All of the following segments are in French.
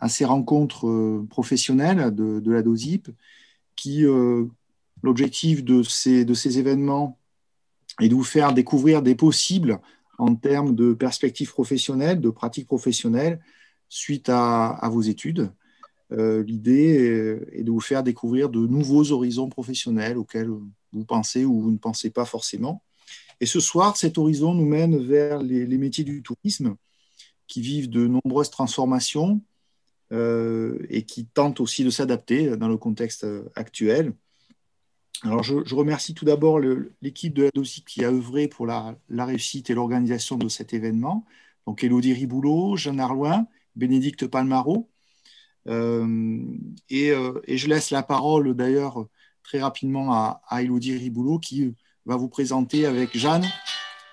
à ces rencontres euh, professionnelles de, la DOSIP, qui, euh, l'objectif de ces, de ces événements est de vous faire découvrir des possibles en termes de perspectives professionnelles, de pratiques professionnelles suite à, vos études. Euh, l'idée est de vous faire découvrir de nouveaux horizons professionnels auxquels vous pensez ou vous ne pensez pas forcément. Et ce soir, cet horizon nous mène vers les métiers du tourisme qui vivent de nombreuses transformations, euh, et qui tente aussi de s'adapter dans le contexte actuel. Alors, je, remercie tout d'abord l'équipe de la DOSI qui a œuvré pour la, réussite et l'organisation de cet événement. Donc, Elodie Riboulot, Jeanne Arloin, Bénédicte Palmaro. Euh, et, je laisse la parole d'ailleurs très rapidement à, Elodie Riboulot qui va vous présenter avec Jeanne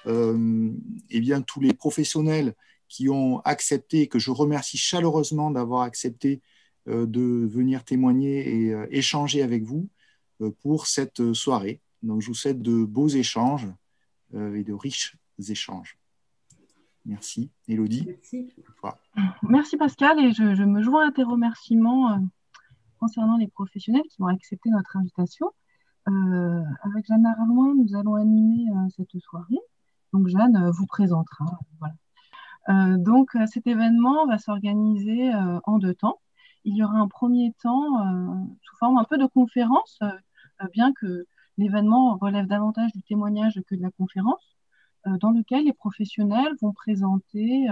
eh bien, tous les professionnels qui ont accepté, que je remercie chaleureusement d'avoir accepté euh, de venir témoigner et euh, échanger avec vous euh, pour cette soirée. Donc, je vous souhaite de beaux échanges et de riches échanges. Merci. Élodie Merci. Merci Pascal et je, me joins à tes remerciements concernant les professionnels qui ont accepté notre invitation. avec Jeanne Arloin, nous allons animer cette soirée. Donc Jeanne vous présentera. Voilà. Euh, donc, euh, cet événement va s'organiser euh, en deux temps. Il y aura un premier temps sous forme un peu de conférence, bien que l'événement relève davantage du témoignage que de la conférence, dans lequel les professionnels vont présenter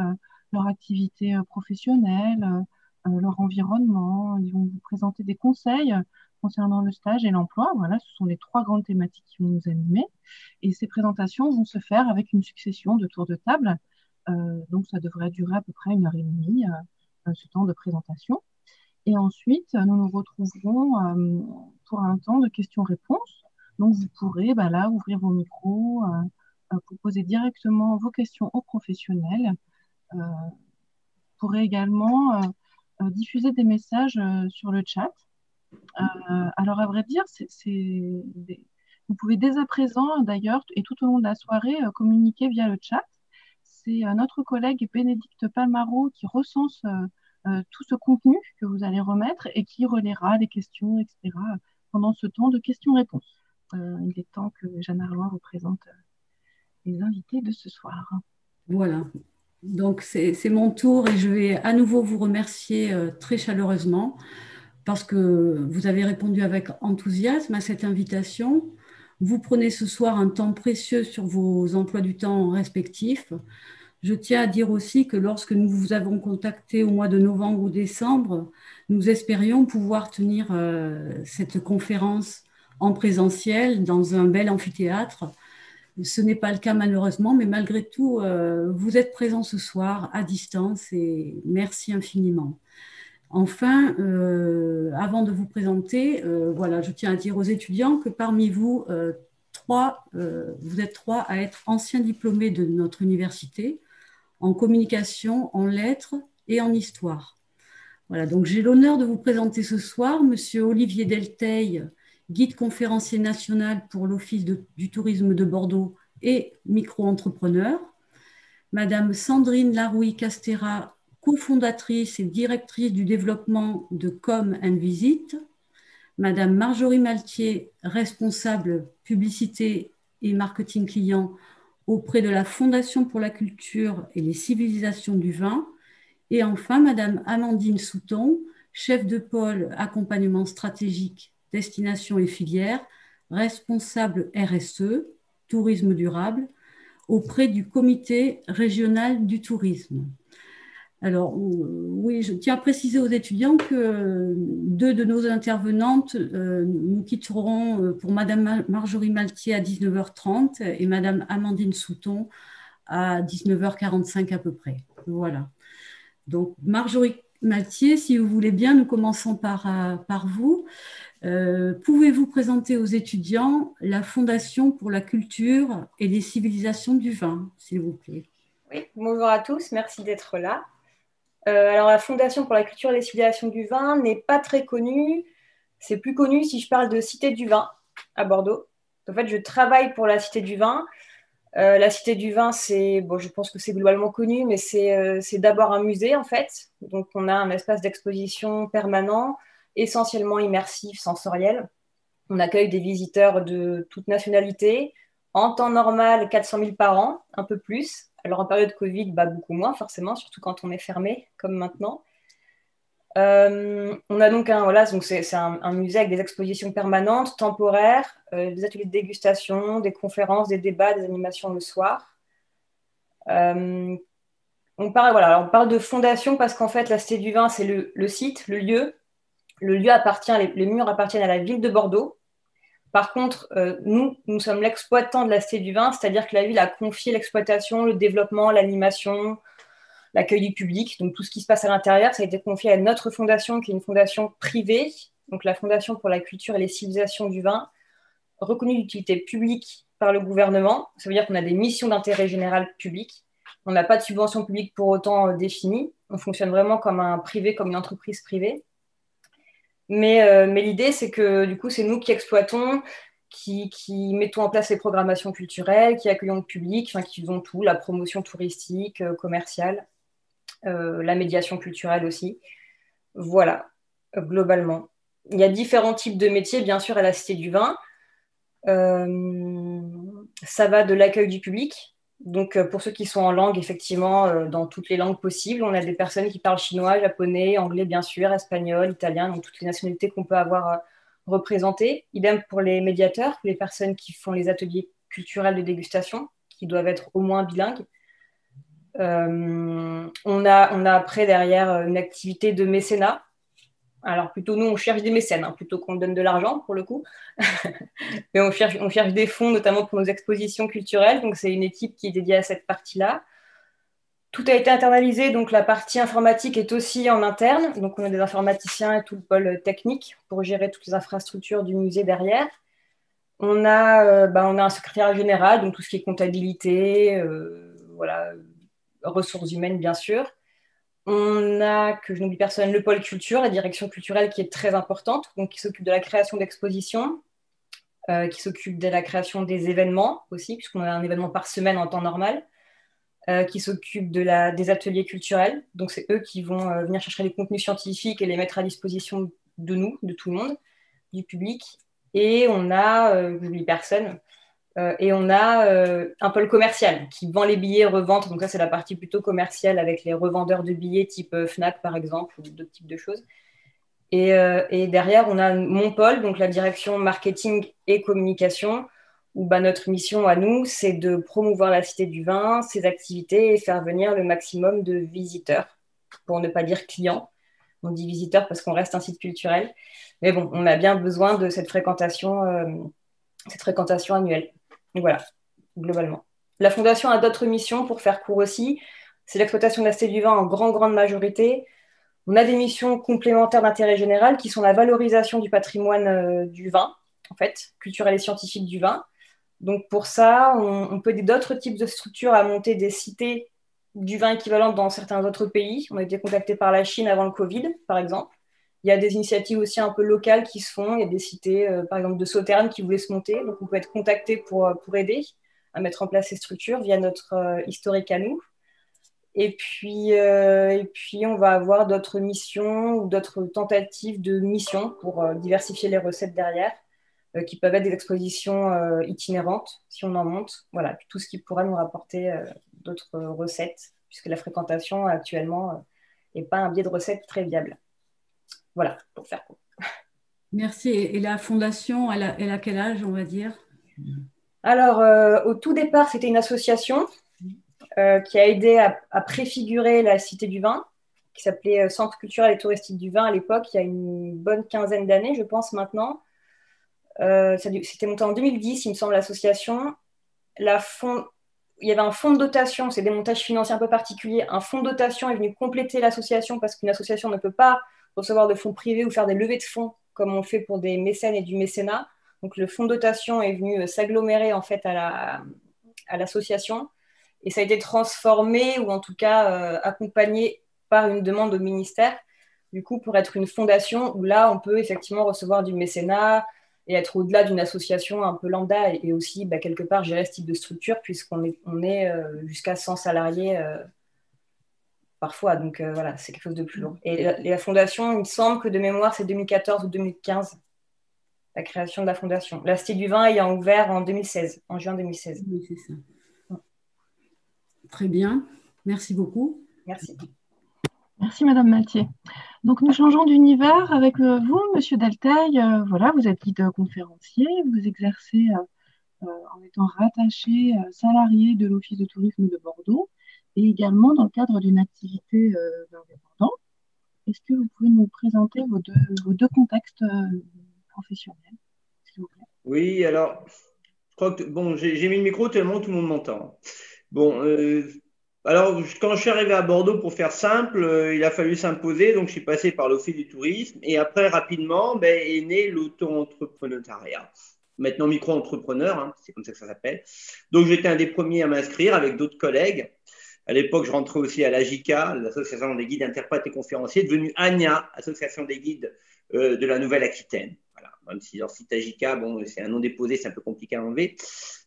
leur activité professionnelle, leur environnement, ils vont vous présenter des conseils concernant le stage et l'emploi. Voilà, ce sont les trois grandes thématiques qui vont nous animer. Et ces présentations vont se faire avec une succession de tours de table euh, donc, ça devrait durer à peu près une heure et demie, euh, ce temps de présentation. Et ensuite, nous nous retrouverons euh, pour un temps de questions-réponses. Donc, vous pourrez bah, là ouvrir vos micros pour poser directement vos questions aux professionnels. vous pourrez également diffuser des messages sur le chat. alors, à vrai dire, vous pouvez dès à présent, d'ailleurs, et tout au long de la soirée, communiquer via le chat c'est euh, notre collègue Bénédicte Palmaro qui recense euh, euh, tout ce contenu que vous allez remettre et qui relaiera les questions, etc., pendant ce temps de questions-réponses. il est temps que Jeanne Arloin vous présente invités de ce soir. Voilà. Donc, c'est mon tour et je vais à nouveau vous remercier très chaleureusement parce que vous avez répondu avec enthousiasme à cette invitation. Vous prenez ce soir un temps précieux sur vos emplois du temps respectifs. Je tiens à dire aussi que lorsque nous vous avons contacté au mois de novembre ou décembre, nous espérions pouvoir tenir euh, cette conférence en présentiel dans un bel amphithéâtre. Ce n'est pas le cas malheureusement, mais malgré tout, euh, vous êtes présents ce soir à distance et merci infiniment. Enfin, euh, avant de vous présenter, euh, voilà, je tiens à dire aux étudiants que parmi vous, trois, vous êtes trois à être anciens diplômés de notre université en communication, en lettres et en histoire. Voilà, donc j'ai l'honneur de vous présenter ce soir Monsieur Olivier Delteil, guide conférencier national pour l'Office du tourisme de Bordeaux et micro-entrepreneur, Madame Sandrine Larouille Castera, cofondatrice et directrice du développement de Com and Visit, Madame Marjorie Maltier, responsable publicité et marketing client auprès de la Fondation pour la culture et les civilisations du vin, et enfin Madame Amandine Souton, chef de pôle accompagnement stratégique, destination et filière, responsable RSE, tourisme durable, auprès du comité régional du tourisme. Alors, oui, je tiens à préciser aux étudiants que deux de nos intervenantes euh, nous quitteront euh, pour Madame Marjorie Maltier à 19h30 et Madame Amandine Souton à 19h45 à peu près. Voilà. Donc, Marjorie Maltier, si vous voulez bien, nous commençons euh, par vous. Pouvez-vous présenter aux étudiants la Fondation pour la culture et les civilisations du vin, s'il vous plaît? Oui, bonjour à tous, merci d'être là. alors, la Fondation pour la culture et les civilisations du vin n'est pas très connue. C'est plus connu si je parle de Cité du vin à Bordeaux. En fait, je travaille pour la Cité du vin. la Cité du vin, c'est, bon, je pense que c'est globalement connu, mais c'est d'abord un musée en fait. Donc, on a un espace d'exposition permanent, essentiellement immersif, sensoriel. On accueille des visiteurs de toute nationalité. En temps normal, 400 000 par an, un peu plus. Alors en période Covid, bah, beaucoup moins forcément, surtout quand on est fermé, comme maintenant. Euh, on a donc un, voilà, donc c'est, un, musée avec des expositions permanentes, temporaires, euh, des ateliers de dégustation, des conférences, des débats, des animations le soir. Euh, on, parle, voilà, on parle de fondation parce qu'en fait, la Cité du Vin, c'est le, site, le lieu. Le lieu appartient, les murs appartiennent à la ville de Bordeaux. Par contre, euh, nous, nous sommes l'exploitant de la Cité du Vin, c'est-à-dire que la ville a confié l'exploitation, le développement, l'animation, l'accueil du public, donc tout ce qui se passe à l'intérieur, ça a été confié à notre fondation, qui est une fondation privée, donc la Fondation pour la culture et les civilisations du vin, reconnue d'utilité publique par le gouvernement. Ça veut dire qu'on a des missions d'intérêt général public. On n'a pas de subvention publique pour autant euh, définie. On fonctionne vraiment comme un privé, comme une entreprise privée. Euh, mais, l'idée, c'est que du coup, c'est nous qui exploitons, qui, mettons en place les programmations culturelles, qui accueillons le public, qui faisons tout, la promotion touristique, euh, commerciale, euh, la médiation culturelle aussi. Voilà, globalement. Il y a différents types de métiers, bien sûr, à la Cité du Vin. ça va de l'accueil du public, donc, euh, pour ceux qui sont en langue, effectivement, euh, dans toutes les langues possibles, on a des personnes qui parlent chinois, japonais, anglais, bien sûr, espagnol, italien, donc toutes les nationalités qu'on peut avoir euh, représentées. Idem pour les médiateurs, les personnes qui font les ateliers culturels de dégustation, qui doivent être au moins bilingues. on, a, on a après derrière une activité de mécénat, alors plutôt nous, on cherche des mécènes, hein, plutôt qu'on donne de l'argent pour le coup. Mais on cherche, des fonds, notamment pour nos expositions culturelles. Donc c'est une équipe qui est dédiée à cette partie-là. Tout a été internalisé, donc la partie informatique est aussi en interne. Donc on a des informaticiens et tout le pôle technique pour gérer toutes les infrastructures du musée derrière. On a, euh, bah, on a un secrétaire général, donc tout ce qui est comptabilité, euh, voilà, ressources humaines bien sûr. On a, que je n'oublie personne, le pôle culture, la direction culturelle qui est très importante, donc qui s'occupe de la création d'expositions, euh, qui s'occupe de la création des événements aussi, puisqu'on a un événement par semaine en temps normal, euh, qui s'occupe des ateliers culturels. Donc c'est eux qui vont euh, venir chercher les contenus scientifiques et les mettre à disposition de nous, de tout le monde, du public. Et on a, j'oublie personne, euh, et on a euh, un pôle commercial qui vend les billets, revente. Donc ça, c'est la partie plutôt commerciale avec les revendeurs de billets type euh, Fnac, par exemple, ou d'autres types de choses. Et, derrière, on a mon pôle, donc la direction marketing et communication, où bah, notre mission à nous, c'est de promouvoir la Cité du Vin, ses activités et faire venir le maximum de visiteurs, pour ne pas dire clients. On dit visiteurs parce qu'on reste un site culturel. Mais bon, on a bien besoin de cette fréquentation, cette fréquentation annuelle voilà, globalement. La Fondation a d'autres missions pour faire court aussi. C'est l'exploitation de la vin en grande, grande majorité. On a des missions complémentaires d'intérêt général qui sont la valorisation du patrimoine euh, du vin, en fait, culturel et scientifique du vin. Donc pour ça, on, peut aider d'autres types de structures à monter des cités du vin équivalentes dans certains autres pays. On a été contacté par la Chine avant le Covid, par exemple. Il y a des initiatives aussi un peu locales qui se font. Il y a des cités, euh, par exemple, de Sauternes qui voulaient se monter. Donc, on peut être contacté pour, euh, pour aider à mettre en place ces structures via notre euh, historique à nous. Et puis, et puis, on va avoir d'autres missions ou d'autres tentatives de missions pour diversifier les recettes derrière, qui peuvent être des expositions itinérantes, si on en monte. Voilà, tout ce qui pourrait nous rapporter d'autres recettes, puisque la fréquentation actuellement n'est pas un biais de recettes très viable. Voilà, pour faire court. Merci. Et la fondation, elle a, quel âge, on va dire? Alors, euh, au tout départ, c'était une association euh, qui a aidé à, préfigurer la Cité du Vin, qui s'appelait euh, Centre culturel et touristique du vin à l'époque, il y a une bonne quinzaine d'années, je pense maintenant. c'était monté en 2010, il me semble, l'association. La fond... Il y avait un fonds de dotation, c'est des montages financiers un peu particuliers. Un fonds de dotation est venu compléter l'association parce qu'une association ne peut pas recevoir de fonds privés ou faire des levées de fonds comme on fait pour des mécènes et du mécénat. Donc le fonds de dotation est venu euh, s'agglomérer en fait à l'association et ça a été transformé ou en tout cas euh, accompagné par une demande au ministère, du coup, pour être une fondation où là, on peut effectivement recevoir du mécénat et être au-delà d'une association un peu lambda et, aussi, bah, quelque part, gérer ce type de structure puisqu'on est, on est euh, jusqu'à 100 salariés parfois. Donc euh, voilà, c'est quelque chose de plus long. Et la, fondation, il me semble que de mémoire, c'est 2014 ou 2015, la création de la fondation. La Cité du Vin ayant ouvert en 2016, en juin 2016. Oui, c'est ça. Très bien. Merci beaucoup. Merci. Merci Madame Mathieu. Donc nous changeons d'univers avec euh, vous, Monsieur Delteil. Euh, voilà, vous êtes guide conférencier, vous exercez euh, en étant rattaché salarié de l'Office de tourisme de Bordeaux et également dans le cadre d'une activité d'indépendant. Est-ce que vous pouvez nous présenter vos deux, contextes professionnels, s'il vous plaît? Oui, alors, je crois que bon, j'ai mis le micro tellement tout le monde m'entend. Bon, alors, quand je suis arrivé à Bordeaux, pour faire simple, euh, il a fallu s'imposer. Donc, je suis passé par l'Office du tourisme. Et après, rapidement, ben, est né l'auto-entrepreneuriat. Maintenant, micro-entrepreneur, hein, c'est comme ça que ça s'appelle. Donc, j'étais un des premiers à m'inscrire avec d'autres collègues. À l'époque, je rentrais aussi à l'AGICA, l'Association des guides, interprètes et conférenciers, devenue ANIA, Association des guides euh, de la Nouvelle-Aquitaine même si leur site Agica, bon, c'est un nom déposé, c'est un peu compliqué à enlever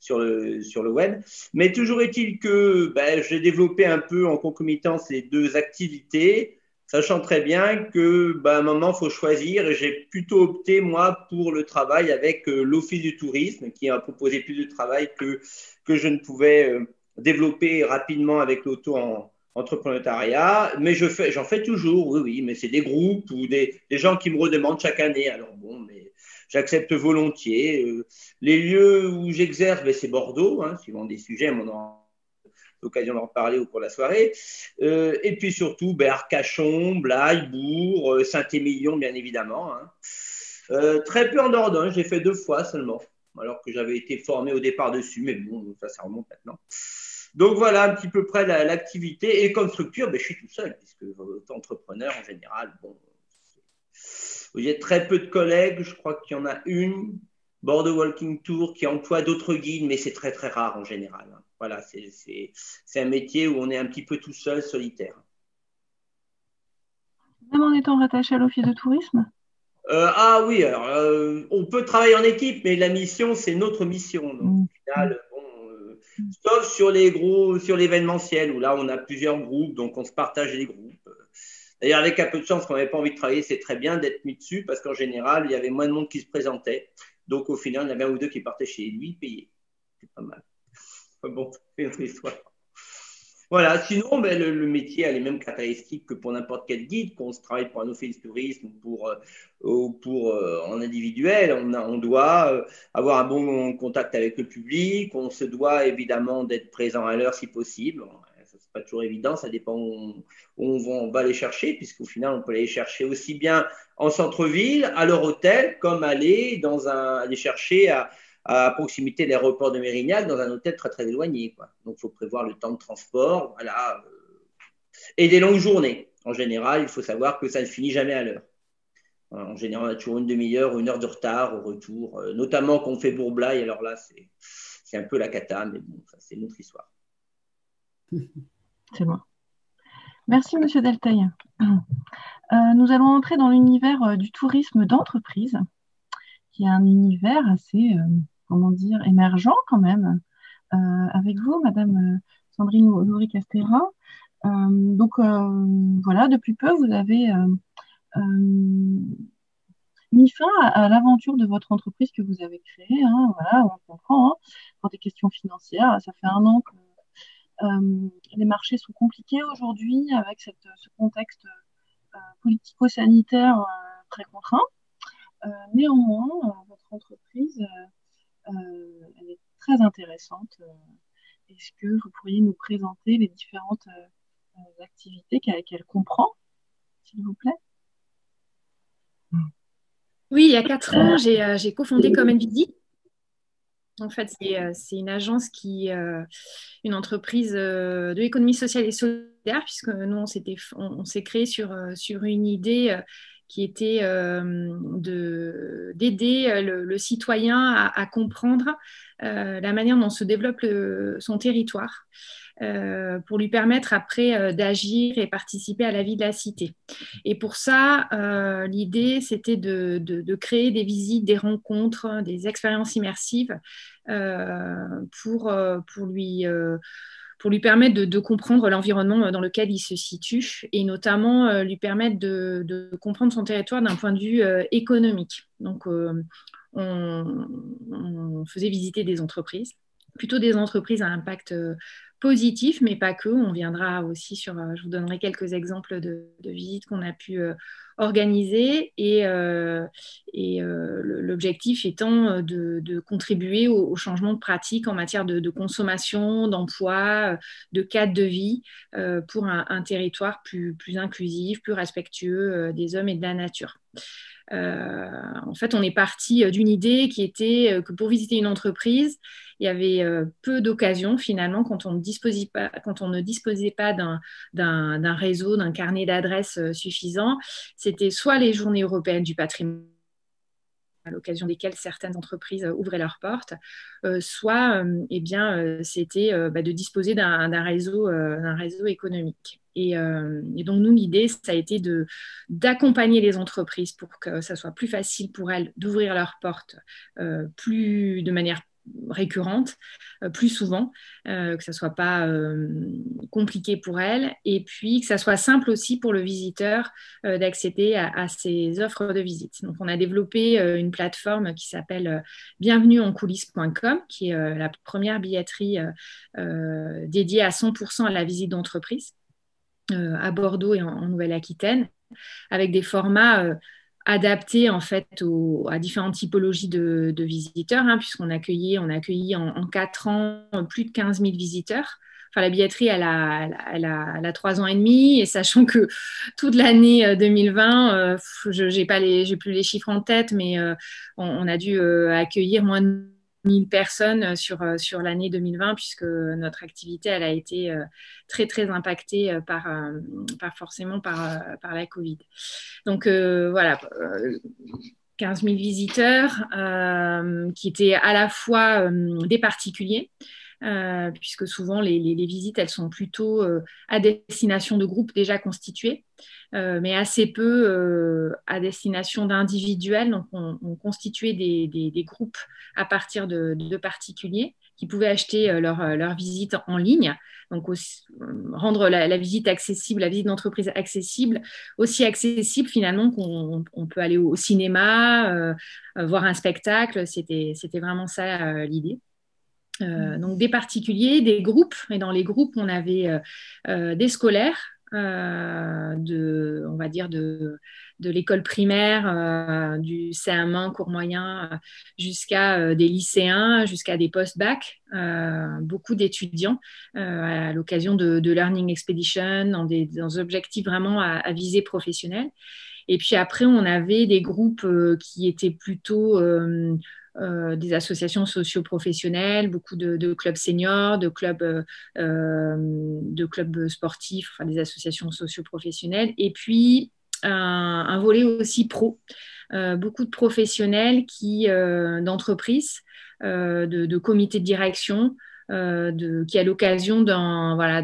sur le, sur le web. Mais toujours est-il que ben, j'ai développé un peu en concomitance ces deux activités, sachant très bien que ben, à un moment, il faut choisir. J'ai plutôt opté, moi, pour le travail avec euh, l'Office du tourisme, qui a proposé plus de travail que, que je ne pouvais euh, développer rapidement avec l'auto en, entrepreneuriat, mais je fais, j'en fais toujours, oui, oui, mais c'est des groupes ou des, gens qui me redemandent chaque année. Alors bon, mais j'accepte volontiers. Euh, les lieux où j'exerce, ben, c'est Bordeaux, hein, suivant des sujets, on aura l'occasion d'en parler au cours de la soirée. Euh, et puis surtout, ben, Arcachon, Blaye, Bourg, euh, Saint-Émilion, bien évidemment. Hein. très peu en Dordogne, j'ai fait deux fois seulement, alors que j'avais été formé au départ dessus, mais bon, ça remonte maintenant. Donc voilà un petit peu près l'activité. Et comme structure, ben, je suis tout seul, puisque entrepreneur en général, bon, il y a très peu de collègues, je crois qu'il y en a une, Bordeaux Walking Tour, qui emploie d'autres guides, mais c'est très très rare en général. Hein. Voilà, c'est un métier où on est un petit peu tout seul, solitaire. Même en étant rattaché à l'office de tourisme? Euh, Ah oui, alors euh, on peut travailler en équipe, mais la mission, c'est notre mission. Donc, mmh. au final, euh, sauf sur les gros, sur l'événementiel, où là, on a plusieurs groupes, donc on se partage les groupes. D'ailleurs, avec un peu de chance qu'on n'avait pas envie de travailler, c'est très bien d'être mis dessus parce qu'en général, il y avait moins de monde qui se présentait. Donc, au final, il y en avait un ou deux qui partaient chez lui payés. C'est pas mal. Bon, c'est une histoire. Voilà, sinon, ben, le, métier a les mêmes caractéristiques que pour n'importe quel guide, qu'on se travaille pour un office tourisme ou pour, euh, pour euh, en individuel. On, on doit euh, avoir un bon contact avec le public, on se doit évidemment d'être présent à l'heure si possible. Pas toujours évident, ça dépend où on, va les chercher, puisqu'au final, on peut les chercher aussi bien en centre-ville, à leur hôtel, comme aller, dans un, aller chercher à, proximité de l'aéroport de Mérignac, dans un hôtel très très éloigné. Quoi. Donc, il faut prévoir le temps de transport, voilà. Et des longues journées. En général, il faut savoir que ça ne finit jamais à l'heure. En général, on a toujours une demi-heure ou une heure de retard au retour, euh, notamment quand on fait Bourblaille. Alors là, c'est un peu la cata, mais bon, ça, c'est une autre histoire. C'est moi. Merci, Monsieur Delteil. Euh, nous allons entrer dans l'univers euh, du tourisme d'entreprise, qui est un univers assez, euh, comment dire, émergent quand même. avec vous, Madame Sandrine Loury Castera. donc voilà, depuis peu, vous avez mis fin à, l'aventure de votre entreprise que vous avez créée. Hein. voilà, on comprend, hein, pour des questions financières. Ça fait un an que euh, les marchés sont compliqués aujourd'hui avec ce contexte euh, politico-sanitaire euh, très contraint. néanmoins, votre entreprise, elle est très intéressante. Est-ce que vous pourriez nous présenter les différentes activités qu'elle comprend, s'il vous plaît? Oui, il y a quatre ans, j'ai cofondé Common Visit, en fait, euh, c'est une agence qui, euh, une entreprise euh, de l'économie sociale et solidaire, puisque nous, on s'est créé sur une idée qui était d'aider le, citoyen à, comprendre la manière dont se développe son territoire. pour lui permettre après d'agir et participer à la vie de la cité. Et pour ça, l'idée, c'était de, créer des visites, des rencontres, des expériences immersives pour lui pour lui permettre de, comprendre l'environnement dans lequel il se situe et notamment euh, lui permettre de, comprendre son territoire d'un point de vue euh, économique. Donc, euh, on, faisait visiter des entreprises, plutôt des entreprises à impact positif, mais pas que. On viendra aussi sur, je vous donnerai quelques exemples de, visites qu'on a pu organiser et, et l'objectif étant de, contribuer au, changement de pratique en matière de, consommation, d'emploi, de cadre de vie pour un, territoire plus, inclusif, plus respectueux des hommes et de la nature. Euh, en fait, on est parti d'une idée qui était que pour visiter une entreprise, il y avait peu d'occasions finalement quand on ne disposait pas, quand on ne disposait pas d'un réseau, d'un carnet d'adresses suffisant. C'était soit les journées européennes du patrimoine à l'occasion desquelles certaines entreprises ouvraient leurs portes, soit eh bien, c'était bah, de disposer d'un réseau, réseau économique. Et, donc, nous, l'idée, ça a été d'accompagner les entreprises pour que ça soit plus facile pour elles d'ouvrir leurs portes plus, de manière récurrente, euh, plus souvent, euh, que ça soit pas euh, compliqué pour elle, et puis que ça soit simple aussi pour le visiteur d'accéder à, ces offres de visite. Donc, on a développé une plateforme qui s'appelle bienvenueencoulisses.com, qui est la première billetterie dédiée à 100% à la visite d'entreprise à Bordeaux et en Nouvelle-Aquitaine, avec des formats adapté en fait à différentes typologies de, visiteurs, hein, puisqu'on a accueilli, on a accueilli en, quatre ans plus de 15 000 visiteurs. Enfin, la billetterie, elle a, elle, a, trois ans et demi, et sachant que toute l'année 2020, euh, euh, je n'ai plus les chiffres en tête, mais euh, on, a dû accueillir moins de 1000 personnes euh, sur, euh, sur l'année 2020, puisque notre activité elle a été euh, très, très impactée par, par forcément par, par la Covid. Donc voilà. 15 000 visiteurs qui étaient à la fois des particuliers, puisque souvent les, visites, elles sont plutôt à destination de groupes déjà constitués. Euh, mais assez peu euh, à destination d'individuels. Donc, on, constituait des, groupes à partir de, particuliers qui pouvaient acheter euh, leur, visite en ligne. Donc, rendre la, visite accessible, la visite d'entreprise accessible, aussi accessible finalement qu'on peut aller au, cinéma, voir un spectacle. C'était vraiment ça l'idée. Donc des particuliers, des groupes, et dans les groupes, on avait des scolaires euh, de, on va dire, de, de l'école primaire, euh, du CM1, cours moyen, euh, jusqu'à des lycéens, jusqu'à des post-bac, beaucoup d'étudiants à l'occasion de, Learning Expedition, dans des, objectifs vraiment à, à viser professionnelle. Et puis après, on avait des groupes qui étaient plutôt euh, des associations socio-professionnelles, beaucoup de, clubs seniors, de clubs, euh, euh, de clubs sportifs, enfin des associations socio-professionnelles, et puis un, volet aussi pro, beaucoup de professionnels qui d'entreprises, de, de, comités de direction, euh, qui a l'occasion d'un voilà,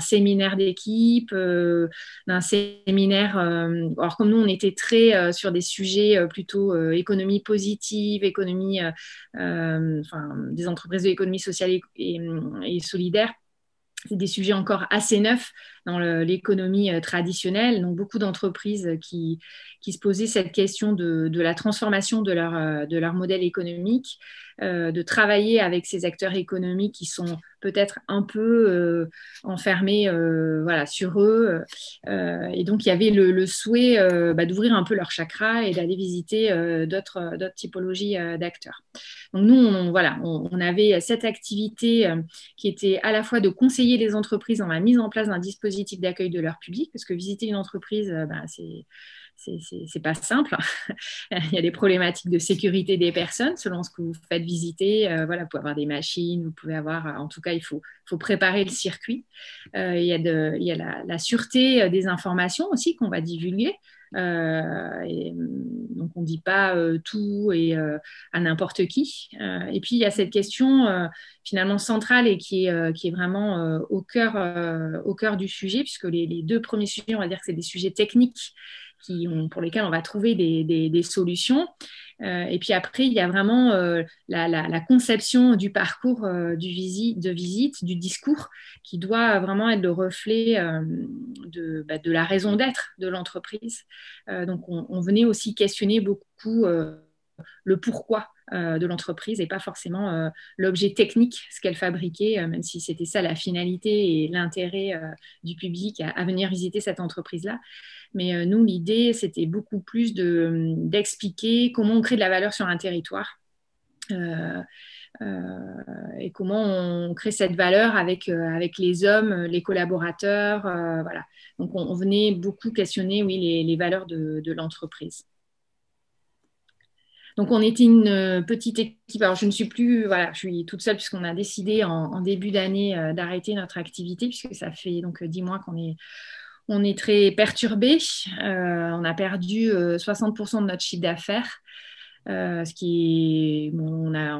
séminaire d'équipe, euh, d'un séminaire. Euh, alors comme nous, on était très sur des sujets plutôt économie positive, économie, enfin, des entreprises de l'économie sociale et solidaire c'est des sujets encore assez neufs dans l'économie euh, traditionnelle. Donc, beaucoup d'entreprises qui, qui, se posaient cette question de, de, la transformation de leur, euh, de leur modèle économique, euh, de travailler avec ces acteurs économiques qui sont peut-être un peu enfermés voilà, sur eux. et donc, il y avait le, souhait bah, d'ouvrir un peu leur chakra et d'aller visiter d'autres typologies d'acteurs. Donc, nous, voilà, on, avait cette activité qui était à la fois de conseiller les entreprises dans la mise en place d'un dispositif d'accueil de leur public, parce que visiter une entreprise, euh, bah, c'est c'est pas simple. Il y a des problématiques de sécurité des personnes selon ce que vous faites visiter. Euh, voilà, vous pouvez avoir des machines, vous pouvez avoir, en tout cas, il faut, faut préparer le circuit. Euh, il y a, de, il y a la, la, sûreté des informations aussi qu'on va divulguer. Et, donc on ne dit pas tout et à n'importe qui. et puis il y a cette question finalement centrale et qui est, vraiment au, cœur, du sujet, puisque les, deux premiers sujets, on va dire que c'est des sujets techniques qui pour lesquels on va trouver des solutions. Euh, et puis après, il y a vraiment euh, la, conception du parcours euh, de visite, du discours, qui doit vraiment être le reflet bah, de, la raison d'être de l'entreprise. donc, on, venait aussi questionner beaucoup le pourquoi de l'entreprise et pas forcément l'objet technique, ce qu'elle fabriquait, même si c'était ça la finalité et l'intérêt du public à, venir visiter cette entreprise-là. Mais euh, nous, l'idée, c'était beaucoup plus d'expliquer comment on crée de la valeur sur un territoire. Euh, euh, et comment on crée cette valeur avec, avec les hommes, les collaborateurs. voilà. Donc, on, venait beaucoup questionner oui, les, valeurs de l'entreprise. Donc, on était une petite équipe. Alors, je ne suis plus, voilà, je suis toute seule puisqu'on a décidé en, début d'année d'arrêter notre activité puisque ça fait donc dix mois qu'on est, on est très perturbé. Euh, on a perdu 60% euh, de notre chiffre d'affaires. Euh, ce qui on, a,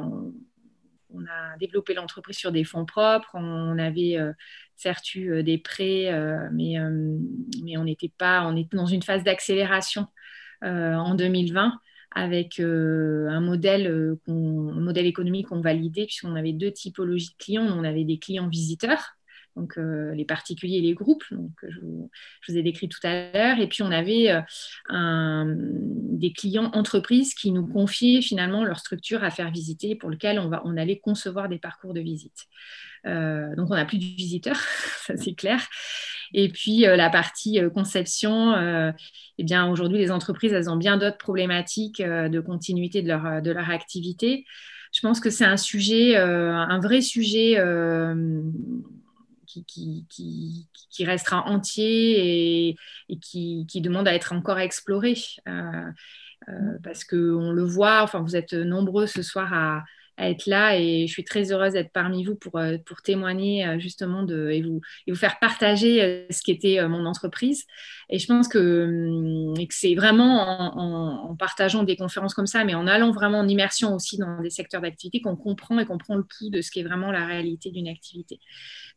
développé l'entreprise sur des fonds propres. On, avait certes eu des prêts, mais, mais on n'était pas, on était dans une phase d'accélération en 2020 avec un modèle, un modèle économique qu'on validait puisqu'on avait deux typologies de clients. On avait des clients visiteurs donc euh, les particuliers et les groupes, donc, je, vous, ai décrit tout à l'heure. Et puis on avait euh, des clients entreprises qui nous confiaient finalement leur structure à faire visiter, pour lequel on, allait concevoir des parcours de visite. Euh, donc on n'a plus de visiteurs, ça c'est clair. Et puis la partie conception, eh bien aujourd'hui les entreprises elles ont bien d'autres problématiques de continuité de leur, de leur activité. Je pense que c'est un sujet, un vrai sujet qui, qui, restera entier et, qui, demande à être encore exploré. Euh, euh, parce qu'on le voit, enfin, vous êtes nombreux ce soir à, être là et je suis très heureuse d'être parmi vous pour, euh, pour témoigner euh, justement de, et, vous, et vous faire partager euh, ce qui était mon entreprise. Et je pense que, hum, que c'est vraiment en, en, partageant des conférences comme ça, mais en allant vraiment en immersion aussi dans des secteurs d'activité qu'on comprend et qu'on prend le pouls de ce qui est vraiment la réalité d'une activité.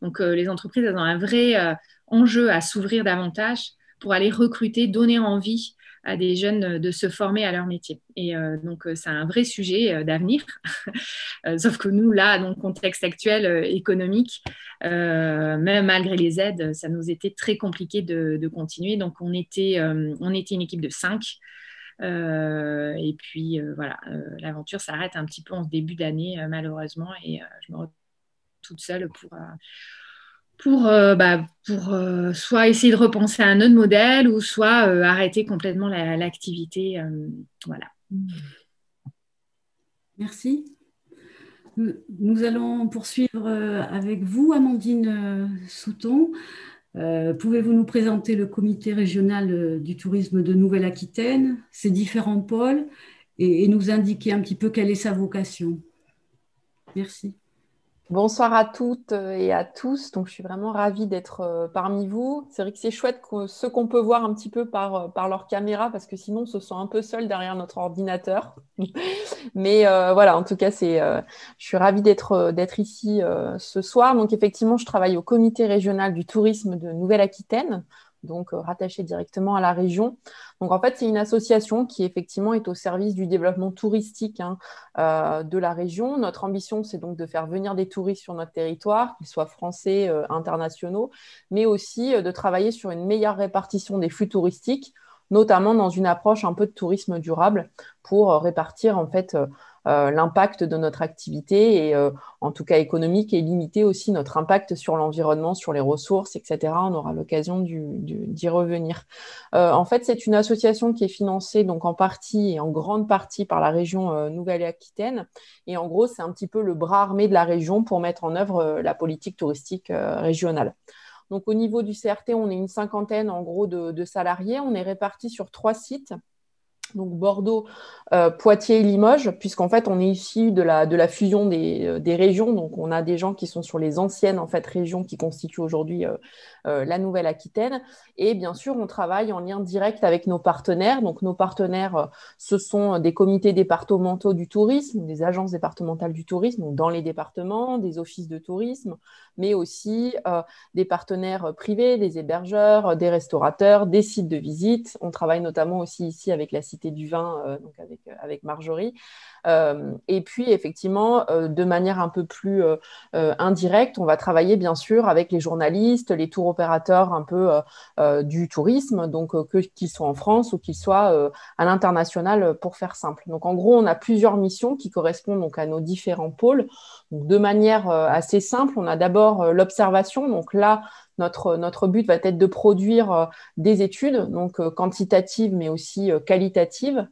Donc les entreprises elles ont un vrai enjeu à s'ouvrir davantage pour aller recruter, donner envie à des jeunes de se former à leur métier. Et euh, donc, euh, c'est un vrai sujet euh, d'avenir. sauf que nous, là, dans le contexte actuel économique, même malgré les aides, ça nous était très compliqué de, continuer. Donc, on était, on était une équipe de cinq. et puis, voilà, l'aventure s'arrête un petit peu en ce début d'année, malheureusement. Et je me retrouve toute seule pour pour, euh, bah, pour euh, soit essayer de repenser à un autre modèle ou soit euh, arrêter complètement l'activité. voilà. Merci. Nous allons poursuivre avec vous, Amandine Souton. Pouvez-vous nous présenter le comité régional du tourisme de Nouvelle-Aquitaine, ses différents pôles, et nous indiquer un petit peu quelle est sa vocation? Merci. Bonsoir à toutes euh, et à tous. Donc, je suis vraiment ravie d'être euh, parmi vous. C'est vrai que c'est chouette que ceux qu'on peut voir un petit peu par, euh, par leur caméra, parce que sinon, on se sent un peu seul derrière notre ordinateur. Mais voilà, en tout cas, je suis ravie d'être, d'être ici ce soir. Donc, effectivement, je travaille au comité régional du tourisme de Nouvelle-Aquitaine donc euh, rattaché directement à la région. Donc en fait, c'est une association qui effectivement est au service du développement touristique hein, euh, de la région. Notre ambition, c'est donc de faire venir des touristes sur notre territoire, qu'ils soient français, euh, internationaux, mais aussi de travailler sur une meilleure répartition des flux touristiques, notamment dans une approche un peu de tourisme durable pour répartir en fait l'impact de notre activité et euh, en tout cas économique et limiter aussi notre impact sur l'environnement, sur les ressources, etc. On aura l'occasion d'y revenir. Euh, en fait, c'est une association qui est financée donc en partie et en grande partie par la région Nouvelle-Aquitaine. Et en gros, c'est un petit peu le bras armé de la région pour mettre en œuvre la politique touristique régionale. Donc au niveau du CRT, on est une cinquantaine en gros de salariés. On est répartis sur trois sites donc Bordeaux, euh, Poitiers et Limoges, puisqu'en fait, on est issu de la, fusion des, euh, des, régions. Donc, on a des gens qui sont sur les anciennes en fait, régions qui constituent aujourd'hui euh, la Nouvelle-Aquitaine. Et bien sûr, on travaille en lien direct avec nos partenaires. Donc, nos partenaires, ce sont des comités départementaux du tourisme, des agences départementales du tourisme, donc dans les départements, des offices de tourisme, mais aussi des partenaires privés, des hébergeurs, des restaurateurs, des sites de visite. On travaille notamment aussi ici avec la Cité du Vin, donc avec euh, avec, Marjorie. Euh, et puis, effectivement, euh, de manière un peu plus indirecte, on va travailler bien sûr avec les journalistes, les tours opérateurs un peu du tourisme, donc qu'ils soient en France ou qu'ils soient à l'international, pour faire simple. Donc, en gros, on a plusieurs missions qui correspondent donc à nos différents pôles. de manière assez simple, on a d'abord l'observation. Donc là, notre, notre, but va être de produire des études, donc quantitatives mais aussi qualitatives, euh,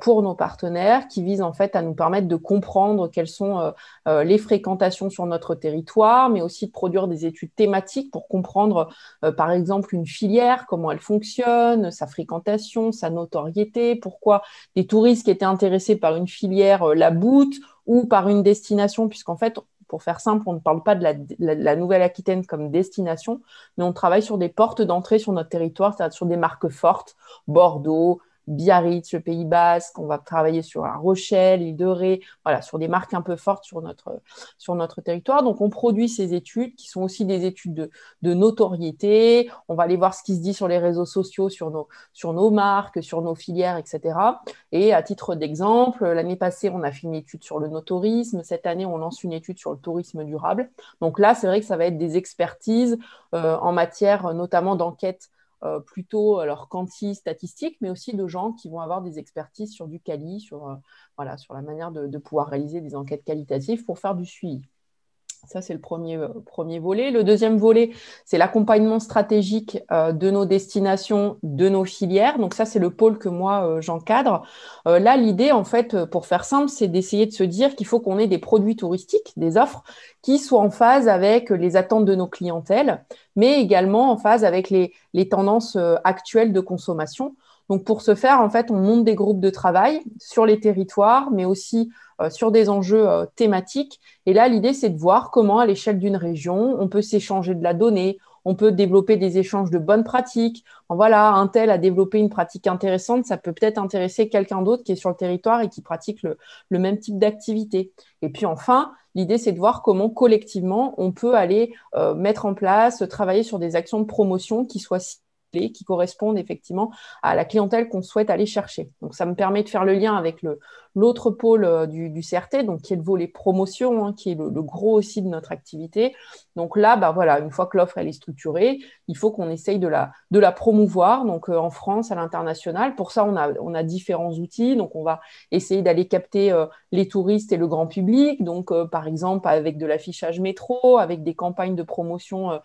pour nos partenaires qui visent en fait à nous permettre de comprendre quelles sont euh, euh, les fréquentations sur notre territoire, mais aussi de produire des études thématiques pour comprendre par exemple une filière, comment elle fonctionne, sa fréquentation, sa notoriété, pourquoi des touristes qui étaient intéressés par une filière la boutent ou par une destination, puisqu'en fait, pour faire simple, on ne parle pas de la, la Nouvelle-Aquitaine comme destination, mais on travaille sur des portes d'entrée sur notre territoire, c'est-à-dire sur des marques fortes, Bordeaux, Biarritz, le Pays Basque, on va travailler sur La Rochelle, l'île de Ré, voilà, sur des marques un peu fortes sur notre, sur notre territoire. Donc, on produit ces études qui sont aussi des études de, notoriété. On va aller voir ce qui se dit sur les réseaux sociaux, sur nos, sur nos marques, sur nos filières, etc. Et à titre d'exemple, l'année passée, on a fait une étude sur le notourisme. Cette année, on lance une étude sur le tourisme durable. Donc là, c'est vrai que ça va être des expertises euh, en matière notamment d'enquête plutôt alors quanti statistique, mais aussi de gens qui vont avoir des expertises sur du quali, sur, euh, la manière de, pouvoir réaliser des enquêtes qualitatives pour faire du suivi. Ça, c'est le premier, euh, premier volet. Le deuxième volet, c'est l'accompagnement stratégique euh, de nos destinations, de nos filières. Donc ça, c'est le pôle que moi, euh, j'encadre. là, l'idée, en fait, pour faire simple, c'est d'essayer de se dire qu'il faut qu'on ait des produits touristiques, des offres qui soient en phase avec les attentes de nos clientèles, mais également en phase avec les, les tendances actuelles de consommation. Donc pour ce faire, en fait, on monte des groupes de travail sur les territoires, mais aussi sur des enjeux euh, thématiques. Et là, l'idée, c'est de voir comment, à l'échelle d'une région, on peut s'échanger de la donnée, on peut développer des échanges de bonnes pratiques. voilà, un tel a développé une pratique intéressante, ça peut peut-être intéresser quelqu'un d'autre qui est sur le territoire et qui pratique le, même type d'activité. Et puis enfin, l'idée, c'est de voir comment collectivement on peut aller euh, mettre en place, travailler sur des actions de promotion qui soient qui correspondent effectivement à la clientèle qu'on souhaite aller chercher. Donc ça me permet de faire le lien avec l'autre pôle euh, du, CRT, donc qui est le volet promotion, hein, qui est le, gros aussi de notre activité. Donc là, bah voilà, une fois que l'offre est structurée, il faut qu'on essaye de la, de la promouvoir, donc euh, en France, à l'international. Pour ça, on a, on a différents outils. Donc on va essayer d'aller capter euh, les touristes et le grand public. Donc par exemple avec de l'affichage métro, avec des campagnes de promotion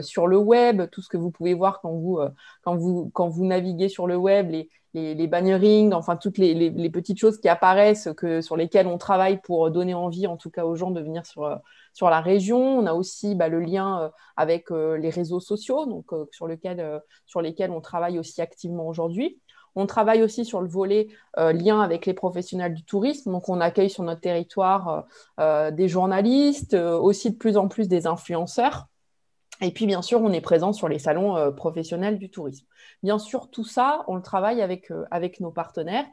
sur le web, tout ce que vous pouvez voir quand vous quand, vous, quand vous naviguez sur le web, les, les enfin toutes les, les, petites choses qui apparaissent que, sur lesquelles on travaille pour donner envie en tout cas aux gens de venir sur, euh, sur la région. On a aussi bah, le lien euh, avec les réseaux sociaux, donc, sur, lequel, sur lesquels on travaille aussi activement aujourd'hui. On travaille aussi sur le volet lien avec les professionnels du tourisme. Donc, on accueille sur notre territoire des journalistes, aussi de plus en plus des influenceurs. Et puis, bien sûr, on est présent sur les salons euh, professionnels du tourisme. Bien sûr, tout ça, on le travaille avec, euh, avec nos partenaires.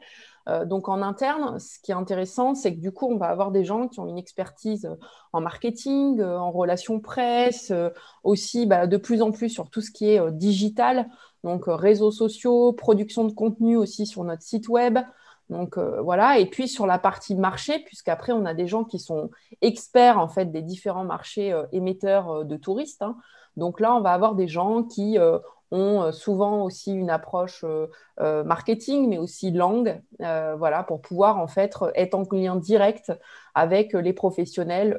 Euh, donc, en interne, ce qui est intéressant, c'est que du coup, on va avoir des gens qui ont une expertise en marketing, en relations presse, aussi bah, de plus en plus sur tout ce qui est digital, donc réseaux sociaux, production de contenu aussi sur notre site web, donc voilà, et puis sur la partie marché, puisqu'après on a des gens qui sont experts en fait des différents marchés émetteurs de touristes. Hein. Donc là, on va avoir des gens qui ont souvent aussi une approche marketing, mais aussi langue, voilà, pour pouvoir en fait être en lien direct avec les professionnels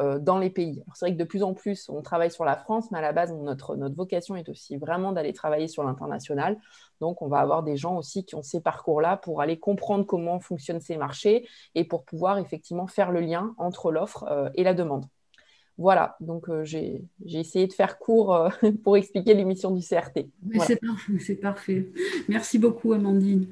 euh, dans les pays. C'est vrai que de plus en plus, on travaille sur la France, mais à la base, notre, vocation est aussi vraiment d'aller travailler sur l'international. Donc, on va avoir des gens aussi qui ont ces parcours-là pour aller comprendre comment fonctionnent ces marchés et pour pouvoir effectivement faire le lien entre l'offre euh, et la demande. Voilà, donc euh, j'ai essayé de faire court pour expliquer l'émission du CRT. C'est parfait, parfait. Merci beaucoup, Amandine.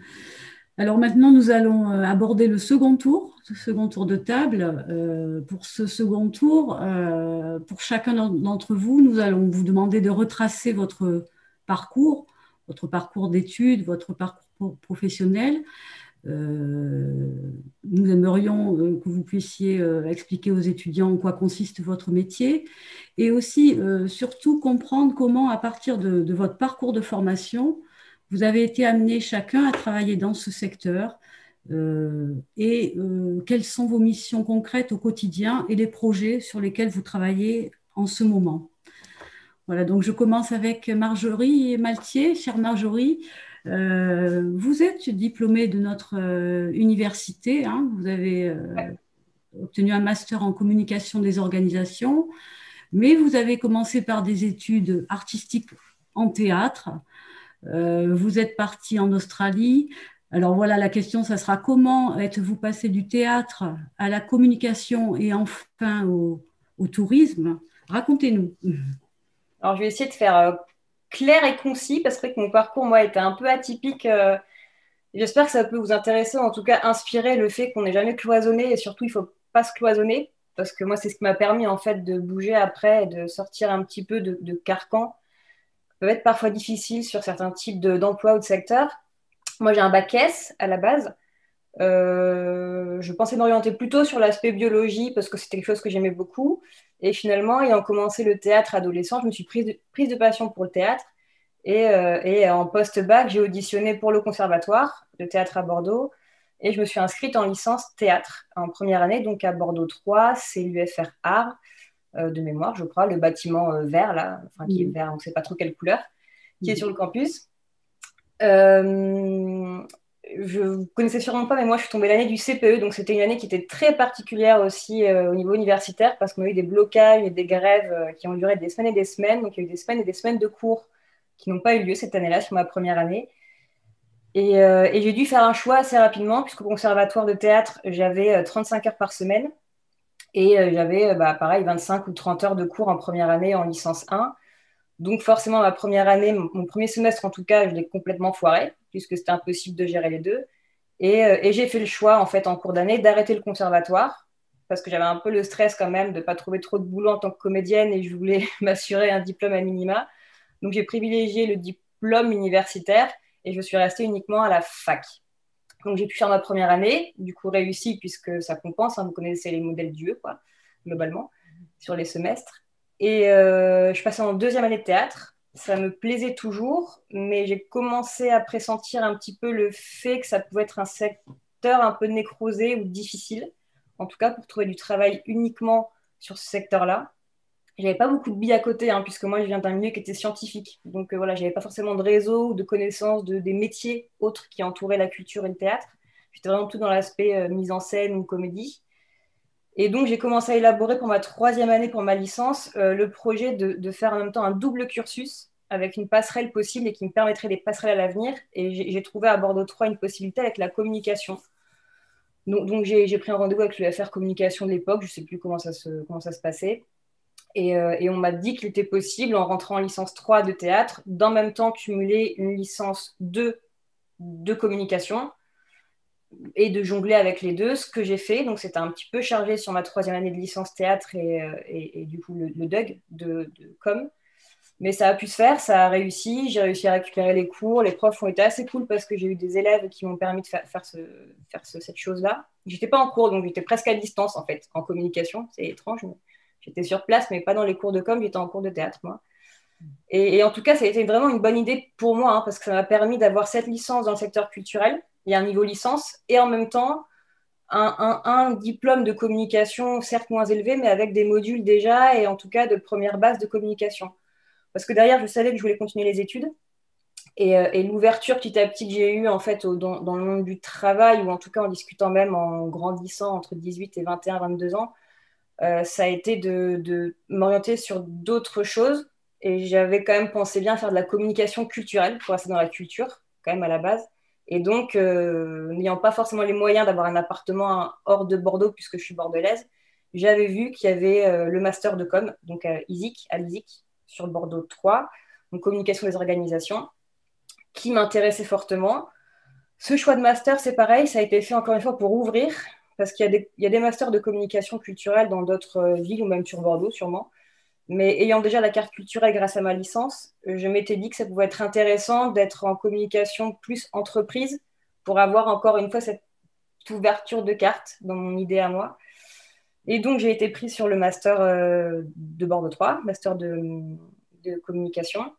Alors maintenant, nous allons euh, aborder le second tour, ce second tour de table. Euh, pour ce second tour, euh, pour chacun d'entre vous, nous allons vous demander de retracer votre parcours, votre parcours d'études, votre parcours professionnel. Nous aimerions que vous puissiez expliquer aux étudiants en quoi consiste votre métier et aussi, surtout, comprendre comment, à partir de, votre parcours de formation, vous avez été amenés chacun à travailler dans ce secteur euh, et euh, quelles sont vos missions concrètes au quotidien et les projets sur lesquels vous travaillez en ce moment. Voilà, donc je commence avec Marjorie Maltier. Chère Marjorie, euh, vous êtes diplômée de notre université, hein. vous avez obtenu un master en communication des organisations, mais vous avez commencé par des études artistiques en théâtre. Euh, vous êtes parti en Australie. Alors voilà, la question, ça sera comment êtes-vous passé du théâtre à la communication et enfin au, tourisme? Racontez-nous. Alors je vais essayer de faire euh, clair et concis parce que mon parcours, moi, était un peu atypique. Euh, j'espère que ça peut vous intéresser, en tout cas inspirer le fait qu'on n'est jamais cloisonné et surtout il ne faut pas se cloisonner parce que moi c'est ce qui m'a permis en fait de bouger après et de sortir un petit peu de, carcan peuvent être parfois difficiles sur certains types d'emplois ou de secteurs. Moi, j'ai un bac S à la base. Euh, je pensais m'orienter plutôt sur l'aspect biologie parce que c'était quelque chose que j'aimais beaucoup. Et finalement, ayant commencé le théâtre adolescent, je me suis prise de, prise de passion pour le théâtre. Et, euh, et en post-bac, j'ai auditionné pour le conservatoire de théâtre à Bordeaux. Et je me suis inscrite en licence théâtre en première année, donc à Bordeaux 3, c'est l'UFR Art. Euh, de mémoire, je crois, le bâtiment euh, vert, là, enfin, qui est vert, on ne sait pas trop quelle couleur, qui est sur le campus. Euh, je ne connaissais sûrement pas, mais moi, je suis tombée l'année du CPE, donc c'était une année qui était très particulière aussi au niveau universitaire, parce qu'on a eu des blocages et des grèves qui ont duré des semaines et des semaines. Donc, il y a eu des semaines et des semaines de cours qui n'ont pas eu lieu cette année-là, sur ma première année. Et, et j'ai dû faire un choix assez rapidement, puisqu'au conservatoire de théâtre, j'avais 35 heures par semaine. Et euh, j'avais, euh, bah, pareil, 25 ou 30 heures de cours en première année en licence 1. Donc forcément, ma première année, mon premier semestre en tout cas, je l'ai complètement foiré, puisque c'était impossible de gérer les deux. Et, euh, et j'ai fait le choix, en fait, en cours d'année, d'arrêter le conservatoire, parce que j'avais un peu le stress quand même de ne pas trouver trop de boulot en tant que comédienne et je voulais m'assurer un diplôme à minima. Donc j'ai privilégié le diplôme universitaire et je suis restée uniquement à la fac. Donc j'ai pu faire ma première année, du coup réussi puisque ça compense. Hein, vous connaissez les modèles d'UE, quoi, globalement, sur les semestres. Et euh, je passais en deuxième année de théâtre. Ça me plaisait toujours, mais j'ai commencé à pressentir un petit peu le fait que ça pouvait être un secteur un peu nécrosé ou difficile, en tout cas pour trouver du travail uniquement sur ce secteur-là j'avais pas beaucoup de billes à côté, hein, puisque moi je viens d'un milieu qui était scientifique. Donc euh, voilà, j'avais pas forcément de réseau ou de connaissances de, des métiers autres qui entouraient la culture et le théâtre. J'étais vraiment tout dans l'aspect euh, mise en scène ou comédie. Et donc j'ai commencé à élaborer pour ma troisième année pour ma licence euh, le projet de, faire en même temps un double cursus avec une passerelle possible et qui me permettrait des passerelles à l'avenir. Et j'ai trouvé à Bordeaux 3 une possibilité avec la communication. Donc, j'ai pris un rendez-vous avec l'UFR Communication de l'époque, je ne sais plus comment ça se, comment ça se passait. Euh, et, on m'a dit qu'il était possible, en rentrant en licence 3 de théâtre, d'en même temps cumuler une licence 2 de communication et de jongler avec les deux, ce que j'ai fait. Donc, c'était un petit peu chargé sur ma troisième année de licence théâtre et, euh, du coup, le, DUG de, com. Mais ça a pu se faire, ça a réussi. J'ai réussi à récupérer les cours. Les profs ont été assez cool parce que j'ai eu des élèves qui m'ont permis de faire, faire, cette chose-là. J'étais pas en cours, donc j'étais presque à distance, en fait, en communication. C'est étrange, J'étais sur place, mais pas dans les cours de com, j'étais en cours de théâtre, moi. Et, en tout cas, ça a été vraiment une bonne idée pour moi, hein, parce que ça m'a permis d'avoir cette licence dans le secteur culturel, il y a un niveau licence, et en même temps, un, diplôme de communication, certes moins élevé, mais avec des modules déjà, et en tout cas de première base de communication. Parce que derrière, je savais que je voulais continuer les études. Et, euh, l'ouverture petit à petit que j'ai eue en fait dans, dans, le monde du travail, ou en tout cas en discutant même en grandissant entre 18 et 21, 22 ans, euh, ça a été de, m'orienter sur d'autres choses. Et j'avais quand même pensé bien faire de la communication culturelle pour rester dans la culture, quand même à la base. Et donc, euh, n'ayant pas forcément les moyens d'avoir un appartement hors de Bordeaux, puisque je suis bordelaise, j'avais vu qu'il y avait euh, le master de com, donc à ISIC, à l'ISIC, sur Bordeaux 3, donc communication des organisations, qui m'intéressait fortement. Ce choix de master, c'est pareil, ça a été fait encore une fois pour ouvrir, parce qu'il y, a des masters de communication culturelle dans d'autres villes ou même sur Bordeaux sûrement. Mais ayant déjà la carte culturelle grâce à ma licence, je m'étais dit que ça pouvait être intéressant d'être en communication plus entreprise pour avoir encore une fois cette ouverture de carte dans mon idée à moi. Et donc, j'ai été prise sur le master euh, de Bordeaux 3, master de, communication.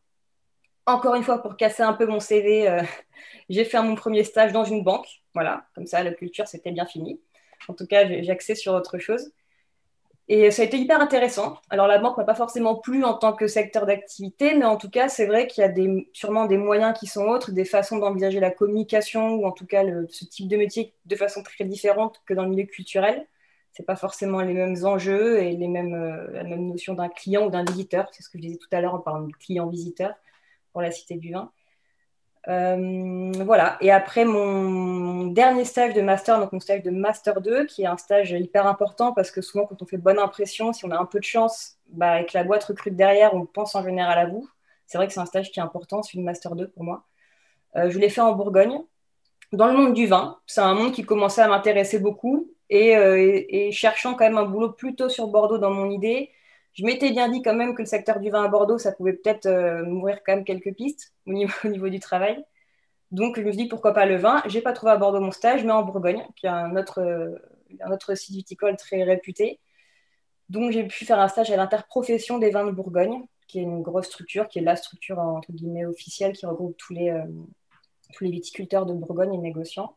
Encore une fois, pour casser un peu mon CV, euh, j'ai fait mon premier stage dans une banque. Voilà, comme ça, la culture, c'était bien fini. En tout cas, j'ai axé sur autre chose. Et ça a été hyper intéressant. Alors, la banque m'a pas forcément plu en tant que secteur d'activité, mais en tout cas, c'est vrai qu'il y a sûrement des moyens qui sont autres, des façons d'envisager la communication ou en tout cas ce type de métier de façon très différente que dans le milieu culturel. C'est pas forcément les mêmes enjeux et les mêmes, euh, la même notion d'un client ou d'un visiteur. C'est ce que je disais tout à l'heure en parlant de client-visiteur pour la Cité du Vin. Euh, voilà. Et après mon dernier stage de master, donc mon stage de master 2, qui est un stage hyper important parce que souvent, quand on fait bonne impression, si on a un peu de chance, bah, et que la boîte recrute derrière, on pense en général à vous. C'est vrai que c'est un stage qui est important, c'est une master 2 pour moi. Euh, je l'ai fait en Bourgogne, dans le monde du vin. C'est un monde qui commençait à m'intéresser beaucoup. Et, euh, et, cherchant quand même un boulot plutôt sur Bordeaux dans mon idée, je m'étais bien dit quand même que le secteur du vin à Bordeaux, ça pouvait peut-être euh, m'ouvrir quand même quelques pistes au niveau, au niveau, du travail. Donc, je me suis dit pourquoi pas le vin? J'ai pas trouvé à Bordeaux mon stage, mais en Bourgogne, qui est un autre, euh, un autre site viticole très réputé. Donc, j'ai pu faire un stage à l'interprofession des vins de Bourgogne, qui est une grosse structure, qui est la structure entre guillemets officielle qui regroupe tous les, euh, tous les viticulteurs de Bourgogne et négociants.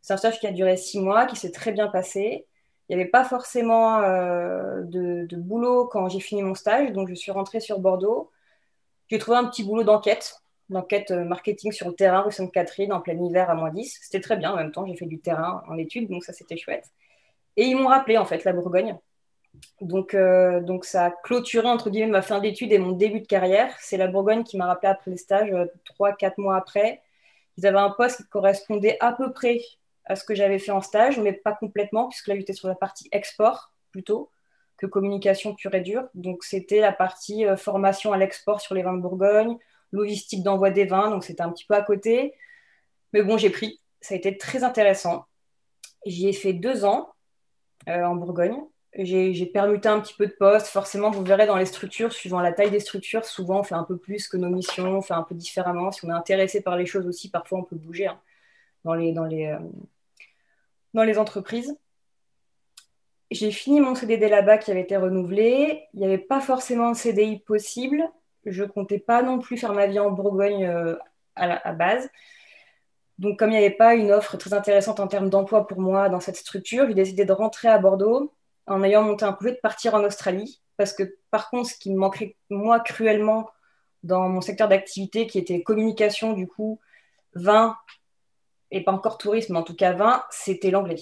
C'est un stage qui a duré six mois, qui s'est très bien passé. Il n'y avait pas forcément euh, de, boulot quand j'ai fini mon stage, donc je suis rentrée sur Bordeaux. J'ai trouvé un petit boulot d'enquête, d'enquête euh, marketing sur le terrain rue Sainte-Catherine en plein hiver à moins 10. C'était très bien en même temps, j'ai fait du terrain en études, donc ça c'était chouette. Et ils m'ont rappelé en fait la Bourgogne. Donc, euh, donc ça a clôturé entre guillemets ma fin d'études et mon début de carrière. C'est la Bourgogne qui m'a rappelé après le stage, trois, quatre mois après. Ils avaient un poste qui correspondait à peu près à ce que j'avais fait en stage, mais pas complètement, puisque là, j'étais sur la partie export plutôt que communication pure et dure. Donc, c'était la partie euh, formation à l'export sur les vins de Bourgogne, logistique d'envoi des vins, donc c'était un petit peu à côté. Mais bon, j'ai pris. Ça a été très intéressant. J'y ai fait deux ans euh, en Bourgogne. J'ai permuté un petit peu de poste. Forcément, vous verrez dans les structures, suivant la taille des structures, souvent on fait un peu plus que nos missions, on fait un peu différemment. Si on est intéressé par les choses aussi, parfois on peut bouger. Hein dans les, dans les, euh, dans les entreprises. J'ai fini mon CDD là-bas qui avait été renouvelé. Il n'y avait pas forcément de CDI possible. Je ne comptais pas non plus faire ma vie en Bourgogne euh, à la base. Donc, comme il n'y avait pas une offre très intéressante en termes d'emploi pour moi dans cette structure, j'ai décidé de rentrer à Bordeaux en ayant monté un projet de partir en Australie. Parce que, par contre, ce qui me manquait, moi, cruellement dans mon secteur d'activité, qui était communication, du coup, vin et pas encore tourisme, en tout cas vin, c'était l'anglais.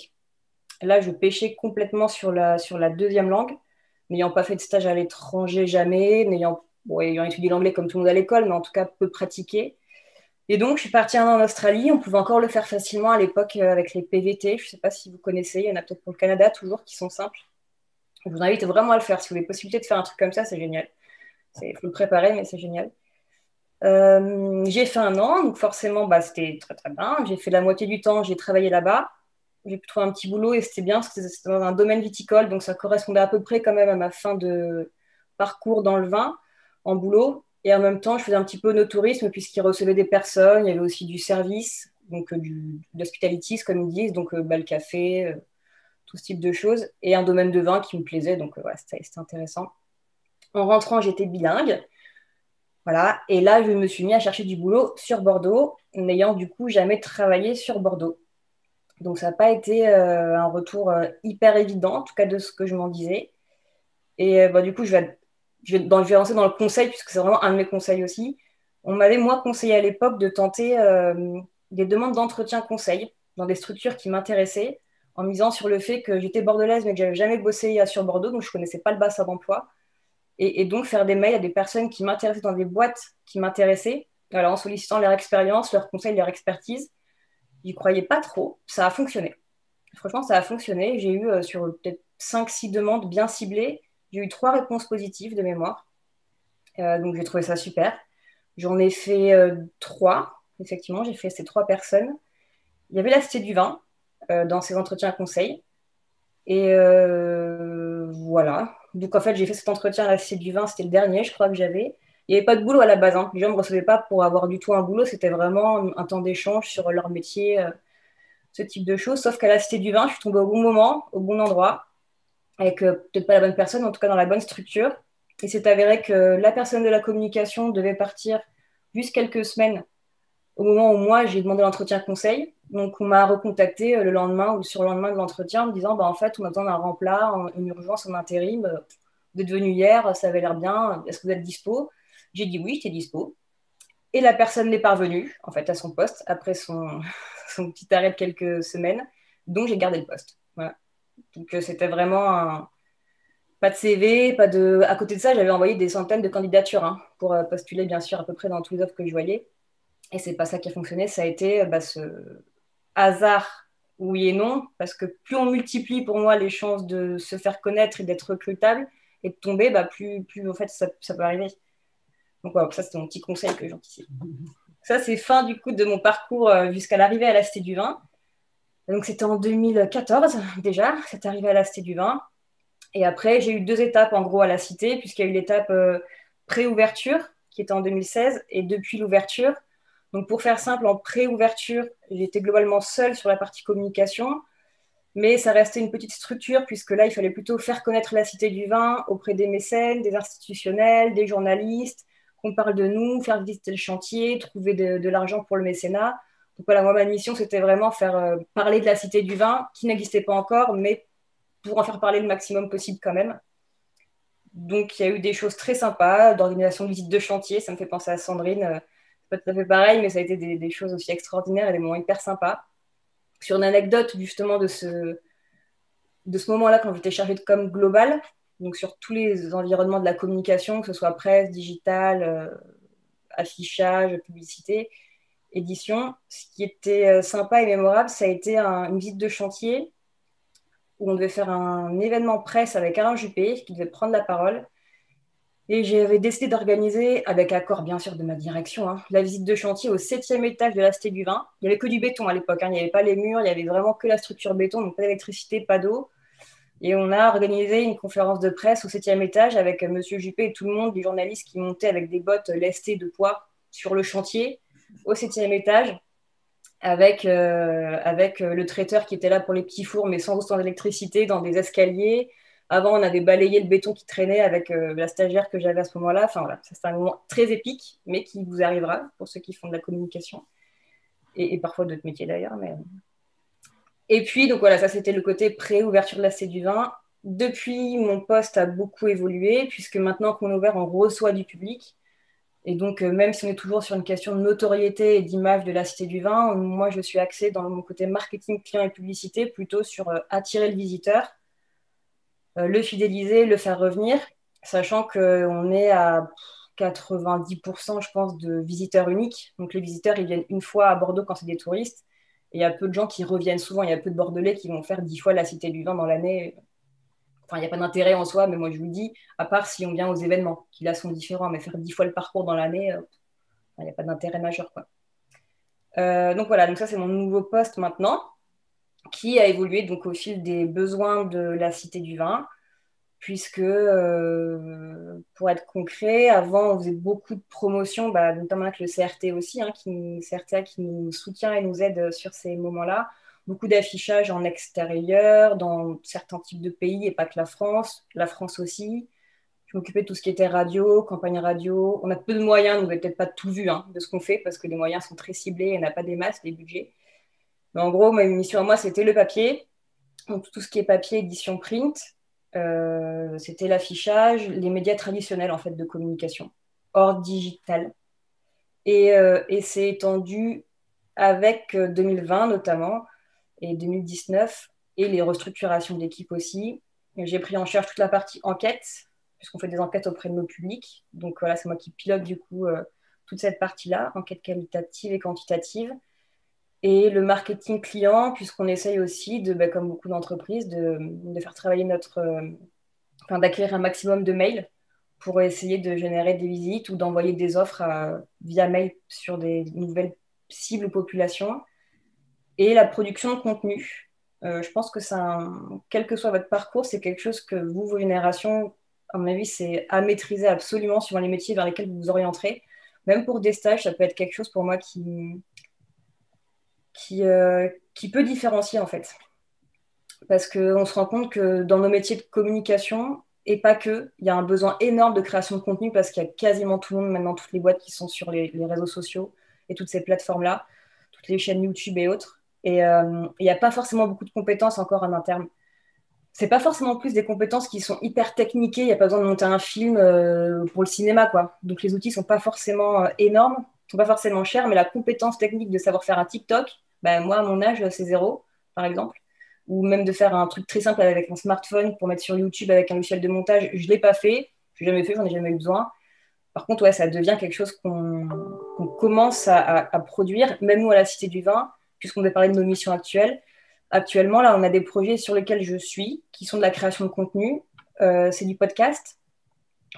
Là, je pêchais complètement sur la, sur la deuxième langue, n'ayant pas fait de stage à l'étranger jamais, n'ayant ayant étudié l'anglais comme tout le monde à l'école, mais en tout cas peu pratiqué. Et donc, je suis partie en Australie. On pouvait encore le faire facilement à l'époque euh, avec les PVT. Je ne sais pas si vous connaissez, il y en a peut-être pour le Canada toujours qui sont simples. Je vous invite vraiment à le faire. Si vous avez possibilité de faire un truc comme ça, c'est génial. Il faut le préparer, mais c'est génial. Euh, j'ai fait un an, donc forcément, bah, c'était très très bien. J'ai fait la moitié du temps, j'ai travaillé là-bas. J'ai pu trouver un petit boulot et c'était bien, c'était dans un domaine viticole, donc ça correspondait à peu près quand même à ma fin de parcours dans le vin, en boulot. Et en même temps, je faisais un petit peu de tourisme puisqu'ils recevaient des personnes, il y avait aussi du service, donc euh, de l'hospitalities, comme ils disent, donc euh, le café, tout ce type de choses, et un domaine de vin qui me plaisait, donc c'était intéressant. En rentrant, j'étais bilingue. Voilà. Et là, je me suis mis à chercher du boulot sur Bordeaux, n'ayant du coup jamais travaillé sur Bordeaux. Donc, ça n'a pas été euh, un retour euh, hyper évident, en tout cas de ce que je m'en disais. Et euh, bah, du coup, je vais, je, vais, dans, dans le conseil, puisque c'est vraiment un de mes conseils aussi. On m'avait, moi, conseillé à l'époque de tenter des demandes d'entretien conseil dans des structures qui m'intéressaient, en misant sur le fait que j'étais bordelaise, mais que j'avais jamais bossé sur Bordeaux, donc je ne connaissais pas le bassin d'emploi et, donc faire des mails à des personnes qui m'intéressaient dans des boîtes qui m'intéressaient, alors en sollicitant leur expérience, leurs conseils, leur expertise. J'y croyais pas trop, ça a fonctionné. Franchement, ça a fonctionné. J'ai eu euh, sur peut-être 5-6 demandes bien ciblées, j'ai eu trois réponses positives de mémoire. Euh, donc j'ai trouvé ça super. J'en ai fait euh, trois, effectivement, j'ai fait ces trois personnes. il y avait la Cité du Vin dans ces entretiens conseils. Et voilà. Donc en fait, j'ai fait cet entretien à la Cité du Vin, c'était le dernier, je crois que j'avais. Il n'y avait pas de boulot à la base. Hein. Les gens ne me recevaient pas pour avoir du tout un boulot. C'était vraiment un temps d'échange sur leur métier, euh, ce type de choses. Sauf qu'à la Cité du Vin, je suis tombée au bon moment, au bon endroit, avec euh, peut-être pas la bonne personne, en tout cas dans la bonne structure. Et c'est avéré que la personne de la communication devait partir juste quelques semaines au moment où moi j'ai demandé l'entretien conseil. Donc on m'a recontacté euh, le lendemain ou le surlendemain de l'entretien en me disant bah, en fait on a besoin d'un remplat, une urgence en intérim. Vous êtes venu hier, ça avait l'air bien. Est-ce que vous êtes dispo? J'ai dit oui, j'étais dispo. Et la personne n'est pas revenue, en fait, à son poste après son, son petit arrêt de quelques semaines. Donc, j'ai gardé le poste. Donc, euh, c'était vraiment pas de CV, pas de. À côté de ça, j'avais envoyé des centaines de candidatures hein, pour euh, postuler, bien sûr, à peu près dans tous les offres que je voyais. Et c'est pas ça qui a fonctionné. Ça a été bah, ce hasard, oui et non, parce que plus on multiplie pour moi les chances de se faire connaître et d'être recrutable et de tomber, bah, plus, plus en fait ça, peut arriver. Donc voilà, ça c'était mon petit conseil que j'anticipe. Ça c'est fin du coup de mon parcours euh, jusqu'à l'arrivée à la Cité du Vin. Donc c'était en 2014 déjà, c'est arrivé à la Cité du Vin. Et après j'ai eu deux étapes en gros à la Cité, puisqu'il y a eu l'étape euh, pré-ouverture qui était en 2016 et depuis l'ouverture. Donc pour faire simple, en pré-ouverture, j'étais globalement seule sur la partie communication, mais ça restait une petite structure puisque là, il fallait plutôt faire connaître la Cité du Vin auprès des mécènes, des institutionnels, des journalistes, qu'on parle de nous, faire visiter le chantier, trouver de, l'argent pour le mécénat. Donc voilà, moi, ma mission, c'était vraiment faire euh, parler de la Cité du Vin, qui n'existait pas encore, mais pour en faire parler le maximum possible quand même. Donc il y a eu des choses très sympas, d'organisation de visites de chantier, ça me fait penser à Sandrine. Euh, pas tout à fait pareil, mais ça a été des, choses aussi extraordinaires et des moments hyper sympas. Sur une anecdote justement de ce, de ce moment-là, quand j'étais chargée de com global, donc sur tous les environnements de la communication, que ce soit presse, digital, euh, affichage, publicité, édition. Ce qui était euh, sympa et mémorable, ça a été une visite de chantier où on devait faire un événement presse avec Alain Juppé qui devait prendre la parole. Et j'avais décidé d'organiser, avec accord bien sûr de ma direction, hein, la visite de chantier au septième étage de la du Vin. Il n'y avait que du béton à l'époque, hein. il n'y avait pas les murs, il n'y avait vraiment que la structure béton, donc pas d'électricité, pas d'eau. Et on a organisé une conférence de presse au septième étage avec Monsieur Juppé et tout le monde, des journalistes qui montaient avec des bottes lestées de poids sur le chantier au septième étage, avec, euh, euh, le traiteur qui était là pour les petits fours, mais sans autant d'électricité, dans des escaliers. Avant, on avait balayé le béton qui traînait avec euh, la stagiaire que j'avais à ce moment-là. Enfin voilà, c'est un moment très épique, mais qui vous arrivera pour ceux qui font de la communication et, parfois d'autres métiers d'ailleurs. Mais et puis, donc voilà, ça c'était le côté pré-ouverture de la C du vin. Depuis, mon poste a beaucoup évolué, puisque maintenant qu'on est ouvert, on reçoit du public. Et donc, euh, même si on est toujours sur une question de notoriété et d'image de la Cité du Vin, moi, je suis axée dans mon côté marketing, client et publicité, plutôt sur euh, attirer le visiteur, euh, le fidéliser, le faire revenir, sachant qu'on est à 90%, je pense, de visiteurs uniques. Donc, les visiteurs, ils viennent une fois à Bordeaux quand c'est des touristes il y a peu de gens qui reviennent souvent. Il y a peu de Bordelais qui vont faire dix fois la Cité du Vin dans l'année. Enfin, il n'y a pas d'intérêt en soi, mais moi je vous le dis, à part si on vient aux événements, qui là sont différents, mais faire dix fois le parcours dans l'année, euh, il n'y a pas d'intérêt majeur. Quoi. Euh, donc voilà, donc ça c'est mon nouveau poste maintenant, qui a évolué donc au fil des besoins de la Cité du Vin puisque, euh, pour être concret, avant, on faisait beaucoup de promotions, bah, notamment avec le CRT aussi, hein, qui, nous soutient et nous aide sur ces moments-là. Beaucoup d'affichage en extérieur, dans certains types de pays, et pas que la France, la France aussi. Je m'occupais de tout ce qui était radio, campagne radio. On a peu de moyens, vous n'avez peut-être pas tout vu hein, de ce qu'on fait, parce que les moyens sont très ciblés, et on n'a pas des masses, des budgets. Mais en gros, ma mission à moi, c'était le papier. Donc, tout ce qui est papier, édition print, euh, c'était l'affichage, les médias traditionnels en fait de communication, hors digital. Et, euh, c'est étendu avec 2020 euh, notamment et 2019 et les restructurations d'équipe aussi. J'ai pris en charge toute la partie enquête, puisqu'on fait des enquêtes auprès de nos publics. Donc voilà, c'est moi qui pilote du coup toute cette partie-là, enquête qualitative et quantitative et le marketing client, puisqu'on essaye aussi, de, bah, comme beaucoup d'entreprises, de, de, faire travailler notre, euh, enfin, d'acquérir un maximum de mails pour essayer de générer des visites ou d'envoyer des offres via mail sur des nouvelles cibles populations. et la production de contenu. Euh, je pense que ça, quel que soit votre parcours, c'est quelque chose que vous, vos générations, à mon avis, c'est à maîtriser absolument suivant les métiers vers lesquels vous vous orienterez. Même pour des stages, ça peut être quelque chose pour moi qui, qui, euh, qui peut différencier en fait. Parce qu'on se rend compte que dans nos métiers de communication, et pas que, il y a un besoin énorme de création de contenu parce qu'il y a quasiment tout le monde, maintenant toutes les boîtes qui sont sur les, réseaux sociaux et toutes ces plateformes-là, toutes les chaînes YouTube et autres. Et euh, il n'y a pas forcément beaucoup de compétences encore en interne. C'est pas forcément plus des compétences qui sont hyper techniquées, il n'y a pas besoin de monter un film euh, pour le cinéma. quoi. Donc les outils ne sont pas forcément énormes, sont pas forcément chers, mais la compétence technique de savoir faire un TikTok, ben, moi, à mon âge, c'est zéro, par exemple. Ou même de faire un truc très simple avec mon smartphone pour mettre sur YouTube avec un logiciel de montage, je ne l'ai pas fait. Je l'ai jamais fait, j'en ai jamais eu besoin. Par contre, ouais, ça devient quelque chose qu'on commence à, produire, même nous à la Cité du Vin, puisqu'on va parler de nos missions actuelles. Actuellement, là, on a des projets sur lesquels je suis, qui sont de la création de contenu. Euh, c'est du podcast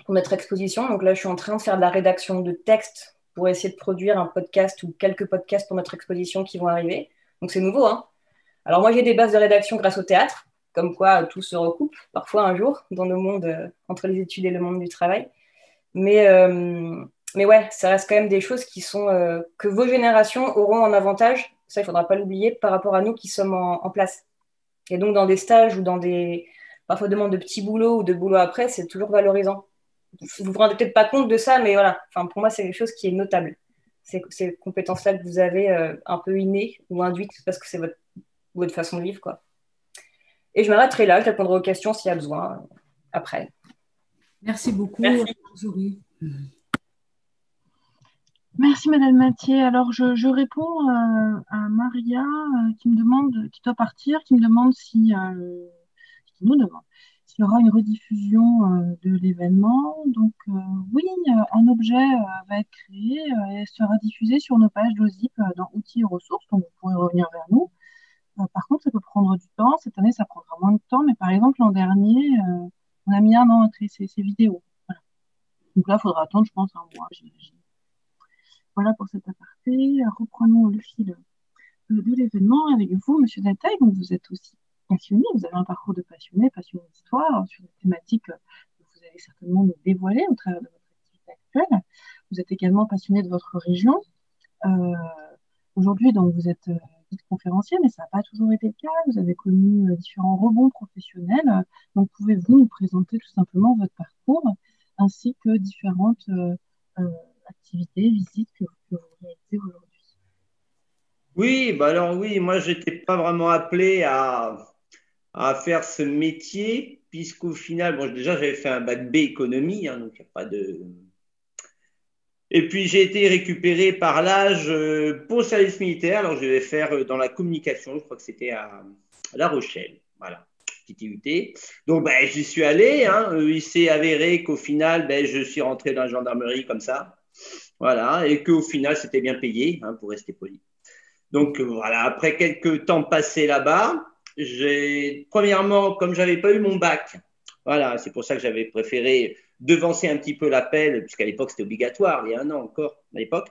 pour notre exposition. Donc là, je suis en train de faire de la rédaction de textes pour essayer de produire un podcast ou quelques podcasts pour notre exposition qui vont arriver. Donc c'est nouveau. Hein Alors moi j'ai des bases de rédaction grâce au théâtre, comme quoi tout se recoupe parfois un jour dans nos mondes, euh, entre les études et le monde du travail. Mais, euh, mais ouais, ça reste quand même des choses qui sont euh, que vos générations auront en avantage. Ça, il ne faudra pas l'oublier par rapport à nous qui sommes en, en, place. Et donc dans des stages ou dans des parfois demandes de petits boulots ou de boulot après, c'est toujours valorisant vous vous rendez peut-être pas compte de ça, mais voilà. Enfin, pour moi, c'est quelque chose qui est notable. Ces, ces compétences-là que vous avez euh, un peu innées ou induites parce que c'est votre, votre façon de vivre, quoi. Et je m'arrêterai là. Je répondrai aux questions s'il y a besoin euh, après. Merci beaucoup, Merci. Merci Madame Mathieu. Alors je, je réponds euh, à Maria qui me demande, qui doit partir, qui me demande si, qui nous demande il y aura une rediffusion euh, de l'événement. Donc euh, oui, euh, un objet va être créé et sera diffusé sur nos pages d'OZIP dans outils et ressources, donc vous pourrez revenir vers nous. par contre, ça peut prendre du temps. Cette année, ça prendra moins de temps, mais par exemple, l'an dernier, on a mis un an à créer ces, vidéos. Donc là, il faudra attendre, je pense, un mois, Voilà pour cet aparté. Reprenons le fil de l'événement avec vous, Monsieur Dataille. Donc, vous êtes aussi vous avez un parcours de passionné, passionné d'histoire, sur des thématiques que vous allez certainement nous dévoiler au travers de votre activité actuelle. Vous êtes également passionné de votre région. Euh, aujourd'hui, donc, vous êtes euh, conférencier, mais ça n'a pas toujours été le cas. Vous avez connu euh, différents rebonds professionnels. Donc, pouvez-vous nous présenter tout simplement votre parcours ainsi que différentes activités, visites que, que vous réalisez aujourd'hui? Oui, bah alors oui, moi je n'étais pas vraiment appelé à, à faire ce métier, puisqu'au final, bon, déjà j'avais fait un bac B économie, hein, donc il n'y a pas de. Et puis j'ai été récupéré par l'âge euh, pour service militaire, alors je vais faire euh, dans la communication, je crois que c'était à, La Rochelle, voilà, petite IUT. Donc ben, j'y suis allé, hein, euh, il s'est avéré qu'au final, ben, je suis rentré dans la gendarmerie comme ça, voilà, et qu'au final c'était bien payé, hein, pour rester poli. Donc voilà, après quelques temps passés là-bas, j'ai, premièrement, comme j'avais pas eu mon bac, voilà, c'est pour ça que j'avais préféré devancer un petit peu l'appel, puisqu'à l'époque c'était obligatoire, il y a un an encore, à l'époque.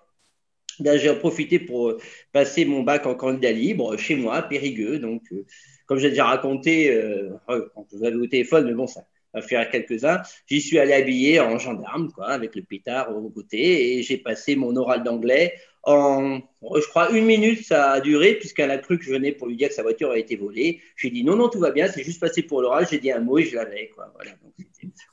Ben, j'ai profité pour passer mon bac en candidat libre chez moi, Périgueux. Donc, euh, comme j'ai déjà raconté, euh, quand vous avez au téléphone, mais bon, ça va faire quelques-uns. J'y suis allé habillé en gendarme, quoi, avec le pétard au côté, et j'ai passé mon oral d'anglais en, je crois, une minute, ça a duré, puisqu'elle a cru que je venais pour lui dire que sa voiture a été volée. J'ai dit non, non, tout va bien, c'est juste passé pour l'oral. J'ai dit un mot et je l'avais. Quoi. Voilà.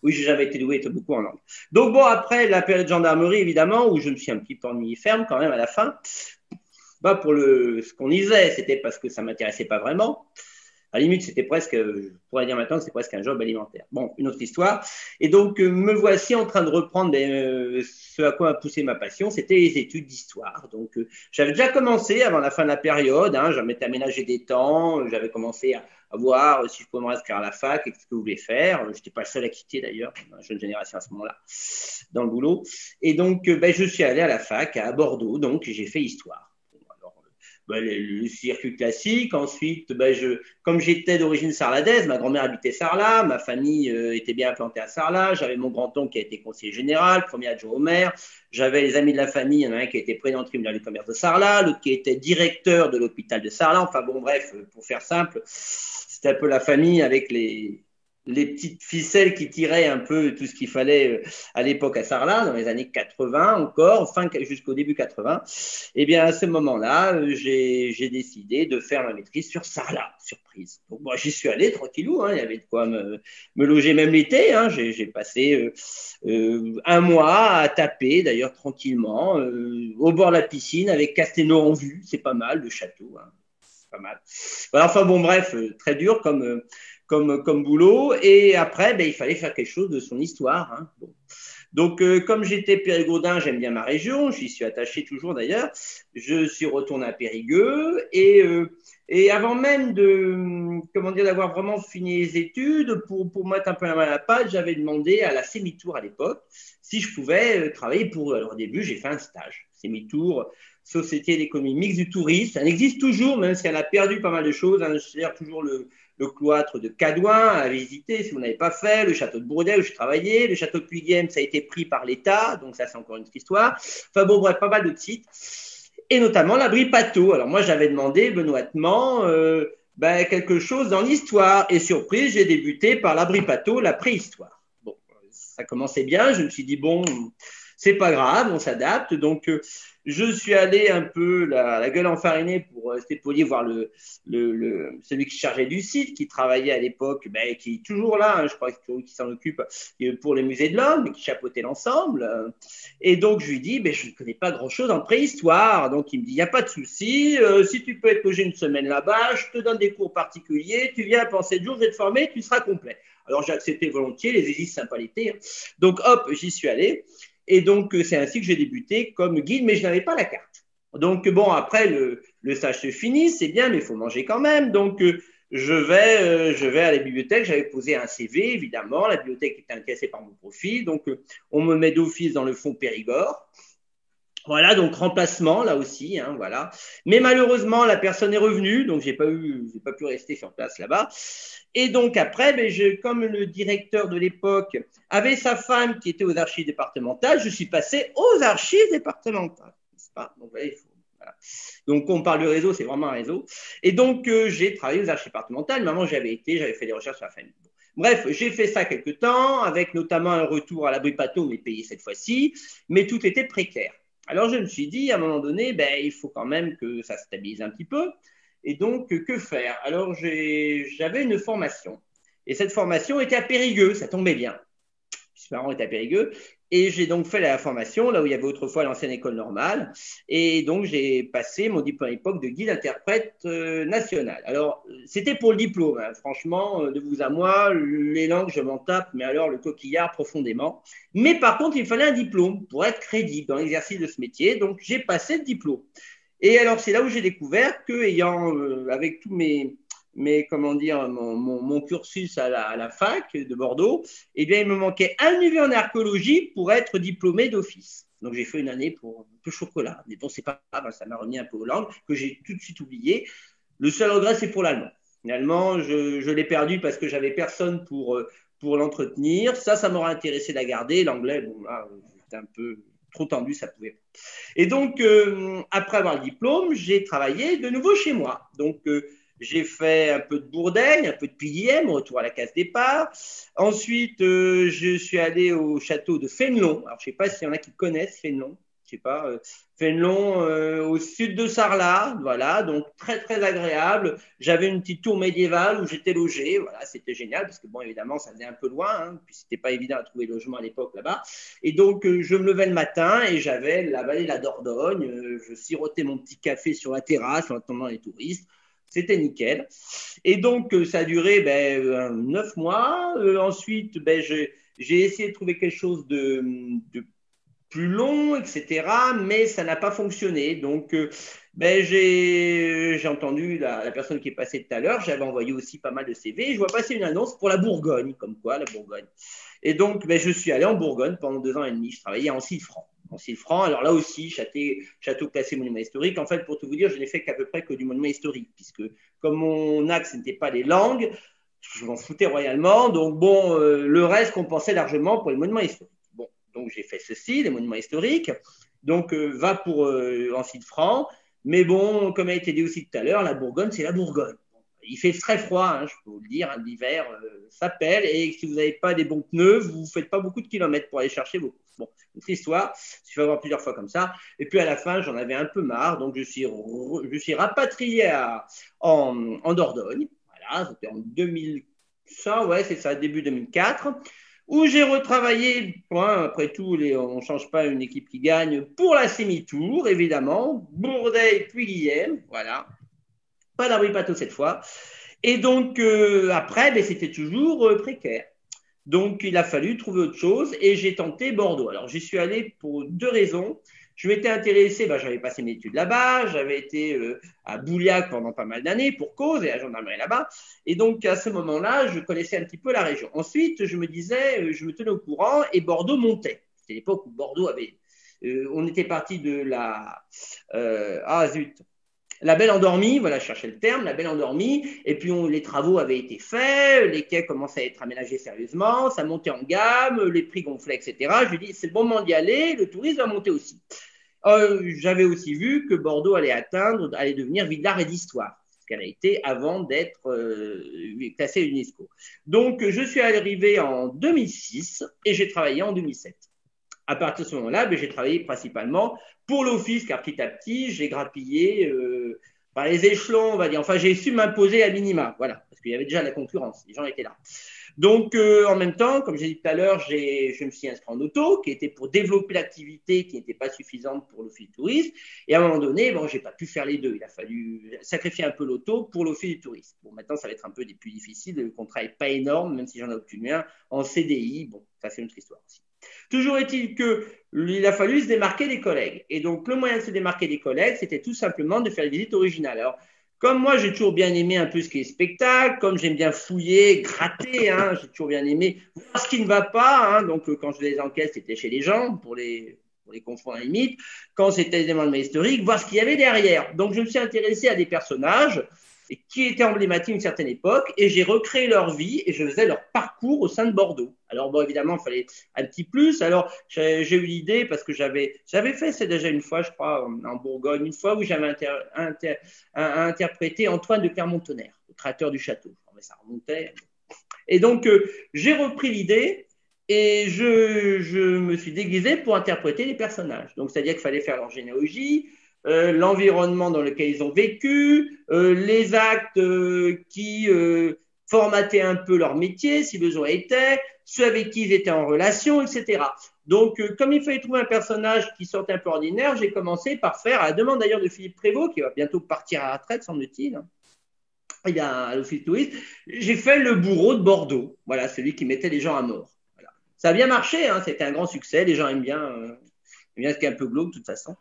Oui, j'ai jamais été doué, été beaucoup en langue. Donc, bon, après la période de gendarmerie, évidemment, où je me suis un petit peu ennuyé ferme quand même à la fin, bah, pour le, ce qu'on disait, c'était parce que ça m'intéressait pas vraiment. À la limite, c'était presque, je pourrais dire maintenant que c'est presque un job alimentaire. Bon, une autre histoire. Et donc, euh, me voici en train de reprendre euh, ce à quoi m'a poussé ma passion, c'était les études d'histoire. Donc, euh, j'avais déjà commencé avant la fin de la période, hein, j'avais aménagé des temps, j'avais commencé à, voir si je pouvais me inscrire à la fac et ce que je voulais faire. Je n'étais pas le seul à quitter d'ailleurs, la jeune génération à ce moment-là, dans le boulot. Et donc, ben, je suis allé à la fac à Bordeaux, donc j'ai fait histoire bah, le, circuit classique. Ensuite, bah, je, comme j'étais d'origine sarladaise, ma grand-mère habitait Sarlat, ma famille euh, était bien implantée à Sarlat, j'avais mon grand-oncle qui a été conseiller général, premier adjoint au maire, j'avais les amis de la famille, il y en a un qui était président du tribunal du commerce de Sarlat, l'autre qui était directeur de l'hôpital de Sarlat. Enfin bon, bref, pour faire simple, c'était un peu la famille avec les, les petites ficelles qui tiraient un peu tout ce qu'il fallait euh, à l'époque à Sarlat, dans les années 80 encore, fin jusqu'au début 80, et eh bien à ce moment-là, euh, j'ai décidé de faire ma maîtrise sur Sarlat, surprise. Donc moi j'y suis allé tranquillou, hein, il y avait de quoi me, loger même l'été, hein, j'ai passé euh, un mois à taper d'ailleurs tranquillement au bord de la piscine avec Castelnau en vue, c'est pas mal, le château. Hein, pas mal. enfin bon, bref, très dur comme, comme, comme boulot. Et après, ben, il fallait faire quelque chose de son histoire. Hein. Donc, euh, comme j'étais périgourdin, j'aime bien ma région, j'y suis attaché toujours d'ailleurs. Je suis retourné à Périgueux et, euh, et avant même de, comment dire, d'avoir vraiment fini les études, pour, pour mettre un peu la main à la pâte, j'avais demandé à la Sémitour à l'époque si je pouvais euh, travailler pour eux. Alors, au début, j'ai fait un stage. Sémitour, Société d'économie mixte du tourisme. Ça existe toujours, même si elle a perdu pas mal de choses. Hein. C'est toujours le, le cloître de Cadouin à visiter si vous n'avez pas fait, le château de Bourdet où je travaillais, le château de Puyguem, ça a été pris par l'État, donc ça c'est encore une autre histoire. Enfin bon, bref, pas mal de sites. Et notamment l'abri Pateau. Alors moi j'avais demandé benoîtement euh, quelque chose dans l'histoire. Et surprise, j'ai débuté par l'abri Pateau, la préhistoire. Bon, ça commençait bien, je me suis dit, bon, c'est pas grave, on s'adapte. Donc, euh, je suis allé un peu la, la gueule enfarinée pour rester euh, poli voir le, le, le, celui qui chargeait du site, qui travaillait à l'époque, ben, qui est toujours là, hein, je crois qui s'en occupe euh, pour les musées de l'homme, qui chapeautait l'ensemble. Et donc, je lui dis, ben, je ne connais pas grand-chose en préhistoire. Donc, il me dit, il n'y a pas de souci, euh, si tu peux être logé une semaine là-bas, je te donne des cours particuliers, tu viens pendant 7 jours, je vais te former, tu seras complet. Alors, j'ai accepté volontiers, les exercices sympa l'été. Hein. Donc, hop, j'y suis allé. Et donc, euh, c'est ainsi que j'ai débuté comme guide, mais je n'avais pas la carte. Donc, bon, après, le, stage se finit, c'est bien, mais il faut manger quand même. Donc, euh, je vais, euh, je vais à la bibliothèque. J'avais posé un CV, évidemment. La bibliothèque était intéressée par mon profil. Donc, on me met d'office dans le fonds Périgord. Voilà, donc remplacement là aussi, hein, voilà. Mais malheureusement, la personne est revenue, donc j'ai pas pas pu rester sur place là-bas. Et donc après, ben, je, comme le directeur de l'époque avait sa femme qui était aux archives départementales, je suis passé aux archives départementales, donc, donc, on parle de réseau, c'est vraiment un réseau. Et donc, euh, j'ai travaillé aux archives départementales. Maman, j'avais été, j'avais fait des recherches sur la famille. Bref, j'ai fait ça quelques temps, avec notamment un retour à l'abri pato, mais payé cette fois-ci, mais tout était précaire. Alors je me suis dit, à un moment donné, ben, il faut quand même que ça stabilise un petit peu. Et donc, que faire? Alors j'avais une formation. Et cette formation était à Périgueux, ça tombait bien. Mes parents étaient à Périgueux. Et j'ai donc fait la formation là où il y avait autrefois l'ancienne école normale. Et donc, j'ai passé mon diplôme à l'époque de guide interprète euh, national. Alors, c'était pour le diplôme. Hein. Franchement, euh, de vous à moi, les langues, je m'en tape, mais alors le coquillard profondément. Mais par contre, il fallait un diplôme pour être crédible dans l'exercice de ce métier. Donc, j'ai passé le diplôme. Et alors, c'est là où j'ai découvert que, ayant, euh, avec tous mes mais comment dire, mon, cursus à la, fac de Bordeaux, eh bien, il me manquait un niveau en archéologie pour être diplômé d'office. Donc, j'ai fait une année pour un peu chocolat. Mais bon, c'est pas grave, ça m'a remis un peu aux langues, que j'ai tout de suite oublié. Le seul regret, c'est pour l'allemand. L'allemand, je, l'ai perdu parce que j'avais personne pour, euh, pour l'entretenir. Ça, ça m'aurait intéressé de la garder. L'anglais, bon, là, c'était un peu trop tendu, ça pouvait. Et donc, euh, après avoir le diplôme, j'ai travaillé de nouveau chez moi. Donc, euh, j'ai fait un peu de Bourdagne, un peu de PIM, retour à la case départ. Ensuite, euh, je suis allé au château de Fénelon. Alors, je ne sais pas s'il y en a qui connaissent Fénelon. Je sais pas. Euh, Fénelon, euh, au sud de Sarlat. Voilà, donc très, très agréable. J'avais une petite tour médiévale où j'étais logé. Voilà, c'était génial parce que, bon, évidemment, ça venait un peu loin. Hein, puis, c'était pas évident à trouver logement à l'époque là-bas. Et donc, je me levais le matin et j'avais la vallée de la Dordogne. je sirotais mon petit café sur la terrasse en attendant les touristes. C'était nickel. Et donc, euh, ça a duré ben, euh, neuf mois. Euh, ensuite, ben, j'ai essayé de trouver quelque chose de, plus long, etc. Mais ça n'a pas fonctionné. Donc, ben, j'ai entendu la, personne qui est passée tout à l'heure. J'avais envoyé aussi pas mal de CV. je vois passer une annonce pour la Bourgogne, comme quoi la Bourgogne. Et donc, ben, je suis allé en Bourgogne pendant deux ans et demi. Je travaillais en 6 francs. en six francs. Alors là aussi, château, château classé monument historique. En fait, pour tout vous dire, je n'ai fait qu'à peu près que du monument historique, puisque comme mon axe n'était pas les langues, je m'en foutais royalement. Donc bon, euh, le reste compensait largement pour les monuments historiques. Donc j'ai fait ceci, les monuments historiques. Donc 20 pour en six francs. Mais bon, comme a été dit aussi tout à l'heure, la Bourgogne, c'est la Bourgogne il fait très froid, hein, je peux vous le dire, hein, l'hiver, euh, ça pèle, et si vous n'avez pas des bons pneus, vous ne faites pas beaucoup de kilomètres pour aller chercher vos. Bon, autre histoire, il faut avoir plusieurs fois comme ça. Et puis à la fin, j'en avais un peu marre, donc je suis, je suis rapatrié en, Dordogne, voilà, c'était en 2100, ouais, c'est ça, début 2004 où j'ai retravaillé, après tout, on ne change pas une équipe qui gagne, pour la semi-tour, évidemment, Bourdeil puis Guillaume, voilà. Pas d'abri cette fois. Et donc, euh, après, ben, c'était toujours euh, précaire. Donc, il a fallu trouver autre chose et j'ai tenté Bordeaux. Alors, j'y suis allé pour deux raisons. Je m'étais intéressé, ben, j'avais passé mes études là-bas, j'avais été euh, à Bouliac pendant pas mal d'années pour cause et à gendarmerie là-bas. Et donc, à ce moment-là, je connaissais un petit peu la région. Ensuite, je me disais, je me tenais au courant et Bordeaux montait. C'était l'époque où Bordeaux avait. on était parti de la. ah, zut la belle endormie, voilà, je cherchais le terme, la belle endormie, et puis les travaux avaient été faits, les quais commençaient à être aménagés sérieusement, ça montait en gamme, les prix gonflaient, etc. Je lui dis, c'est le moment d'y aller, le tourisme va monter aussi. Euh, j'avais aussi vu que Bordeaux allait atteindre, allait devenir ville d'art et d'histoire, ce qu'elle a été avant d'être euh, classée UNESCO. Donc, je suis arrivé en 2006 et j'ai travaillé en 2007 à partir de ce moment-là, ben, j'ai travaillé principalement pour l'office, car petit à petit, j'ai grappillé euh, par les échelons, on va dire. Enfin, j'ai su m'imposer à minima, voilà, parce qu'il y avait déjà la concurrence, les gens étaient là. Donc, euh, en même temps, comme j'ai dit tout à l'heure, je me suis inscrit en auto, qui était pour développer l'activité qui n'était pas suffisante pour l'office du tourisme. Et à un moment donné, bon, j'ai pas pu faire les deux. Il a fallu sacrifier un peu l'auto pour l'office du tourisme. Bon, maintenant, ça va être un peu des plus difficiles. Le contrat n'est pas énorme, même si j'en ai obtenu un en CDI. Bon, ça, c'est une autre histoire aussi. Toujours est-il qu'il a fallu se démarquer des collègues. Et donc, le moyen de se démarquer des collègues, c'était tout simplement de faire des visites originales. Comme moi, j'ai toujours bien aimé un peu ce qui est spectacle, comme j'aime bien fouiller, gratter, hein, j'ai toujours bien aimé voir ce qui ne va pas. Hein. donc, quand je les enquêtes, c'était chez les gens pour les, pour les confondre à limite. Quand c'était des éléments historiques, voir ce qu'il y avait derrière. Donc, je me suis intéressé à des personnages qui étaient emblématiques d'une certaine époque, et j'ai recréé leur vie et je faisais leur parcours au sein de Bordeaux. Alors bon, évidemment, il fallait un petit plus. Alors j'ai eu l'idée parce que j'avais j'avais fait c'est déjà une fois, je crois, en Bourgogne, une fois où j'avais interprété Antoine de Clermont-Tonnerre, le créateur du château. Mais ça remontait. Et donc euh, j'ai repris l'idée et je, je, me suis déguisé pour interpréter les personnages. Donc c'est-à-dire qu'il fallait faire leur généalogie, euh, l'environnement dans lequel ils ont vécu, euh, les actes euh, qui formataient un peu leur métier, si besoin était, ceux avec qui ils étaient en relation, etc. Donc, comme il fallait trouver un personnage qui sortait un peu ordinaire, j'ai commencé par faire, à la demande d'ailleurs de Philippe Prévost, qui va bientôt partir à la retraite, semble-t-il, hein. il a à l'office touriste, j'ai fait le bourreau de Bordeaux, voilà, celui qui mettait les gens à mort. Ça a bien marché, hein, c'était un grand succès, les gens aiment bien, aiment bien ce qui est un peu glauque de toute façon.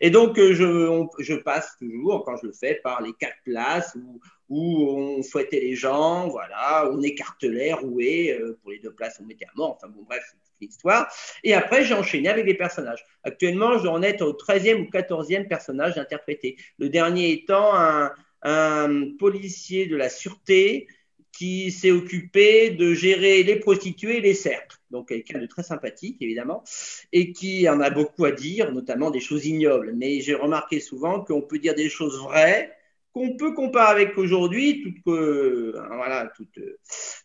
Et donc, euh, je, je, passe toujours, quand je le fais, par les quatre places où, où on fouettait les gens, voilà, on écartelait, rouait, euh, pour les deux places, on mettait à mort, enfin bon, bref, c'est l'histoire. Et après, j'ai enchaîné avec des personnages. Actuellement, je dois en être au 13e ou 14e personnage interprété. Le dernier étant un, un policier de la sûreté qui s'est occupé de gérer les prostituées et les cercles. Donc quelqu'un de très sympathique, évidemment, et qui en a beaucoup à dire, notamment des choses ignobles. Mais j'ai remarqué souvent qu'on peut dire des choses vraies, qu'on peut comparer avec aujourd'hui, toute, euh, voilà, toute,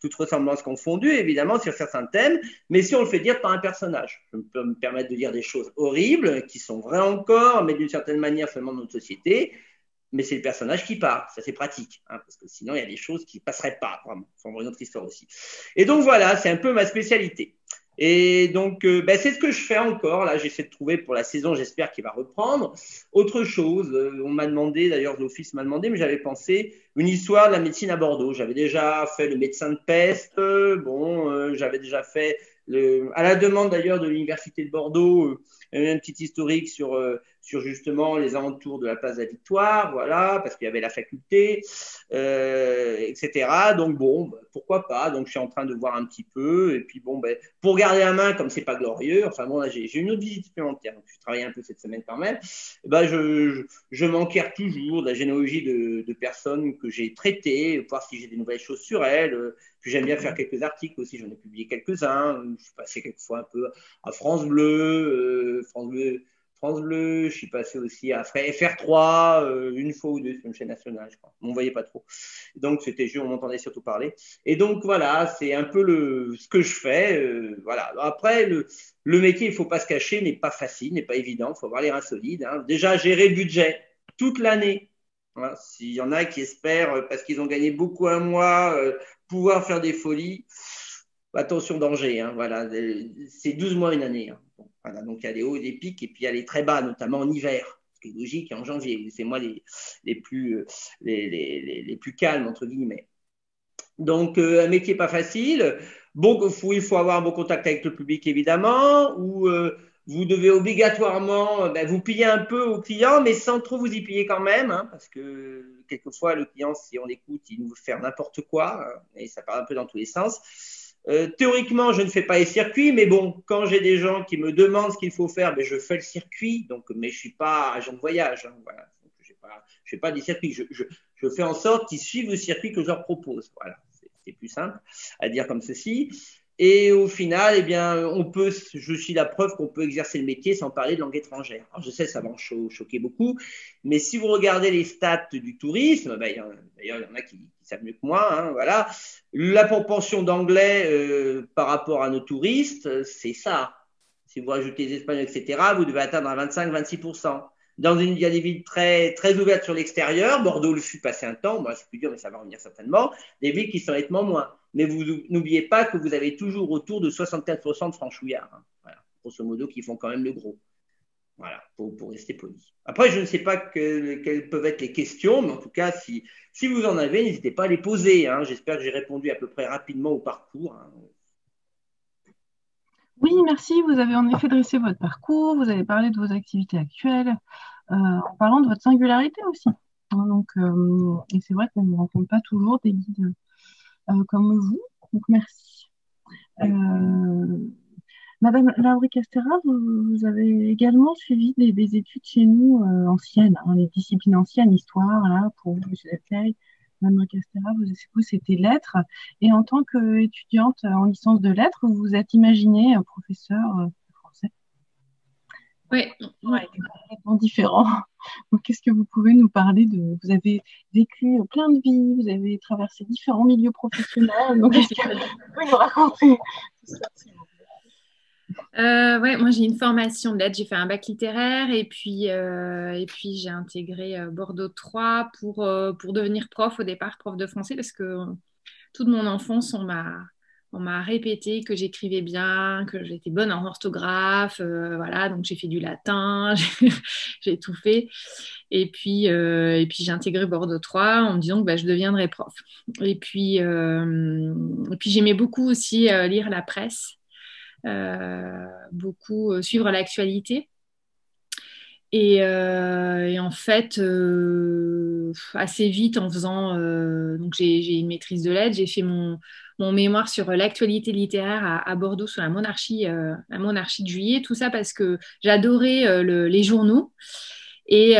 toute ressemblance confondue, évidemment, sur certains thèmes, mais si on le fait dire par un personnage. Je peux me permettre de dire des choses horribles, qui sont vraies encore, mais d'une certaine manière seulement dans notre société, mais c'est le personnage qui part. Ça, c'est pratique, hein, parce que sinon, il y a des choses qui ne passeraient pas, vraiment. Une autre histoire aussi. Et donc, voilà, c'est un peu ma spécialité. Et donc, euh, ben, c'est ce que je fais encore. Là, j'essaie de trouver pour la saison, j'espère qu'il va reprendre. Autre chose, euh, on m'a demandé, d'ailleurs, l'office m'a demandé, mais j'avais pensé une histoire de la médecine à Bordeaux. J'avais déjà fait le médecin de peste. Euh, bon, j'avais déjà fait, le, à la demande d'ailleurs de l'université de Bordeaux, un petit historique sur sur justement les alentours de la place de la Victoire, voilà, parce qu'il y avait la faculté. Euh, etc. Donc bon, bah, pourquoi pas Donc je suis en train de voir un petit peu. Et puis bon, ben, pour garder la main, comme c'est pas glorieux, enfin bon, j'ai une autre visite supplémentaire, donc je travaille un peu cette semaine quand même. Ben, je, je, je toujours de la généalogie de, de personnes que j'ai traitées, voir si j'ai des nouvelles choses sur elles. Puis j'aime bien faire quelques articles aussi, j'en ai publié quelques-uns. Je suis passé quelquefois un peu à France Bleu, euh, France Bleu France Bleu, je suis passé aussi à FR3 euh, une fois ou deux sur une chaîne nationale, je crois. On ne voyait pas trop. Donc c'était juste, on m'entendait surtout parler. Et donc voilà, c'est un peu le, ce que je fais. Euh, voilà. Après, le, le métier, il ne faut pas se cacher, n'est pas facile, n'est pas évident. Il faut avoir les reins solides. Hein. Déjà, gérer le budget toute l'année. S'il y en a qui espèrent, euh, parce qu'ils ont gagné beaucoup un mois, pouvoir faire des folies, attention danger. Hein. Voilà, c'est 12 mois une année. Hein donc il y a des hauts et des pics, et puis il y a les très bas, notamment en hiver, ce qui est logique, en janvier, c'est moi les, les, plus, euh, les, les, les, plus calmes, entre guillemets. Donc euh, un métier pas facile, bon, il faut avoir un bon contact avec le public, évidemment, ou euh, vous devez obligatoirement ben, vous plier un peu au client, mais sans trop vous y plier quand même, hein, parce que quelquefois, le client, si on l'écoute, il nous fait n'importe quoi, hein, et ça part un peu dans tous les sens. Euh, théoriquement, je ne fais pas les circuits, mais bon, quand j'ai des gens qui me demandent ce qu'il faut faire, ben, je fais le circuit. Donc, mais je suis pas agent de voyage. Hein, voilà. je ne fais pas des circuits. Je, je, je fais en sorte qu'ils suivent le circuit que je leur propose. Voilà, c'est plus simple à dire comme ceci. Et au final, eh bien, on peut, je suis la preuve qu'on peut exercer le métier sans parler de langue étrangère. Je sais, ça va en choquer beaucoup, mais si vous regardez les stats du tourisme, ben, d'ailleurs, il y en a qui, savent mieux que moi, hein, voilà, la proportion d'anglais euh, par rapport à nos touristes, c'est ça. Si vous rajoutez les Espagnols, etc., vous devez atteindre à 25-26%. Dans une, il y a des villes très, très ouvertes sur l'extérieur. Bordeaux le fut passé un temps. Moi, je peux dire, mais ça va revenir certainement. Des villes qui sont nettement moins. Mais vous n'oubliez pas que vous avez toujours autour de 64% de franchouillards. Hein. Voilà. Grosso modo, qui font quand même le gros. Voilà, pour, rester poli. Après, je ne sais pas quelles peuvent être les questions, mais en tout cas, si, si vous en avez, n'hésitez pas à les poser. Hein. J'espère que j'ai répondu à peu près rapidement au parcours. Hein. Oui, merci. Vous avez en effet dressé votre parcours, vous avez parlé de vos activités actuelles, euh, en parlant de votre singularité aussi. Hein, donc, euh, et c'est vrai qu'on ne rencontre pas toujours des guides euh, comme vous. Donc, merci. Madame Laurie Castera, vous, avez également suivi des, études chez nous anciennes, hein, les disciplines anciennes, histoire, là, pour vous, Madame Castera, vous, c'était lettres. Et en tant qu'étudiante en licence de lettres, vous vous êtes imaginé professeur de français? Oui, ouais. complètement différent. Qu'est-ce que vous pouvez nous parler de Vous avez vécu plein de vies, vous avez traversé différents milieux professionnels. Donc, qu'est-ce que vous pouvez nous raconter euh, ouais, moi j'ai une formation de j'ai fait un bac littéraire et puis, euh, puis j'ai intégré euh, Bordeaux 3 pour, pour devenir prof au départ, prof de français, parce que toute mon enfance on m'a, répété que j'écrivais bien, que j'étais bonne en orthographe, voilà, donc j'ai fait du latin, j'ai tout fait. Et puis, puis j'ai intégré Bordeaux 3 en me disant que bah, je deviendrais prof. Et puis, et puis j'aimais beaucoup aussi lire la presse. Euh, beaucoup euh, suivre l'actualité. Et, euh, en fait, assez vite, en faisant, donc j'ai une maîtrise de lettres, j'ai fait mon, mon, mémoire sur l'actualité littéraire à, Bordeaux sur la monarchie, la monarchie de juillet, tout ça parce que j'adorais les journaux. Et,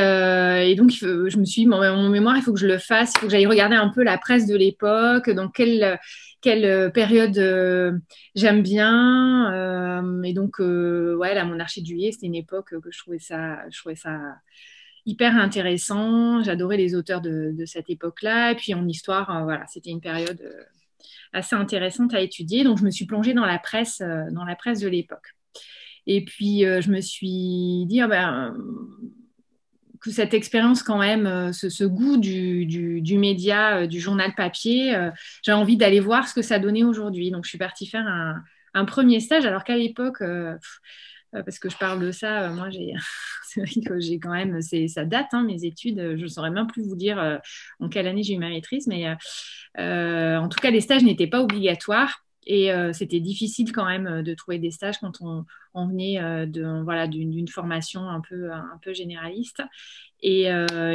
donc, je me suis dit, mon, mon, mémoire, il faut que je le fasse, il faut que j'aille regarder un peu la presse de l'époque, dans quelle, quelle euh, période euh, j'aime bien. Euh, et donc, ouais, la monarchie de juillet, c'était une époque que je trouvais ça, je trouvais ça hyper intéressant. J'adorais les auteurs de, cette époque-là. Et puis en histoire, voilà, c'était une période assez intéressante à étudier. Donc, je me suis plongée dans la presse, dans la presse de l'époque. Et puis, je me suis dit, ah ben, que cette expérience quand même, euh, ce, goût du, média, euh, du journal papier, euh, j'ai envie d'aller voir ce que ça donnait aujourd'hui. Donc je suis partie faire un, un premier stage, alors qu'à l'époque, parce que je parle de ça, moi j'ai, c'est vrai que j'ai quand même, c'est, ça date hein, mes études, je ne saurais même plus vous dire en quelle année j'ai eu ma maîtrise, mais en tout cas les stages n'étaient pas obligatoires. Et c'était difficile quand même de trouver des stages quand on, venait de, voilà, d'une formation un peu, un peu généraliste. Et,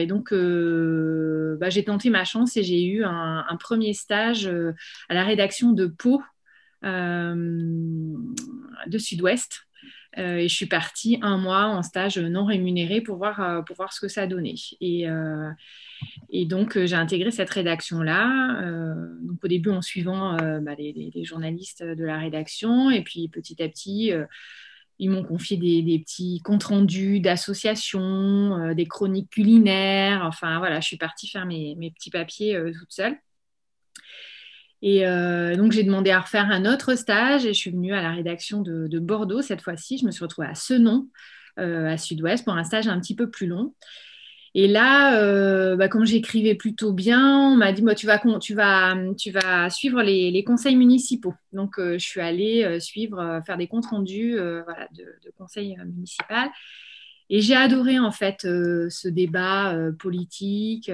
donc, bah, j'ai tenté ma chance et j'ai eu un, premier stage à la rédaction de Pau de Sud-Ouest. Euh, et je suis partie un mois en stage non rémunéré pour voir, euh, pour voir ce que ça donnait. Et, euh, et donc, j'ai intégré cette rédaction-là. donc, au début, en suivant bah, les, journalistes de la rédaction. Et puis, petit à petit, ils m'ont confié des, petits comptes rendus d'associations, des chroniques culinaires. Enfin, voilà, je suis partie faire mes, petits papiers toute seule. Et euh, donc, j'ai demandé à refaire un autre stage et je suis venue à la rédaction de, Bordeaux cette fois-ci. Je me suis retrouvée à Senon, euh, à Sud-Ouest, pour un stage un petit peu plus long. Et là, euh, bah, comme j'écrivais plutôt bien, on m'a dit tu, vas, tu, vas, tu vas suivre les, conseils municipaux. Donc, je suis allée suivre, faire des comptes rendus de, conseils municipaux. Et j'ai adoré en fait ce débat politique.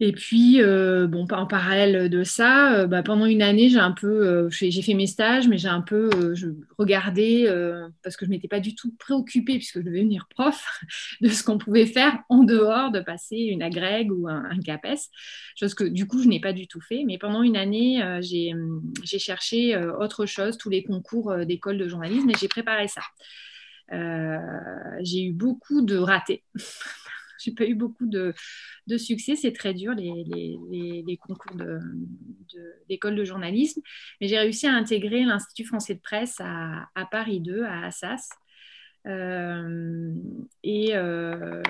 Et puis, euh, bon, en parallèle de ça, euh, bah, pendant une année, j'ai un peu, euh, j'ai fait mes stages, mais j'ai un peu je regardé, parce que je m'étais pas du tout préoccupée, puisque je devais devenir prof, de ce qu'on pouvait faire en dehors de passer une agrègue ou un, un CAPES, chose que du coup, je n'ai pas du tout fait. Mais pendant une année, j'ai cherché autre chose, tous les concours d'école de journalisme, et j'ai préparé ça. j'ai eu beaucoup de ratés j'ai pas eu beaucoup de, succès. C'est très dur, les, concours d'école de, journalisme. Mais j'ai réussi à intégrer l'Institut français de presse à, Paris 2, à Assas. Euh, euh,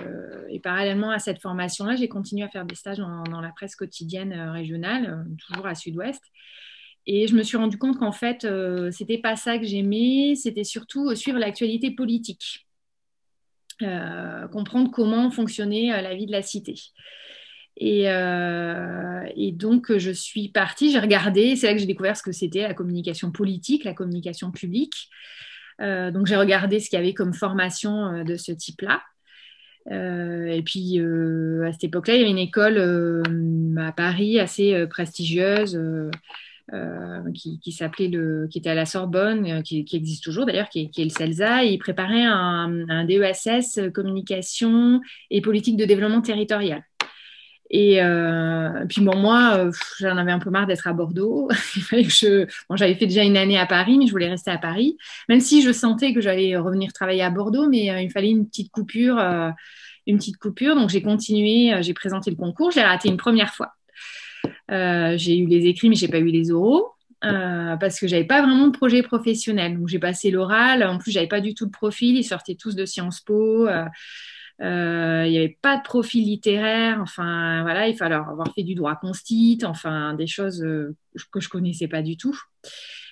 et, parallèlement à cette formation-là, j'ai continué à faire des stages dans, la presse quotidienne euh, régionale, toujours à Sud-Ouest. Et je me suis rendu compte qu'en fait, c'était pas ça que j'aimais, c'était surtout suivre l'actualité politique. Euh, comprendre comment fonctionnait euh, la vie de la cité. Et, euh, et, donc, je suis partie, j'ai regardé, c'est là que j'ai découvert ce que c'était la communication politique, la communication publique. donc, j'ai regardé ce qu'il y avait comme formation de ce type-là. et puis, à cette époque-là, il y avait une école à Paris assez prestigieuse euh, qui, s'appelait le, qui était à la Sorbonne, euh, qui, existe toujours d'ailleurs, qui, est le CELSA. Et il préparait un, DESS euh, communication et politique de développement territorial. Et puis bon, moi, j'en avais un peu marre d'être à Bordeaux. je... bon, j'avais fait déjà une année à Paris, mais je voulais rester à Paris, même si je sentais que j'allais revenir travailler à Bordeaux, mais il fallait une petite coupure, une petite coupure. Donc j'ai continué, j'ai présenté le concours, j'ai raté une première fois. Euh, j'ai eu les écrits, mais j'ai pas eu les oraux. Euh, parce que j'avais pas vraiment de projet professionnel. Donc j'ai passé l'oral. En plus, j'avais pas du tout de profil. Ils sortaient tous de Sciences Po. Euh, il n'y avait pas de profil littéraire. Enfin, voilà, il fallait avoir fait du droit constite. Enfin, des choses que je connaissais pas du tout.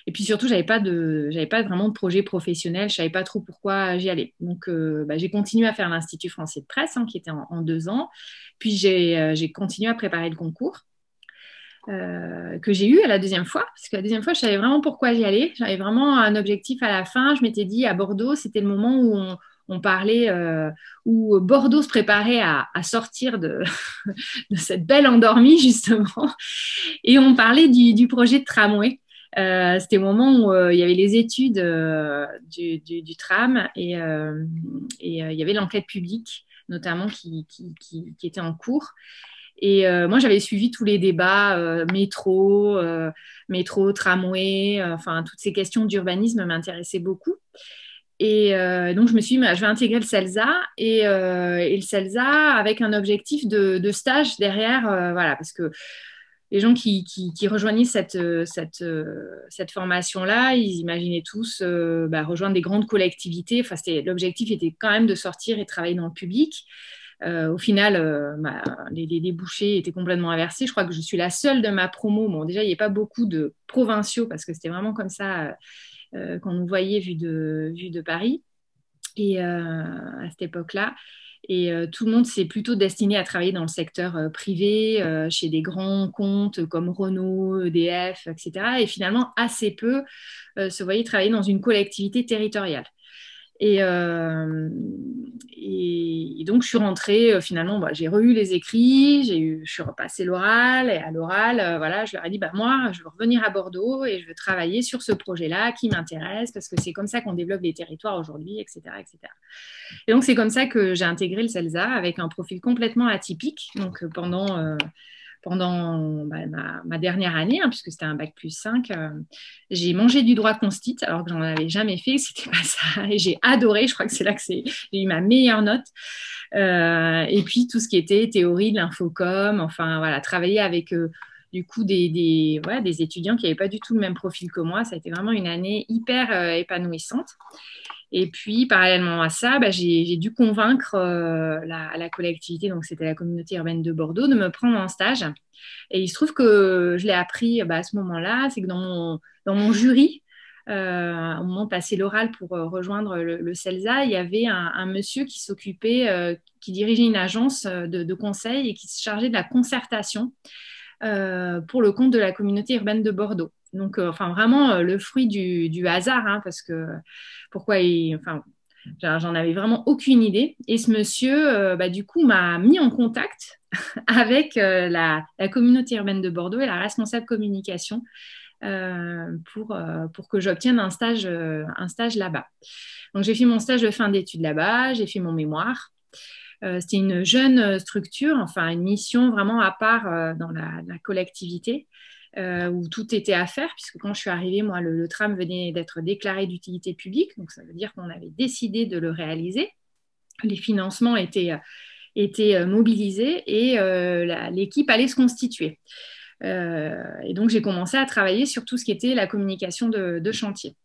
Et puis surtout, j'avais pas de, pas vraiment de projet professionnel. Je savais pas trop pourquoi j'y allais. Donc, bah, j'ai continué à faire l'Institut français de presse, hein, qui était en, deux ans. Puis j'ai continué à préparer le concours. Euh, que j'ai eu à la deuxième fois, parce que la deuxième fois, je savais vraiment pourquoi j'y allais. J'avais vraiment un objectif à la fin. Je m'étais dit à Bordeaux, c'était le moment où on, parlait, euh, où Bordeaux se préparait à, sortir de, cette belle endormie, justement. Et on parlait du, projet de tramway. Euh, c'était au moment où il y avait les études du, tram et, il y avait l'enquête publique, notamment, qui, qui, était en cours. Et euh, moi, j'avais suivi tous les débats euh, métro, euh, métro, tramway, enfin, toutes ces questions d'urbanisme m'intéressaient beaucoup. Et donc, je me suis dit, bah, je vais intégrer le CELSA et, le CELSA avec un objectif de, stage derrière, voilà, parce que les gens qui, rejoignaient cette formation-là, ils imaginaient tous bah, rejoindre des grandes collectivités. Enfin, l'objectif était quand même de sortir et travailler dans le public. Euh, au final, euh, les, débouchés étaient complètement inversés. Je crois que je suis la seule de ma promo. Bon, déjà, il n'y a pas beaucoup de provinciaux parce que c'était vraiment comme ça euh, qu'on nous voyait vu de, Paris. Et à cette époque-là, et tout le monde s'est plutôt destiné à travailler dans le secteur privé, chez des grands comptes comme Renault, EDF, etc. Et finalement, assez peu se voyaient travailler dans une collectivité territoriale. Et, euh, et, donc, je suis rentrée, euh, finalement, bah, j'ai revu les écrits, je suis repassée l'oral, et à l'oral, euh, voilà, je leur ai dit, bah, moi, je veux revenir à Bordeaux et je veux travailler sur ce projet-là qui m'intéresse, parce que c'est comme ça qu'on développe les territoires aujourd'hui, etc., etc. Et donc, c'est comme ça que j'ai intégré le CELSA avec un profil complètement atypique. Donc, pendant pendant bah, ma, dernière année, hein, puisque c'était un bac plus 5, euh, j'ai mangé du droit constit, alors que j'en avais jamais fait, c'était pas ça. Et j'ai adoré, je crois que c'est là que j'ai eu ma meilleure note. Euh, et puis tout ce qui était théorie de l'infocom, enfin voilà, travailler avec euh, du coup des, des, des étudiants qui n'avaient pas du tout le même profil que moi. Ça a été vraiment une année hyper épanouissante. Et puis, parallèlement à ça, bah, j'ai dû convaincre euh, la, collectivité, donc c'était la communauté urbaine de Bordeaux, de me prendre en stage. Et il se trouve que je l'ai appris bah, à ce moment-là, c'est que dans mon, dans mon jury, euh, au moment de passer l'oral pour euh, rejoindre le, CELSA, il y avait un, monsieur qui s'occupait, qui dirigeait une agence de, conseil et qui se chargeait de la concertation pour le compte de la communauté urbaine de Bordeaux. Donc, euh, enfin, vraiment euh, le fruit du, hasard, hein, parce que pourquoi il. Enfin, j'en avais vraiment aucune idée. Et ce monsieur, euh, bah, du coup, m'a mis en contact avec la, communauté urbaine de Bordeaux et la responsable communication pour, pour que j'obtienne un stage, un stage là-bas. Donc, j'ai fait mon stage de fin d'études là-bas, j'ai fait mon mémoire. C'était une jeune structure, enfin une mission vraiment à part dans la, collectivité. Euh, où tout était à faire, puisque quand je suis arrivée, moi, le, tram venait d'être déclaré d'utilité publique, donc ça veut dire qu'on avait décidé de le réaliser. Les financements étaient, euh, étaient euh, mobilisés et l'équipe allait se constituer. et donc, j'ai commencé à travailler sur tout ce qui était la communication de, de chantier.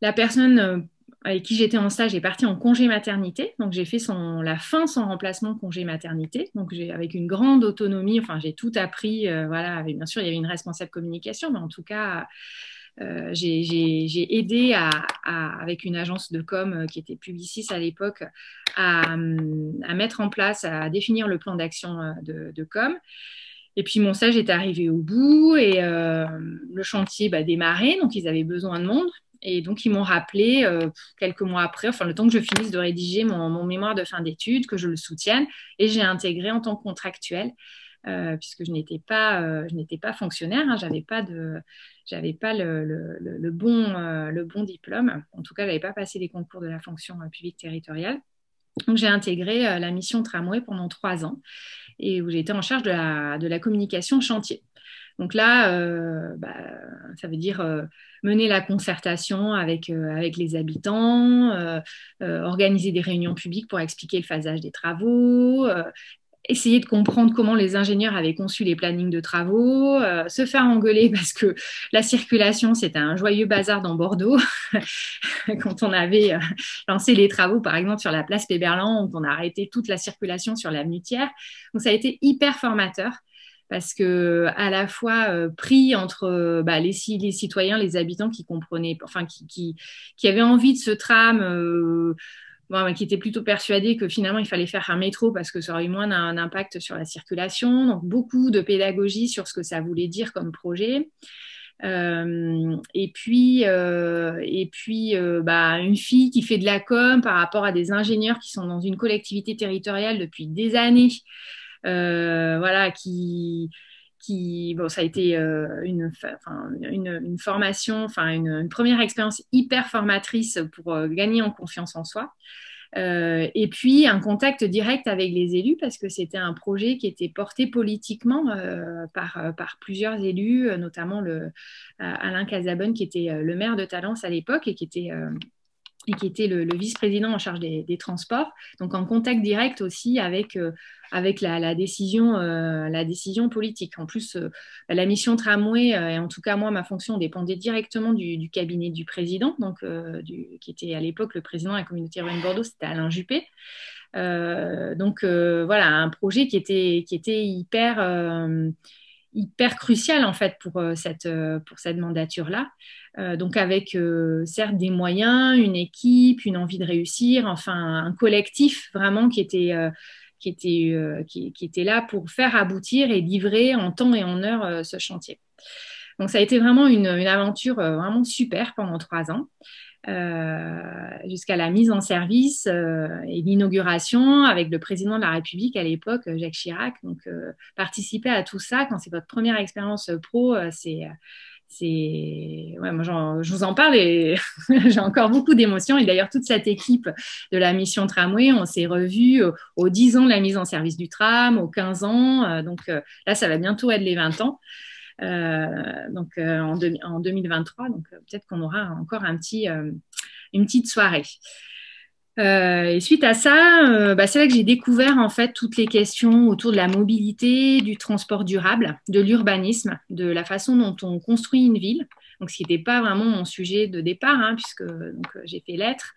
La personne avec qui j'étais en stage est partie en congé maternité. Donc, j'ai fait la fin sans remplacement congé maternité. Donc, j'ai, avec une grande autonomie, enfin, j'ai tout appris. Euh, voilà, bien sûr, il y avait une responsable communication, mais en tout cas, euh, j'ai, aidé avec une agence de com euh, qui était Publicis à l'époque à, mettre en place, à définir le plan d'action de, com. Et puis mon stage est arrivé au bout et le chantier bah, démarré, donc ils avaient besoin de monde. Et donc, ils m'ont rappelé euh, quelques mois après, enfin, le temps que je finisse de rédiger mon, mémoire de fin d'études, que je le soutienne. Et j'ai intégré en tant que contractuel, euh, puisque je n'étais pas, euh, je n'étais pas fonctionnaire, hein, j'avais pas de, j'avais pas le, bon, le bon diplôme. En tout cas, je n'avais pas passé les concours de la fonction publique territoriale. Donc, j'ai intégré la mission Tramway pendant trois ans et où j'étais en charge de la communication chantier. Donc là, euh, bah, ça veut dire euh, mener la concertation avec, euh, les habitants, organiser des réunions publiques pour expliquer le phasage des travaux, essayer de comprendre comment les ingénieurs avaient conçu les plannings de travaux, se faire engueuler parce que la circulation, c'était un joyeux bazar dans Bordeaux. Quand on avait lancé les travaux, par exemple, sur la place Péberlan, on a arrêté toute la circulation sur la Mutière. Donc, ça a été hyper formateur parce que à la fois euh, pris entre euh, bah, les, citoyens, les habitants qui comprenaient, enfin qui, qui, qui avaient envie de ce tram, euh, qui étaient plutôt persuadés que finalement il fallait faire un métro parce que ça aurait eu moins d'un impact sur la circulation. Donc beaucoup de pédagogie sur ce que ça voulait dire comme projet. et puis, et puis bah, une fille qui fait de la com par rapport à des ingénieurs qui sont dans une collectivité territoriale depuis des années voilà, qui, qui, bon, ça a été euh, une, une, formation, enfin une, première expérience hyper formatrice pour euh, gagner en confiance en soi. et puis un contact direct avec les élus parce que c'était un projet qui était porté politiquement par, par plusieurs élus, notamment le, Alain Casabonne qui était le maire de Talence à l'époque et qui était et qui était le, vice-président en charge des, transports, donc en contact direct aussi avec, euh, avec la, décision, euh, la décision politique. En plus, euh, la mission tramway, et en tout cas moi, ma fonction dépendait directement du, cabinet du président, donc, qui était à l'époque le président de la communauté urbaine Bordeaux, c'était Alain Juppé. donc voilà, un projet qui était, qui était hyper hyper crucial en fait pour cette, pour cette mandature-là. Euh, donc avec euh, certes des moyens, une équipe, une envie de réussir, enfin un collectif vraiment qui était, euh, qui était, qui, était là pour faire aboutir et livrer en temps et en heure ce chantier. Donc ça a été vraiment une, une aventure vraiment super pendant trois ans. Jusqu'à la mise en service et l'inauguration avec le président de la République à l'époque, Jacques Chirac. Donc, participer à tout ça quand c'est votre première expérience pro, c'est c'est ouais, moi je vous en parle et j'ai encore beaucoup d'émotions et d'ailleurs toute cette équipe de la mission tramway on s'est revus aux, 10 ans de la mise en service du tram aux 15 ans euh, donc euh, là ça va bientôt être les 20 ans euh, donc en, en, 2023 donc peut-être qu'on aura encore une petite soirée euh, et suite à ça, euh, bah, c'est là que j'ai découvert en fait toutes les questions autour de la mobilité, du transport durable, de l'urbanisme, de la façon dont on construit une ville. Donc, ce qui n'était pas vraiment mon sujet de départ, hein, puisque j'ai fait lettres.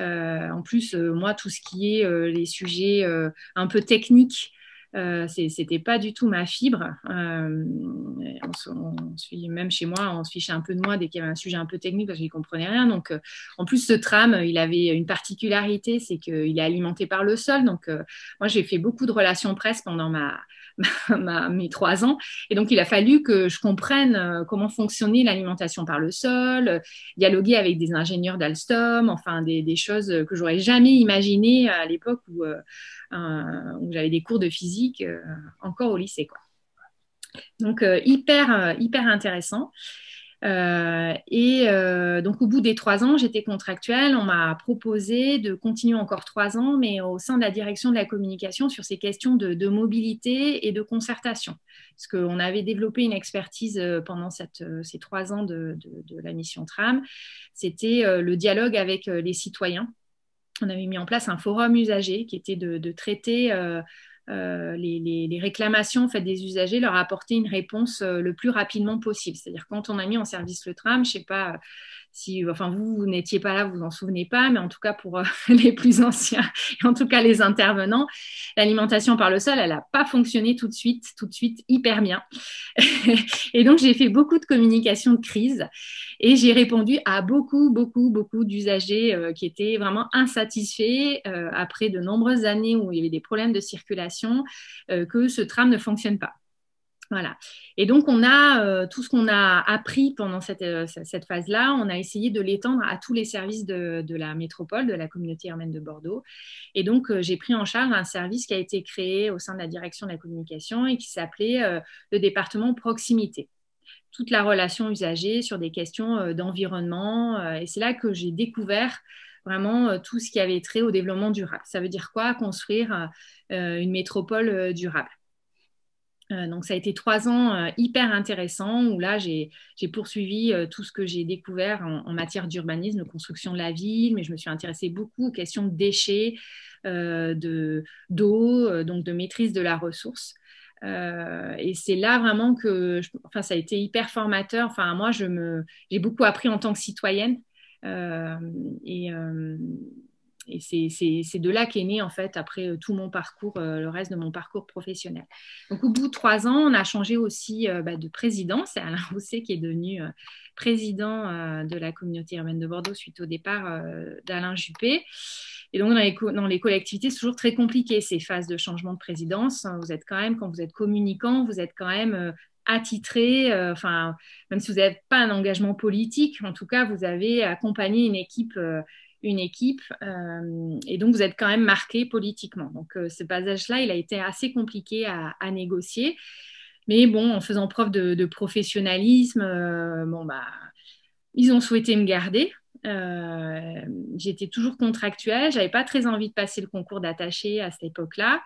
Euh, en plus, moi, tout ce qui est les sujets un peu techniques euh, c'était pas du tout ma fibre. Euh, on, même chez moi, on se fichait un peu de moi dès qu'il y avait un sujet un peu technique parce que je n'y comprenais rien. Donc, euh, en plus, ce tram, il avait une particularité, c'est qu'il est alimenté par le sol. Donc, moi, j'ai fait beaucoup de relations presse pendant ma, mes trois ans. Et donc, il a fallu que je comprenne euh, comment fonctionnait l'alimentation par le sol, euh, dialoguer avec des ingénieurs d'Alstom, enfin, des, choses que j'aurais jamais imaginées à l'époque où, euh, j'avais des cours de physique encore au lycée. Quoi. Donc, hyper, hyper intéressant. Euh, et euh, donc, au bout des trois ans, j'étais contractuelle. On m'a proposé de continuer encore trois ans, mais au sein de la direction de la communication sur ces questions de, mobilité et de concertation. Parce qu'on avait développé une expertise euh, pendant ces trois ans de, la mission TRAM. C'était le dialogue avec les citoyens. On avait mis en place un forum usager qui était de, traiter les, réclamations faites des usagers, leur apporter une réponse euh, le plus rapidement possible. C'est-à-dire quand on a mis en service le tram, je sais pas si, enfin vous, n'étiez pas là, vous vous en souvenez pas, mais en tout cas pour euh, les plus anciens et en tout cas les intervenants, l'alimentation par le sol, elle n'a pas fonctionné tout de suite, tout de suite hyper bien. et donc j'ai fait beaucoup de communication de crise et j'ai répondu à beaucoup, beaucoup, beaucoup d'usagers euh, qui étaient vraiment insatisfaits euh, après de nombreuses années où il y avait des problèmes de circulation, que ce tram ne fonctionne pas. Voilà. Et donc, on a euh, tout ce qu'on a appris pendant cette, euh, phase-là, on a essayé de l'étendre à tous les services de, la métropole, de la communauté urbaine de Bordeaux. Et donc, euh, j'ai pris en charge un service qui a été créé au sein de la direction de la communication et qui s'appelait le département proximité. Toute la relation usagée sur des questions d'environnement. et c'est là que j'ai découvert vraiment tout ce qui avait trait au développement durable. Ça veut dire quoi? Construire une métropole durable. Euh, donc, ça a été trois ans euh, hyper intéressants où là, j'ai poursuivi euh, tout ce que j'ai découvert en, matière d'urbanisme, de construction de la ville, mais je me suis intéressée beaucoup aux questions de déchets, d'eau, donc de maîtrise de la ressource. et c'est là vraiment que, enfin, ça a été hyper formateur. Enfin, moi, j'ai beaucoup appris en tant que citoyenne. Et c'est de là qu'est né en fait après euh, tout mon parcours, euh, le reste de mon parcours professionnel. Donc au bout de trois ans, on a changé aussi euh, bah, de président. C'est Alain Rousset qui est devenu président de la communauté urbaine de Bordeaux suite au départ d'Alain Juppé. Et donc dans les, collectivités, c'est toujours très compliqué ces phases de changement de présidence. Vous êtes quand même, quand vous êtes communicant, vous êtes quand même attitré, enfin, même si vous n'avez pas un engagement politique, en tout cas, vous avez accompagné une équipe une équipe euh, et donc vous êtes quand même marqué politiquement. Donc euh, ce passage-là, il a été assez compliqué à, négocier. Mais bon, en faisant preuve de, professionnalisme, euh, bon, bah, ils ont souhaité me garder. J'étais toujours contractuelle, j'avais pas très envie de passer le concours d'attaché à cette époque-là.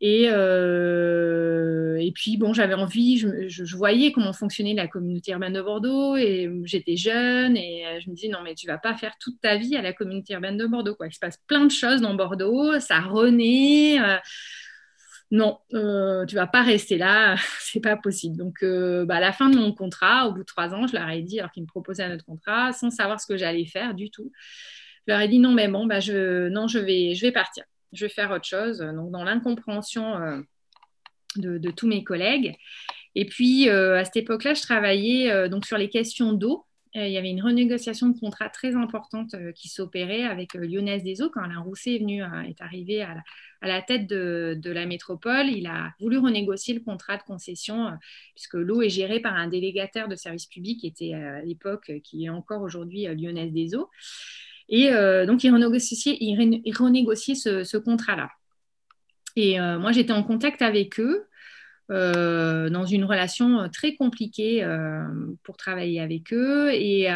Et, euh, et puis, bon, j'avais envie, je, voyais comment fonctionnait la communauté urbaine de Bordeaux et j'étais jeune et euh, je me disais, non, mais tu vas pas faire toute ta vie à la communauté urbaine de Bordeaux. Quoi. Il se passe plein de choses dans Bordeaux, ça renaît. Euh, non, euh, tu vas pas rester là, c'est pas possible. Donc, bah, à la fin de mon contrat, au bout de trois ans, je leur ai dit, alors qu'ils me proposaient un autre contrat, sans savoir ce que j'allais faire du tout, je leur ai dit, non, mais bon, bah, je, non, je vais, je vais partir je vais faire autre chose. Donc, dans l'incompréhension euh, de, tous mes collègues. Et puis, euh, à cette époque-là, je travaillais euh, donc sur les questions d'eau. il y avait une renégociation de contrat très importante qui s'opérait avec Lyonnaise des Eaux quand Alain Rousset est, venu, est arrivé à la, tête de, la métropole. Il a voulu renégocier le contrat de concession puisque l'eau est gérée par un délégataire de service public qui était à l'époque, qui est encore aujourd'hui Lyonnaise des Eaux. Et donc, il renégociait, il ce, ce contrat-là. Et moi, j'étais en contact avec eux euh, dans une relation euh, très compliquée euh, pour travailler avec eux. Et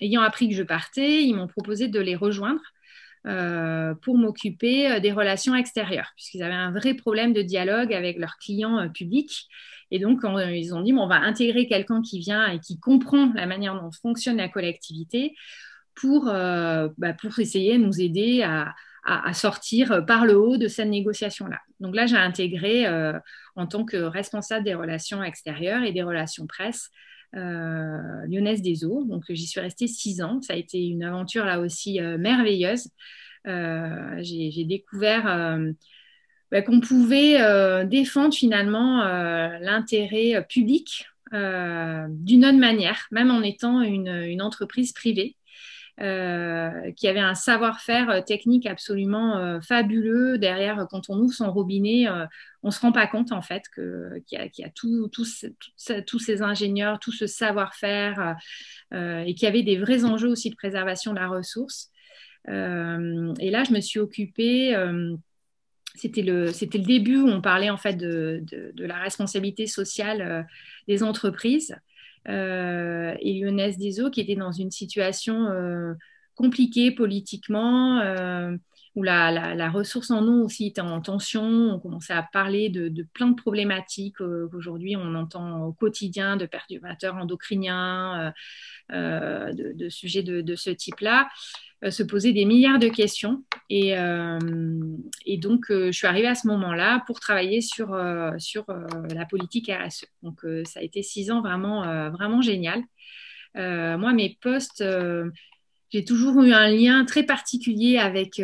ayant appris que je partais, ils m'ont proposé de les rejoindre pour m'occuper des relations extérieures, puisqu'ils avaient un vrai problème de dialogue avec leurs clients publics. Et donc, ils ont dit, on va intégrer quelqu'un qui vient et qui comprend la manière dont fonctionne la collectivité pour, bah, pour essayer de nous aider à, à, sortir par le haut de cette négociation-là. Donc là, j'ai intégré euh, en tant que responsable des relations extérieures et des relations presse euh, Lyonnaise des Eaux. Donc j'y suis restée six ans. Ça a été une aventure là aussi euh, merveilleuse. j'ai découvert bah, qu'on pouvait défendre finalement l'intérêt public d'une autre manière, même en étant une entreprise privée. Euh, qui avait un savoir-faire euh, technique absolument euh, fabuleux. Derrière, quand on ouvre son robinet, on ne se rend pas compte en fait qu'il y a, tous ces ingénieurs, tout ce savoir-faire et qu'il y avait des vrais enjeux aussi de préservation de la ressource. et là, je me suis occupée c'était le, début où on parlait en fait de, la responsabilité sociale des entreprises et Lyonnaise Deso qui était dans une situation euh, compliquée politiquement, euh, où la, la, ressource en eau aussi était en tension. On commençait à parler de, plein de problématiques qu'aujourd'hui on entend au quotidien, de perturbateurs endocriniens, de, de, sujets de, ce type-là. Euh, se poser des milliards de questions. Et, euh, et donc, euh, je suis arrivée à ce moment-là pour travailler sur, sur la politique RSE. Donc, ça a été six ans vraiment, vraiment génial. moi, mes postes, j'ai toujours eu un lien très particulier avec,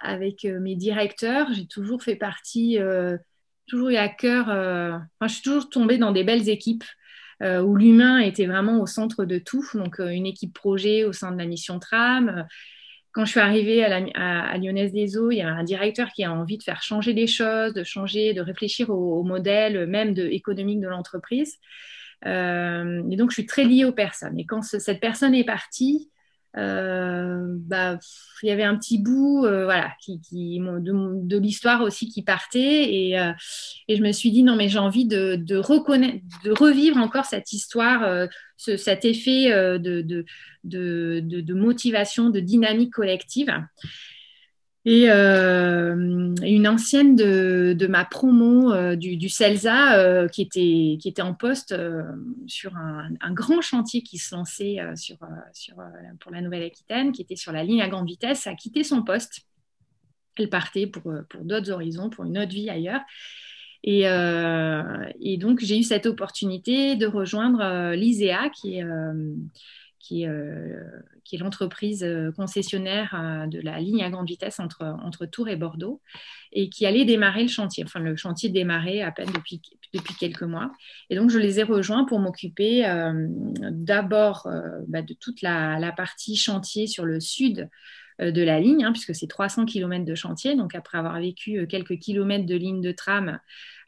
avec mes directeurs. J'ai toujours fait partie, toujours eu à cœur, enfin, je suis toujours tombée dans des belles équipes. Euh, où l'humain était vraiment au centre de tout. Donc, euh, une équipe projet au sein de la mission Tram. Quand je suis arrivée à, la, à, Lyonnaise des Eaux, il y a un directeur qui a envie de faire changer les choses, de changer, de réfléchir au, modèle même de, économique de l'entreprise. Euh, et donc, je suis très liée aux personnes. Et quand cette personne est partie, euh, bah, il y avait un petit bout euh, de, l'histoire aussi qui partait et, euh, et, je me suis dit non mais j'ai envie de, revivre encore cette histoire, ce, cet effet de, motivation, de dynamique collective. Euh, et, une ancienne de, ma promo euh, du, CELSA euh, qui, était, qui était en poste sur un, grand chantier qui se lançait sur, sur, pour la Nouvelle-Aquitaine, qui était sur la ligne à grande vitesse, a quitté son poste. Elle partait pour, pour d'autres horizons, pour une autre vie ailleurs. Et, et donc, j'ai eu cette opportunité de rejoindre l'ISEA, qui est qui est, euh, qui est l'entreprise euh, concessionnaire euh, de la ligne à grande vitesse entre, entre Tours et Bordeaux, et qui allait démarrer le chantier. Enfin, le chantier démarrait à peine depuis, depuis quelques mois. Et donc, je les ai rejoints pour m'occuper d'abord bah, de toute la, la, partie chantier sur le sud de la ligne, hein, puisque c'est 300 km de chantier. Donc, après avoir vécu quelques kilomètres de ligne de tram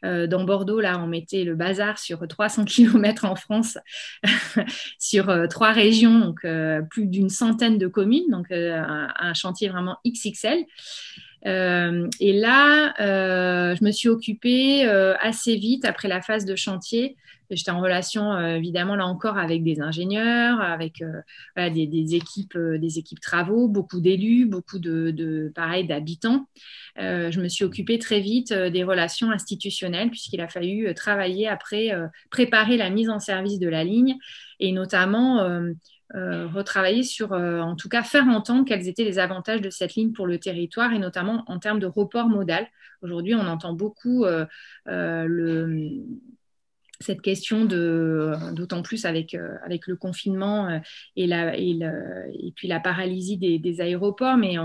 euh, dans Bordeaux, là, on mettait le bazar sur 300 km en France, sur euh, trois régions, donc euh, plus d'une centaine de communes, donc un, chantier vraiment XXL. Et là, je me suis occupée assez vite après la phase de chantier J'étais en relation euh, évidemment là encore avec des ingénieurs, avec euh, des, équipes, euh, des équipes travaux, beaucoup d'élus, beaucoup de, pareil d'habitants. je me suis occupée très vite des relations institutionnelles puisqu'il a fallu travailler après préparer la mise en service de la ligne et notamment retravailler sur, en tout cas, faire entendre quels étaient les avantages de cette ligne pour le territoire et notamment en termes de report modal. Aujourd'hui, on entend beaucoup le, cette question d'autant plus avec, euh, le confinement euh, et, puis la paralysie des, aéroports, mais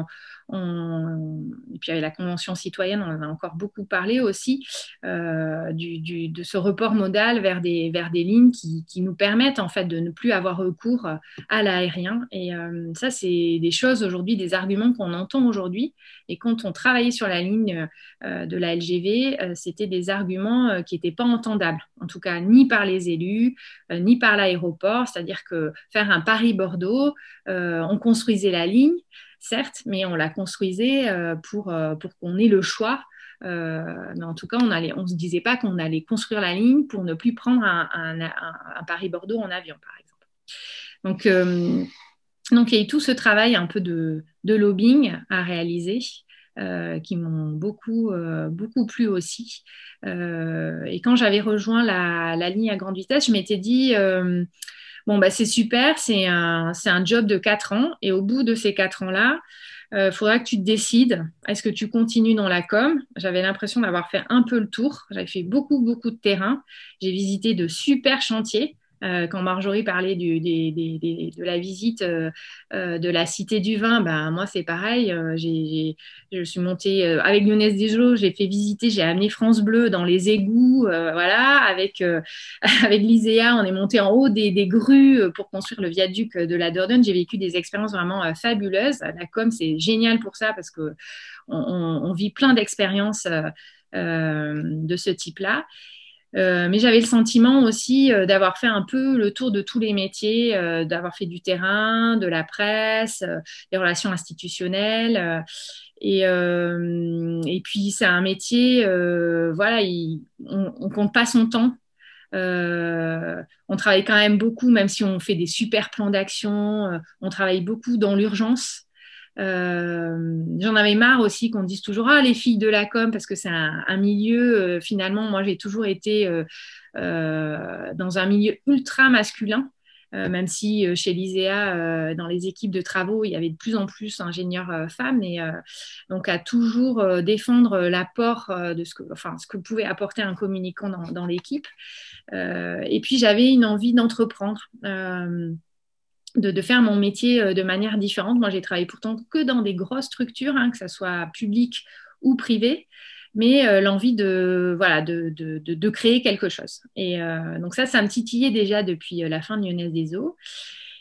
et puis avec la Convention citoyenne, on en a encore beaucoup parlé aussi, euh, de ce report modal vers des, vers des lignes qui, nous permettent en fait de ne plus avoir recours à l'aérien. Et euh, ça, c'est des choses aujourd'hui, des arguments qu'on entend aujourd'hui. Et quand on travaillait sur la ligne euh, de la LGV, c'était des arguments qui n'étaient pas entendables, en tout cas ni par les élus, ni par l'aéroport. C'est-à-dire que faire un Paris-Bordeaux, on construisait la ligne certes, mais on la construisait euh, pour, euh, pour qu'on ait le choix. Euh, mais en tout cas, on ne se disait pas qu'on allait construire la ligne pour ne plus prendre un, Paris-Bordeaux en avion, par exemple. Donc, donc, il y a eu tout ce travail un peu de, lobbying à réaliser. qui m'ont beaucoup, beaucoup plu aussi. et quand j'avais rejoint la, la, ligne à grande vitesse, je m'étais dit, bon, bah, c'est super, c'est un, un, job de quatre ans. Et au bout de ces quatre ans-là, il euh, faudra que tu te décides. Est-ce que tu continues dans la com? J'avais l'impression d'avoir fait un peu le tour. J'avais fait beaucoup, beaucoup de terrain. J'ai visité de super chantiers. Euh, quand Marjorie parlait de la visite euh, euh, de la Cité du Vin, ben, moi c'est pareil. je suis montée avec Younes Desjos, j'ai fait visiter, j'ai amené France Bleu dans les égouts. voilà, avec, avec l'ISEA, on est monté en haut des, grues pour construire le viaduc de la Dordogne. J'ai vécu des expériences vraiment fabuleuses. La com, c'est génial pour ça parce qu'on on, vit plein d'expériences de ce type-là. Euh, mais j'avais le sentiment aussi euh, d'avoir fait un peu le tour de tous les métiers, euh, d'avoir fait du terrain, de la presse, des relations institutionnelles. Et, puis c'est un métier, voilà, on, on, compte pas son temps. on travaille quand même beaucoup, même si on fait des super plans d'action. on travaille beaucoup dans l'urgence. Euh, j'en avais marre aussi qu'on dise toujours ah les filles de la com parce que c'est un, milieu euh, finalement moi j'ai toujours été euh, dans un milieu ultra masculin même si chez l'ISEA, dans les équipes de travaux, il y avait de plus en plus d'ingénieurs femmes, et donc à toujours défendre l'apport de ce que, enfin, ce que pouvait apporter un communicant dans l'équipe. et puis j'avais une envie d'entreprendre de, faire mon métier euh, de manière différente. Moi, j'ai travaillé pourtant que dans des grosses structures, hein, que ce soit public ou privé, mais euh, l'envie de, voilà, de, de, créer quelque chose. Et euh, donc ça, ça me titillait déjà depuis la fin de Lyonnaise des Eaux.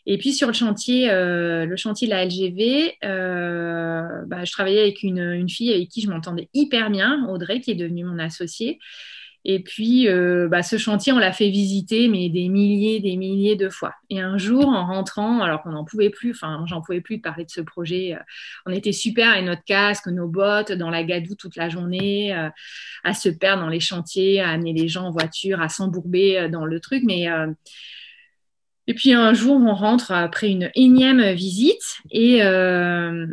Et puis sur le chantier, le chantier de la LGV, bah, je travaillais avec une, une, fille avec qui je m'entendais hyper bien, Audrey, qui est devenue mon associée. Et puis, euh, bah, ce chantier, on l'a fait visiter, mais des milliers, des milliers de fois. Et un jour, en rentrant, alors qu'on n'en pouvait plus, enfin, j'en pouvais plus de parler de ce projet, euh, on était super avec notre casque, nos bottes, dans la gadoue toute la journée, euh, à se perdre dans les chantiers, à amener les gens en voiture, à s'embourber dans le truc. Mais et puis un jour, on rentre après une énième visite et, euh,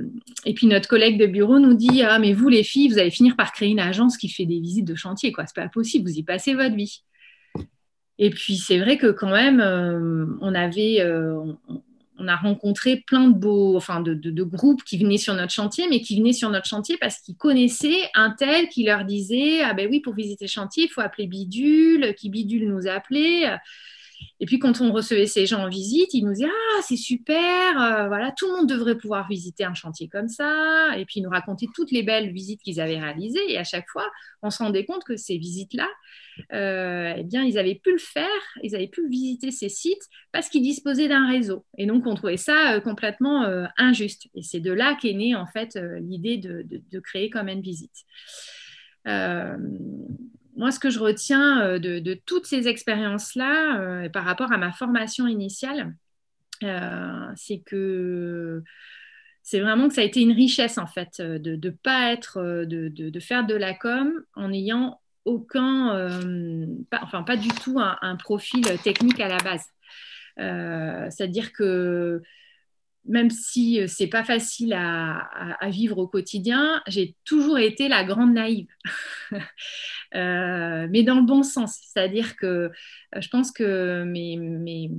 et puis notre collègue de bureau nous dit Ah, mais vous, les filles, vous allez finir par créer une agence qui fait des visites de chantier. quoi. C'est pas possible, vous y passez votre vie. Et puis c'est vrai que quand même, euh, on avait. Euh, on, a rencontré plein de beaux, enfin de, de, groupes qui venaient sur notre chantier, mais qui venaient sur notre chantier parce qu'ils connaissaient un tel qui leur disait ah ben oui pour visiter le chantier il faut appeler Bidule, qui Bidule nous appelait. Et puis quand on recevait ces gens en visite, ils nous disaient ah c'est super, euh, voilà tout le monde devrait pouvoir visiter un chantier comme ça. Et puis ils nous racontaient toutes les belles visites qu'ils avaient réalisées. Et à chaque fois, on se rendait compte que ces visites-là, euh, eh bien ils avaient pu le faire, ils avaient pu visiter ces sites parce qu'ils disposaient d'un réseau. Et donc on trouvait ça euh, complètement injuste. Et c'est de là qu'est née en fait l'idée de, de, créer comme une visite moi, ce que je retiens euh, de, toutes ces expériences-là, euh, par rapport à ma formation initiale, euh, c'est que c'est vraiment que ça a été une richesse, en fait, de ne pas être, de, faire de la com en n'ayant aucun, enfin, pas du tout un, profil technique à la base. C'est-à-dire que même si euh, c'est pas facile à, vivre au quotidien, j'ai toujours été la grande naïve, euh, mais dans le bon sens. C'est-à-dire que euh, je pense que mes, mes,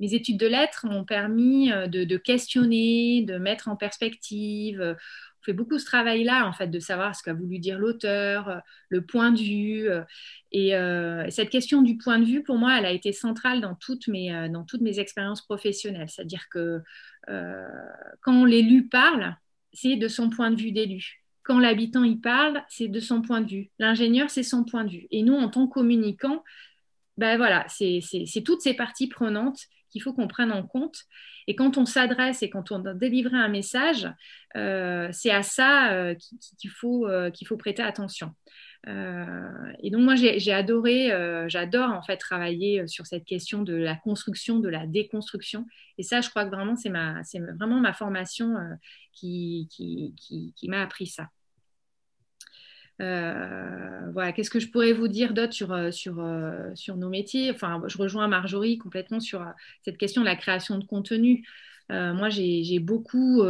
études de lettres m'ont permis de, questionner, de mettre en perspective. Fait beaucoup ce travail-là, en fait, de savoir ce qu'a voulu dire l'auteur, le point de vue. Et cette question du point de vue, pour moi, elle a été centrale dans toutes mes, dans toutes mes expériences professionnelles. C'est-à-dire que quand l'élu parle, c'est de son point de vue d'élu. Quand l'habitant y parle, c'est de son point de vue. L'ingénieur, c'est son point de vue. Et nous, en tant que communicants, ben voilà, c'est toutes ces parties prenantes qu'il faut qu'on prenne en compte. Et quand on s'adresse et quand on doit délivrer un message, euh, c'est à ça euh, qu'il faut, euh, faut prêter attention. et donc moi j'ai adoré, j'adore en fait travailler sur cette question de la construction, de la déconstruction. Et ça, je crois que vraiment c'est vraiment ma formation qui, qui m'a appris ça. Euh, voilà, qu'est-ce que je pourrais vous dire d'autre sur, euh, euh, nos métiers? Enfin, je rejoins Marjorie complètement sur cette question de la création de contenu. moi, j'ai beaucoup,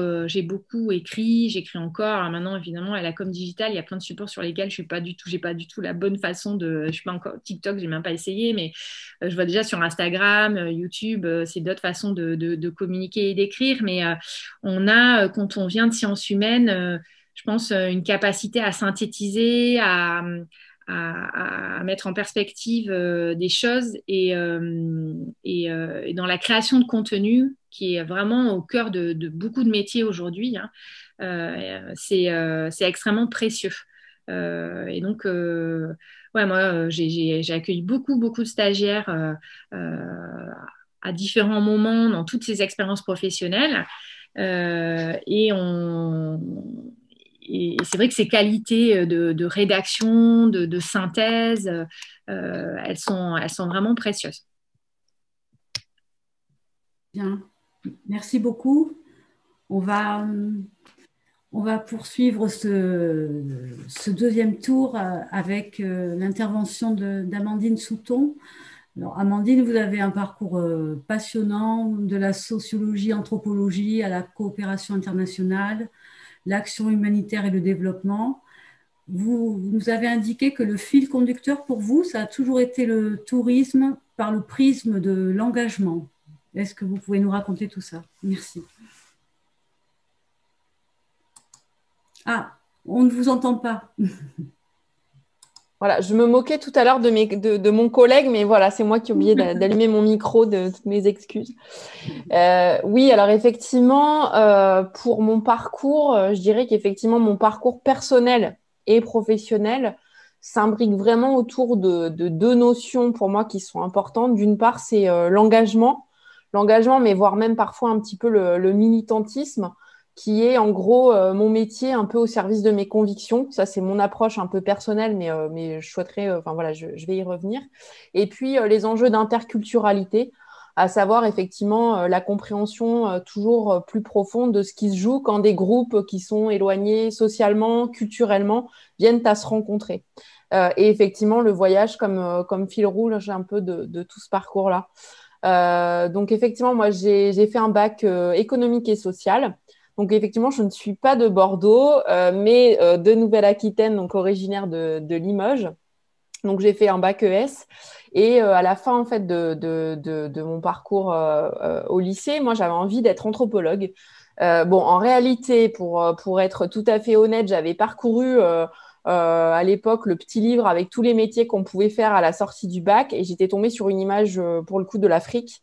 écrit, j'écris encore. Maintenant, évidemment, à la com digitale, il y a plein de supports sur lesquels je suis pas du tout, j'ai pas du tout la bonne façon de. Je suis pas encore TikTok, j'ai même pas essayé, mais je vois déjà sur Instagram, YouTube, c'est d'autres façons de, communiquer et d'écrire. Mais on a, quand on vient de sciences humaines je pense, euh, une capacité à synthétiser, à, mettre en perspective euh, des choses euh, et, dans la création de contenu, qui est vraiment au cœur de, beaucoup de métiers aujourd'hui, hein, c'est extrêmement précieux. et donc, ouais, moi, j'ai accueilli beaucoup, beaucoup de stagiaires à différents moments dans toutes ces expériences professionnelles. et on, et, c'est vrai que ces qualités euh, de, rédaction, de, synthèse, euh, elles, sont, elles sont vraiment précieuses. Bien, merci beaucoup. On va, on va poursuivre ce, ce, deuxième tour euh, avec l'intervention d'Amandine Souton. Alors, Amandine, vous avez un parcours passionnant de la sociologie, anthropologie à la coopération internationale, l'action humanitaire et le développement. Vous, nous avez indiqué que le fil conducteur pour vous, ça a toujours été le tourisme par le prisme de l'engagement. Est-ce que vous pouvez nous raconter tout ça? Merci. Ah, on ne vous entend pas. Voilà, je me moquais tout à l'heure de, de, mon collègue, mais voilà, c'est moi qui ai oublié d'allumer mon micro, de toutes mes excuses. Euh, oui, alors effectivement, euh, pour mon parcours, euh, je dirais qu'effectivement, mon parcours personnel et professionnel s'imbrique vraiment autour de, deux notions pour moi qui sont importantes. D'une part, c'est l'engagement, l'engagement, mais voire même parfois un petit peu le militantisme qui est en gros euh, mon métier un peu au service de mes convictions. Ça, c'est mon approche un peu personnelle, mais, euh, mais je souhaiterais, euh, enfin voilà, je, vais y revenir. Et puis les enjeux d'interculturalité, à savoir effectivement la compréhension toujours plus profonde de ce qui se joue quand des groupes qui sont éloignés socialement, culturellement, viennent à se rencontrer. et effectivement, le voyage comme, comme fil rouge un peu de, de tout ce parcours-là. donc effectivement, moi, j'ai fait un bac économique et social. Donc effectivement, je ne suis pas de Bordeaux, euh, mais euh, de Nouvelle-Aquitaine, donc originaire de, Limoges. Donc j'ai fait un bac ES et euh, à la fin en fait de, mon parcours au lycée, moi j'avais envie d'être anthropologue. bon, en réalité, pour, pour être tout à fait honnête, j'avais parcouru à l'époque le petit livre avec tous les métiers qu'on pouvait faire à la sortie du bac et j'étais tombée sur une image pour le coup de l'Afrique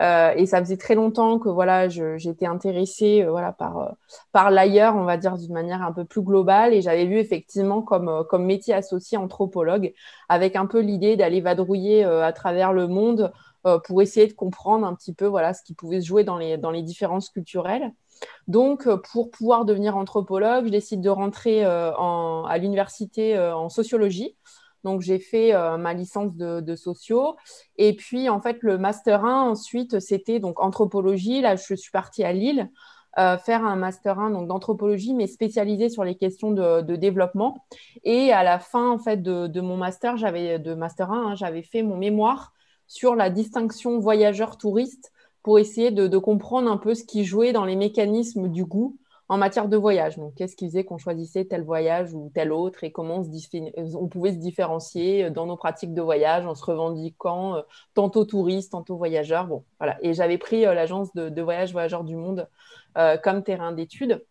euh, et ça faisait très longtemps que voilà, j'étais intéressée euh, voilà, par, euh, par l'ailleurs, on va dire d'une manière un peu plus globale. Et j'avais vu effectivement comme, métier associé anthropologue, avec un peu l'idée d'aller vadrouiller à travers le monde pour essayer de comprendre un petit peu voilà, ce qui pouvait se jouer dans les, dans différences culturelles. Donc, pour pouvoir devenir anthropologue, je décide de rentrer en, à l'université en sociologie donc, j'ai fait euh, ma licence de, sociaux. Et puis, en fait, le master 1, ensuite, c'était donc anthropologie. Là, je suis partie à Lille euh, faire un master 1 donc d'anthropologie, mais spécialisé sur les questions de, développement. Et à la fin, en fait, de, mon master, j'avais de master 1, hein, j'avais fait mon mémoire sur la distinction voyageur-touriste pour essayer de, comprendre un peu ce qui jouait dans les mécanismes du goût en matière de voyage. Donc, qu'est-ce qui faisait qu'on choisissait tel voyage ou tel autre et comment on, pouvait se différencier euh, dans nos pratiques de voyage en se revendiquant euh, tantôt touriste, tantôt voyageur. Bon, voilà. Et j'avais pris euh, l'agence de, voyage Voyageurs du Monde comme terrain d'étude.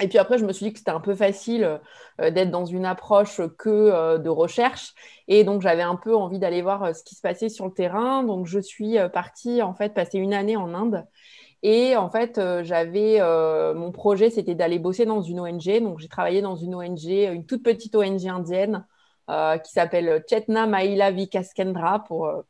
Et puis après, je me suis dit que c'était un peu facile d'être dans une approche que de recherche. Et donc, j'avais un peu envie d'aller voir ce qui se passait sur le terrain. Donc, je suis partie, en fait, passer une année en Inde. Et en fait, j'avais mon projet, c'était d'aller bosser dans une ONG. Donc, j'ai travaillé dans une ONG, une toute petite ONG indienne euh, qui s'appelle Chetna Mahila Vikaskendra pour, euh,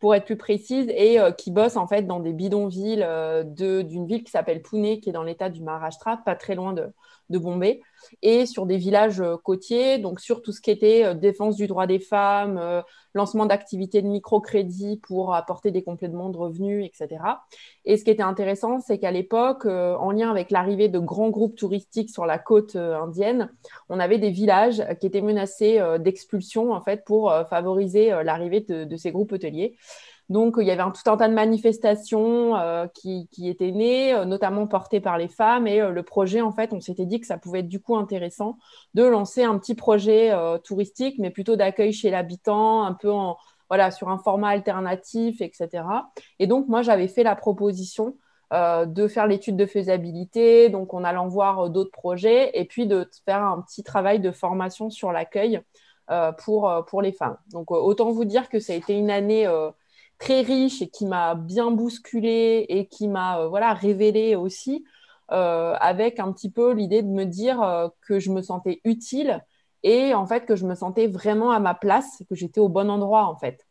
pour être plus précise, et euh, qui bosse en fait dans des bidonvilles d'une ville qui s'appelle Pune, qui est dans l'état du Maharashtra, pas très loin de, de Bombay, et sur des villages côtiers, donc sur tout ce qui était défense du droit des femmes, lancement d'activités de microcrédit pour apporter des compléments de revenus, etc. Et ce qui était intéressant, c'est qu'à l'époque, en lien avec l'arrivée de grands groupes touristiques sur la côte indienne, on avait des villages qui étaient menacés d'expulsion en fait pour favoriser l'arrivée de, ces groupes hôteliers. Donc, il y avait un, tout un tas de manifestations euh, qui, étaient nées, euh, notamment portées par les femmes. Et euh, le projet, en fait, on s'était dit que ça pouvait être du coup intéressant de lancer un petit projet touristique, mais plutôt d'accueil chez l'habitant, un peu voilà, sur un format alternatif, etc. Et donc, moi, j'avais fait la proposition de faire l'étude de faisabilité, donc en allant voir d'autres projets, et puis de faire un petit travail de formation sur l'accueil pour, pour les femmes. Donc, autant vous dire que ça a été une année très riche et qui m'a bien bousculé et qui m'a euh, voilà révélé aussi euh, avec un petit peu l'idée de me dire euh, que je me sentais utile et en fait que je me sentais vraiment à ma place, que j'étais au bon endroit en fait.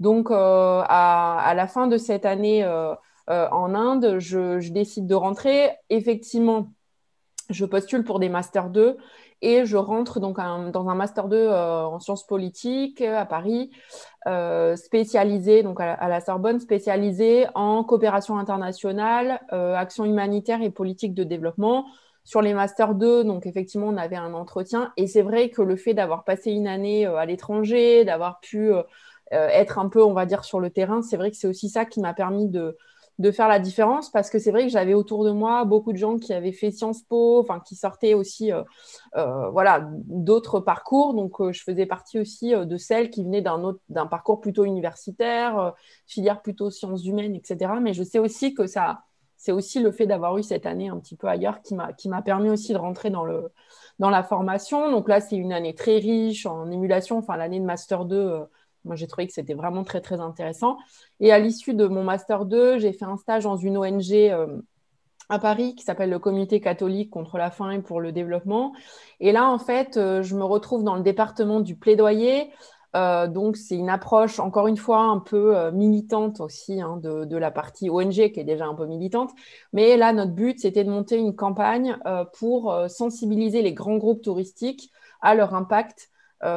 Donc à, la fin de cette année en Inde, je, je, décide de rentrer. Effectivement, je postule pour des Master 2 et je rentre donc dans un master 2 euh, en sciences politiques euh, à Paris, euh, spécialisé donc à, la Sorbonne, spécialisé en coopération internationale, action humanitaire et politique de développement. Sur les Master 2, donc effectivement, on avait un entretien. Et c'est vrai que le fait d'avoir passé une année à l'étranger, d'avoir pu être un peu, on va dire, sur le terrain, c'est vrai que c'est aussi ça qui m'a permis de, de faire la différence parce que c'est vrai que j'avais autour de moi beaucoup de gens qui avaient fait Sciences Po, enfin qui sortaient aussi euh, euh, voilà d'autres parcours. Donc euh, je faisais partie aussi de celles qui venaient d'un autre d'un parcours plutôt universitaire, filière plutôt sciences humaines, etc. Mais je sais aussi que ça c'est aussi le fait d'avoir eu cette année un petit peu ailleurs qui m'a qui m'a permis aussi de rentrer dans le dans la formation. Donc là c'est une année très riche en émulation. Enfin l'année de master 2 moi, j'ai trouvé que c'était vraiment très, très intéressant. Et à l'issue de mon Master 2, j'ai fait un stage dans une ONG euh, à Paris qui s'appelle le Comité catholique contre la faim et pour le développement. Et là, en fait, euh, je me retrouve dans le département du plaidoyer. Euh, donc, c'est une approche, encore une fois, un peu militante aussi hein, de, de, la partie ONG qui est déjà un peu militante. Mais là, notre but, c'était de monter une campagne pour sensibiliser les grands groupes touristiques à leur impact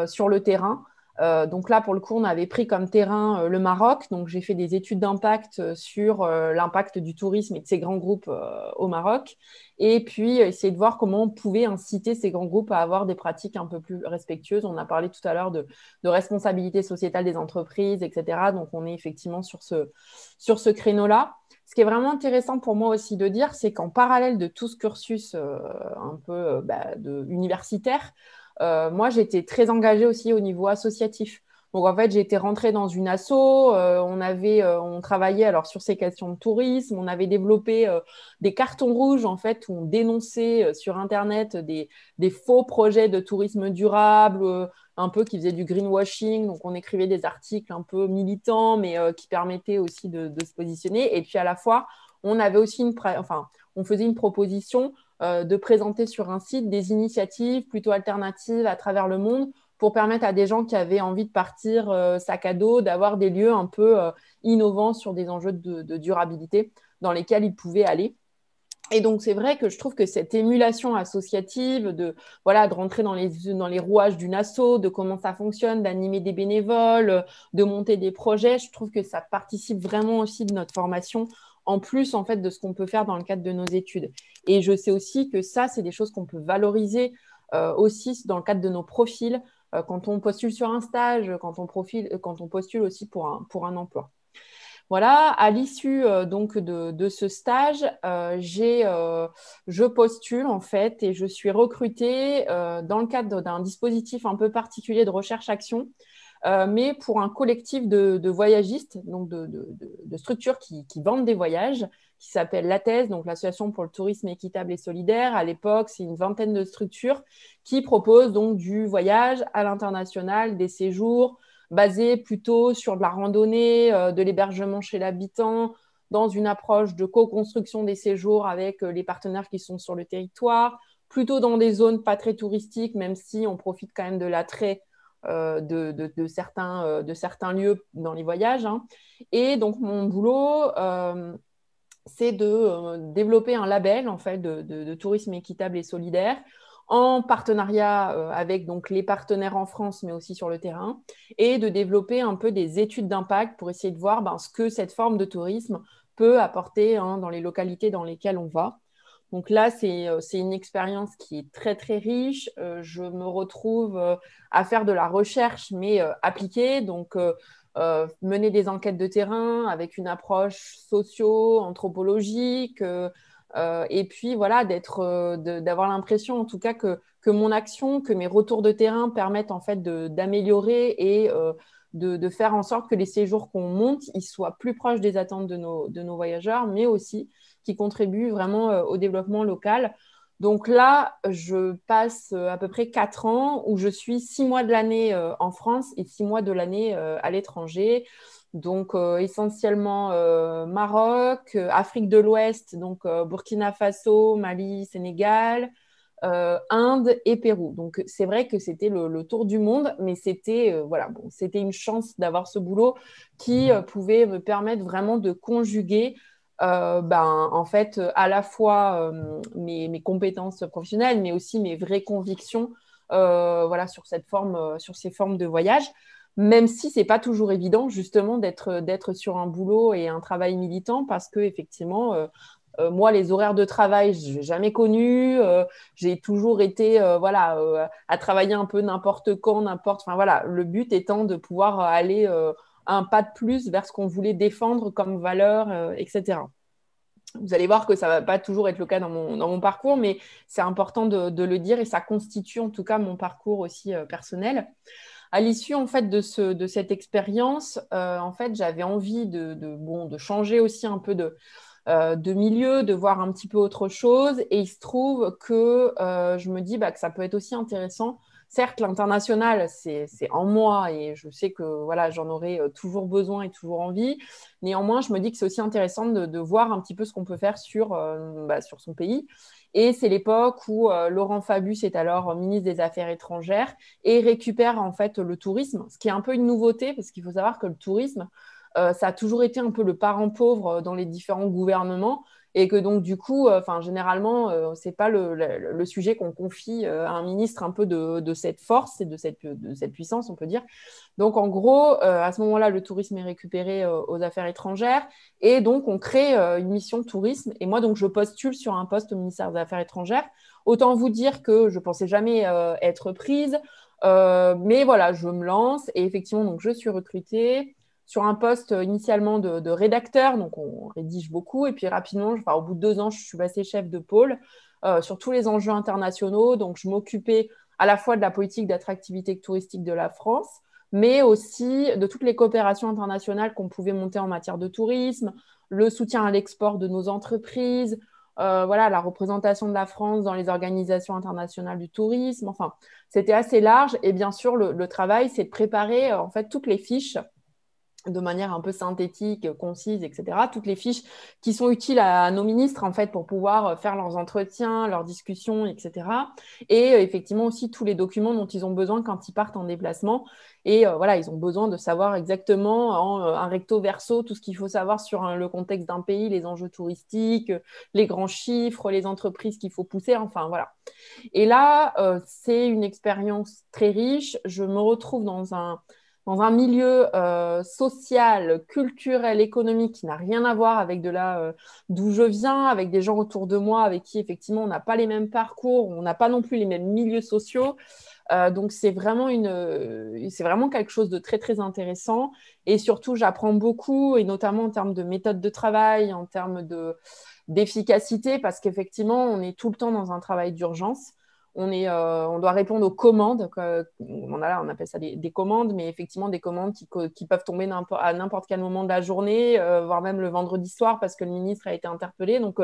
sur le terrain. Euh, donc là, pour le coup, on avait pris comme terrain euh, le Maroc. Donc j'ai fait des études d'impact euh, sur l'impact du tourisme et de ces grands groupes au Maroc. Et puis essayer de voir comment on pouvait inciter ces grands groupes à avoir des pratiques un peu plus respectueuses. On a parlé tout à l'heure de, responsabilité sociétale des entreprises, etc. Donc on est effectivement sur ce, sur ce créneau-là. Ce qui est vraiment intéressant pour moi aussi de dire, c'est qu'en parallèle de tout ce cursus un peu bah, universitaire, moi, j'étais très engagée aussi au niveau associatif. Donc en fait, été rentrée dans une asso, euh, on avait, euh, on travaillait alors sur ces questions de tourisme, on avait développé des cartons rouges en fait où on dénonçait sur internet des, faux projets de tourisme durable, un peu qui faisaient du greenwashing. Donc on écrivait des articles un peu militants, mais qui permettaient aussi de, de, se positionner. Et puis à la fois, on avait aussi une, enfin, on faisait une proposition euh, de présenter sur un site des initiatives plutôt alternatives à travers le monde pour permettre à des gens qui avaient envie de partir euh, sac à dos d'avoir des lieux un peu euh, innovants sur des enjeux de, durabilité dans lesquels ils pouvaient aller. Et donc, c'est vrai que je trouve que cette émulation associative, de, voilà, de rentrer dans les, dans les rouages d'une asso, de comment ça fonctionne, d'animer des bénévoles, de monter des projets, je trouve que ça participe vraiment aussi de notre formation en plus en fait de ce qu'on peut faire dans le cadre de nos études. Et je sais aussi que ça, c'est des choses qu'on peut valoriser euh, aussi dans le cadre de nos profils, euh, quand on postule sur un stage, quand on, profile, quand on postule aussi pour un, emploi. Voilà, à l'issue euh, donc de, ce stage, je postule en fait et je suis recrutée dans le cadre d'un dispositif un peu particulier de recherche-action mais pour un collectif de, voyagistes, donc de, structures qui, vendent des voyages, qui s'appelle l'ATES, donc l'Association pour le tourisme équitable et solidaire. À l'époque, c'est une vingtaine de structures qui proposent donc du voyage à l'international, des séjours basés plutôt sur de la randonnée, euh, de l'hébergement chez l'habitant, dans une approche de co-construction des séjours avec euh, les partenaires qui sont sur le territoire, plutôt dans des zones pas très touristiques, même si on profite quand même de l'attrait euh, de, certains, de certains lieux dans les voyages. Hein. Et donc, mon boulot, c'est de euh, développer un label en fait de, tourisme équitable et solidaire en partenariat euh, avec donc les partenaires en France, mais aussi sur le terrain, et de développer un peu des études d'impact pour essayer de voir ben, ce que cette forme de tourisme peut apporter hein, dans les localités dans lesquelles on va. Donc là, c'est euh, une expérience qui est très, très riche. je me retrouve à faire de la recherche, mais appliquée. Donc, euh, mener des enquêtes de terrain avec une approche socio-anthropologique, euh, euh, et puis voilà, d'avoir l'impression en tout cas que, mon action, que mes retours de terrain permettent en fait d'améliorer et de, faire en sorte que les séjours qu'on monte, ils soient plus proches des attentes de nos voyageurs, mais aussi qui contribuent vraiment au développement local. Donc là, je passe euh, à peu près quatre ans où je suis six mois de l'année euh, en France et six mois de l'année euh, à l'étranger. Donc essentiellement Maroc, Afrique de l'Ouest, donc Burkina Faso, Mali, Sénégal, Inde et Pérou. Donc c'est vrai que c'était le, tour du monde, mais c'était voilà, bon, c'était une chance d'avoir ce boulot qui pouvait me permettre vraiment de conjuguer euh, ben, en fait, à la fois euh, mes, compétences professionnelles, mais aussi mes vraies convictions euh, voilà, sur, cette forme, sur ces formes de voyage. Même si c'est pas toujours évident, justement, d'être sur un boulot et un travail militant, parce que effectivement, moi, les horaires de travail, je n'ai jamais connu. j'ai toujours été voilà, à travailler un peu n'importe quand, n'importe. Enfin, voilà, le but étant de pouvoir aller un pas de plus vers ce qu'on voulait défendre comme valeur, euh, etc. Vous allez voir que ça ne va pas toujours être le cas dans mon, dans mon parcours, mais c'est important de, le dire et ça constitue en tout cas mon parcours aussi euh, personnel. À l'issue en fait de, ce, de cette expérience, euh, en fait, j'avais envie de, bon, de changer aussi un peu de, de milieu, de voir un petit peu autre chose. Et il se trouve que je me dis bah, que ça peut être aussi intéressant certes, l'international, c'est en moi et je sais que voilà, j'en aurai euh, toujours besoin et toujours envie. Néanmoins, je me dis que c'est aussi intéressant de, voir un petit peu ce qu'on peut faire sur, euh, bah, sur son pays. Et c'est l'époque où euh, Laurent Fabius est alors ministre des Affaires étrangères et récupère en fait le tourisme, ce qui est un peu une nouveauté parce qu'il faut savoir que le tourisme, ça a toujours été un peu le parent pauvre dans les différents gouvernements et que donc du coup, euh, enfin généralement, euh, c'est pas le, sujet qu'on confie euh, à un ministre un peu de, cette force et de cette, de cette, puissance, on peut dire. Donc en gros, à ce moment-là, le tourisme est récupéré aux affaires étrangères et donc on crée une mission tourisme. Et moi donc je postule sur un poste au ministère des Affaires étrangères. Autant vous dire que je pensais jamais être prise. mais voilà, je me lance et effectivement, donc je suis recrutée sur un poste euh, initialement de, rédacteur, donc on rédige beaucoup, et puis rapidement, enfin, au bout de deux ans, je suis passée chef de pôle euh, sur tous les enjeux internationaux, donc je m'occupais à la fois de la politique d'attractivité touristique de la France, mais aussi de toutes les coopérations internationales qu'on pouvait monter en matière de tourisme, le soutien à l'export de nos entreprises, euh, voilà, la représentation de la France dans les organisations internationales du tourisme. Enfin, c'était assez large. Et bien sûr, le, travail, c'est de préparer en fait toutes les fiches de manière un peu synthétique, concise, etc. Toutes les fiches qui sont utiles à, nos ministres, en fait, pour pouvoir euh, faire leurs entretiens, leurs discussions, etc. Et euh, effectivement aussi tous les documents dont ils ont besoin quand ils partent en déplacement. Et euh, voilà, ils ont besoin de savoir exactement en un recto verso tout ce qu'il faut savoir sur le contexte d'un pays, les enjeux touristiques, les grands chiffres, les entreprises qu'il faut pousser, enfin voilà. Et là, c'est une expérience très riche. Je me retrouve dans un dans un milieu euh, social, culturel, économique qui n'a rien à voir avec de là euh, d'où je viens, avec des gens autour de moi avec qui effectivement on n'a pas les mêmes parcours, on n'a pas non plus les mêmes milieux sociaux. Euh, donc c'est vraiment une, c'est vraiment quelque chose de très très intéressant et surtout j'apprends beaucoup et notamment en termes de méthode de travail, en termes de d'efficacité parce qu'effectivement on est tout le temps dans un travail d'urgence on, est, on doit répondre aux commandes. on, appelle ça des, commandes, mais effectivement des commandes qui, peuvent tomber à n'importe quel moment de la journée, voire même le vendredi soir parce que le ministre a été interpellé. Donc,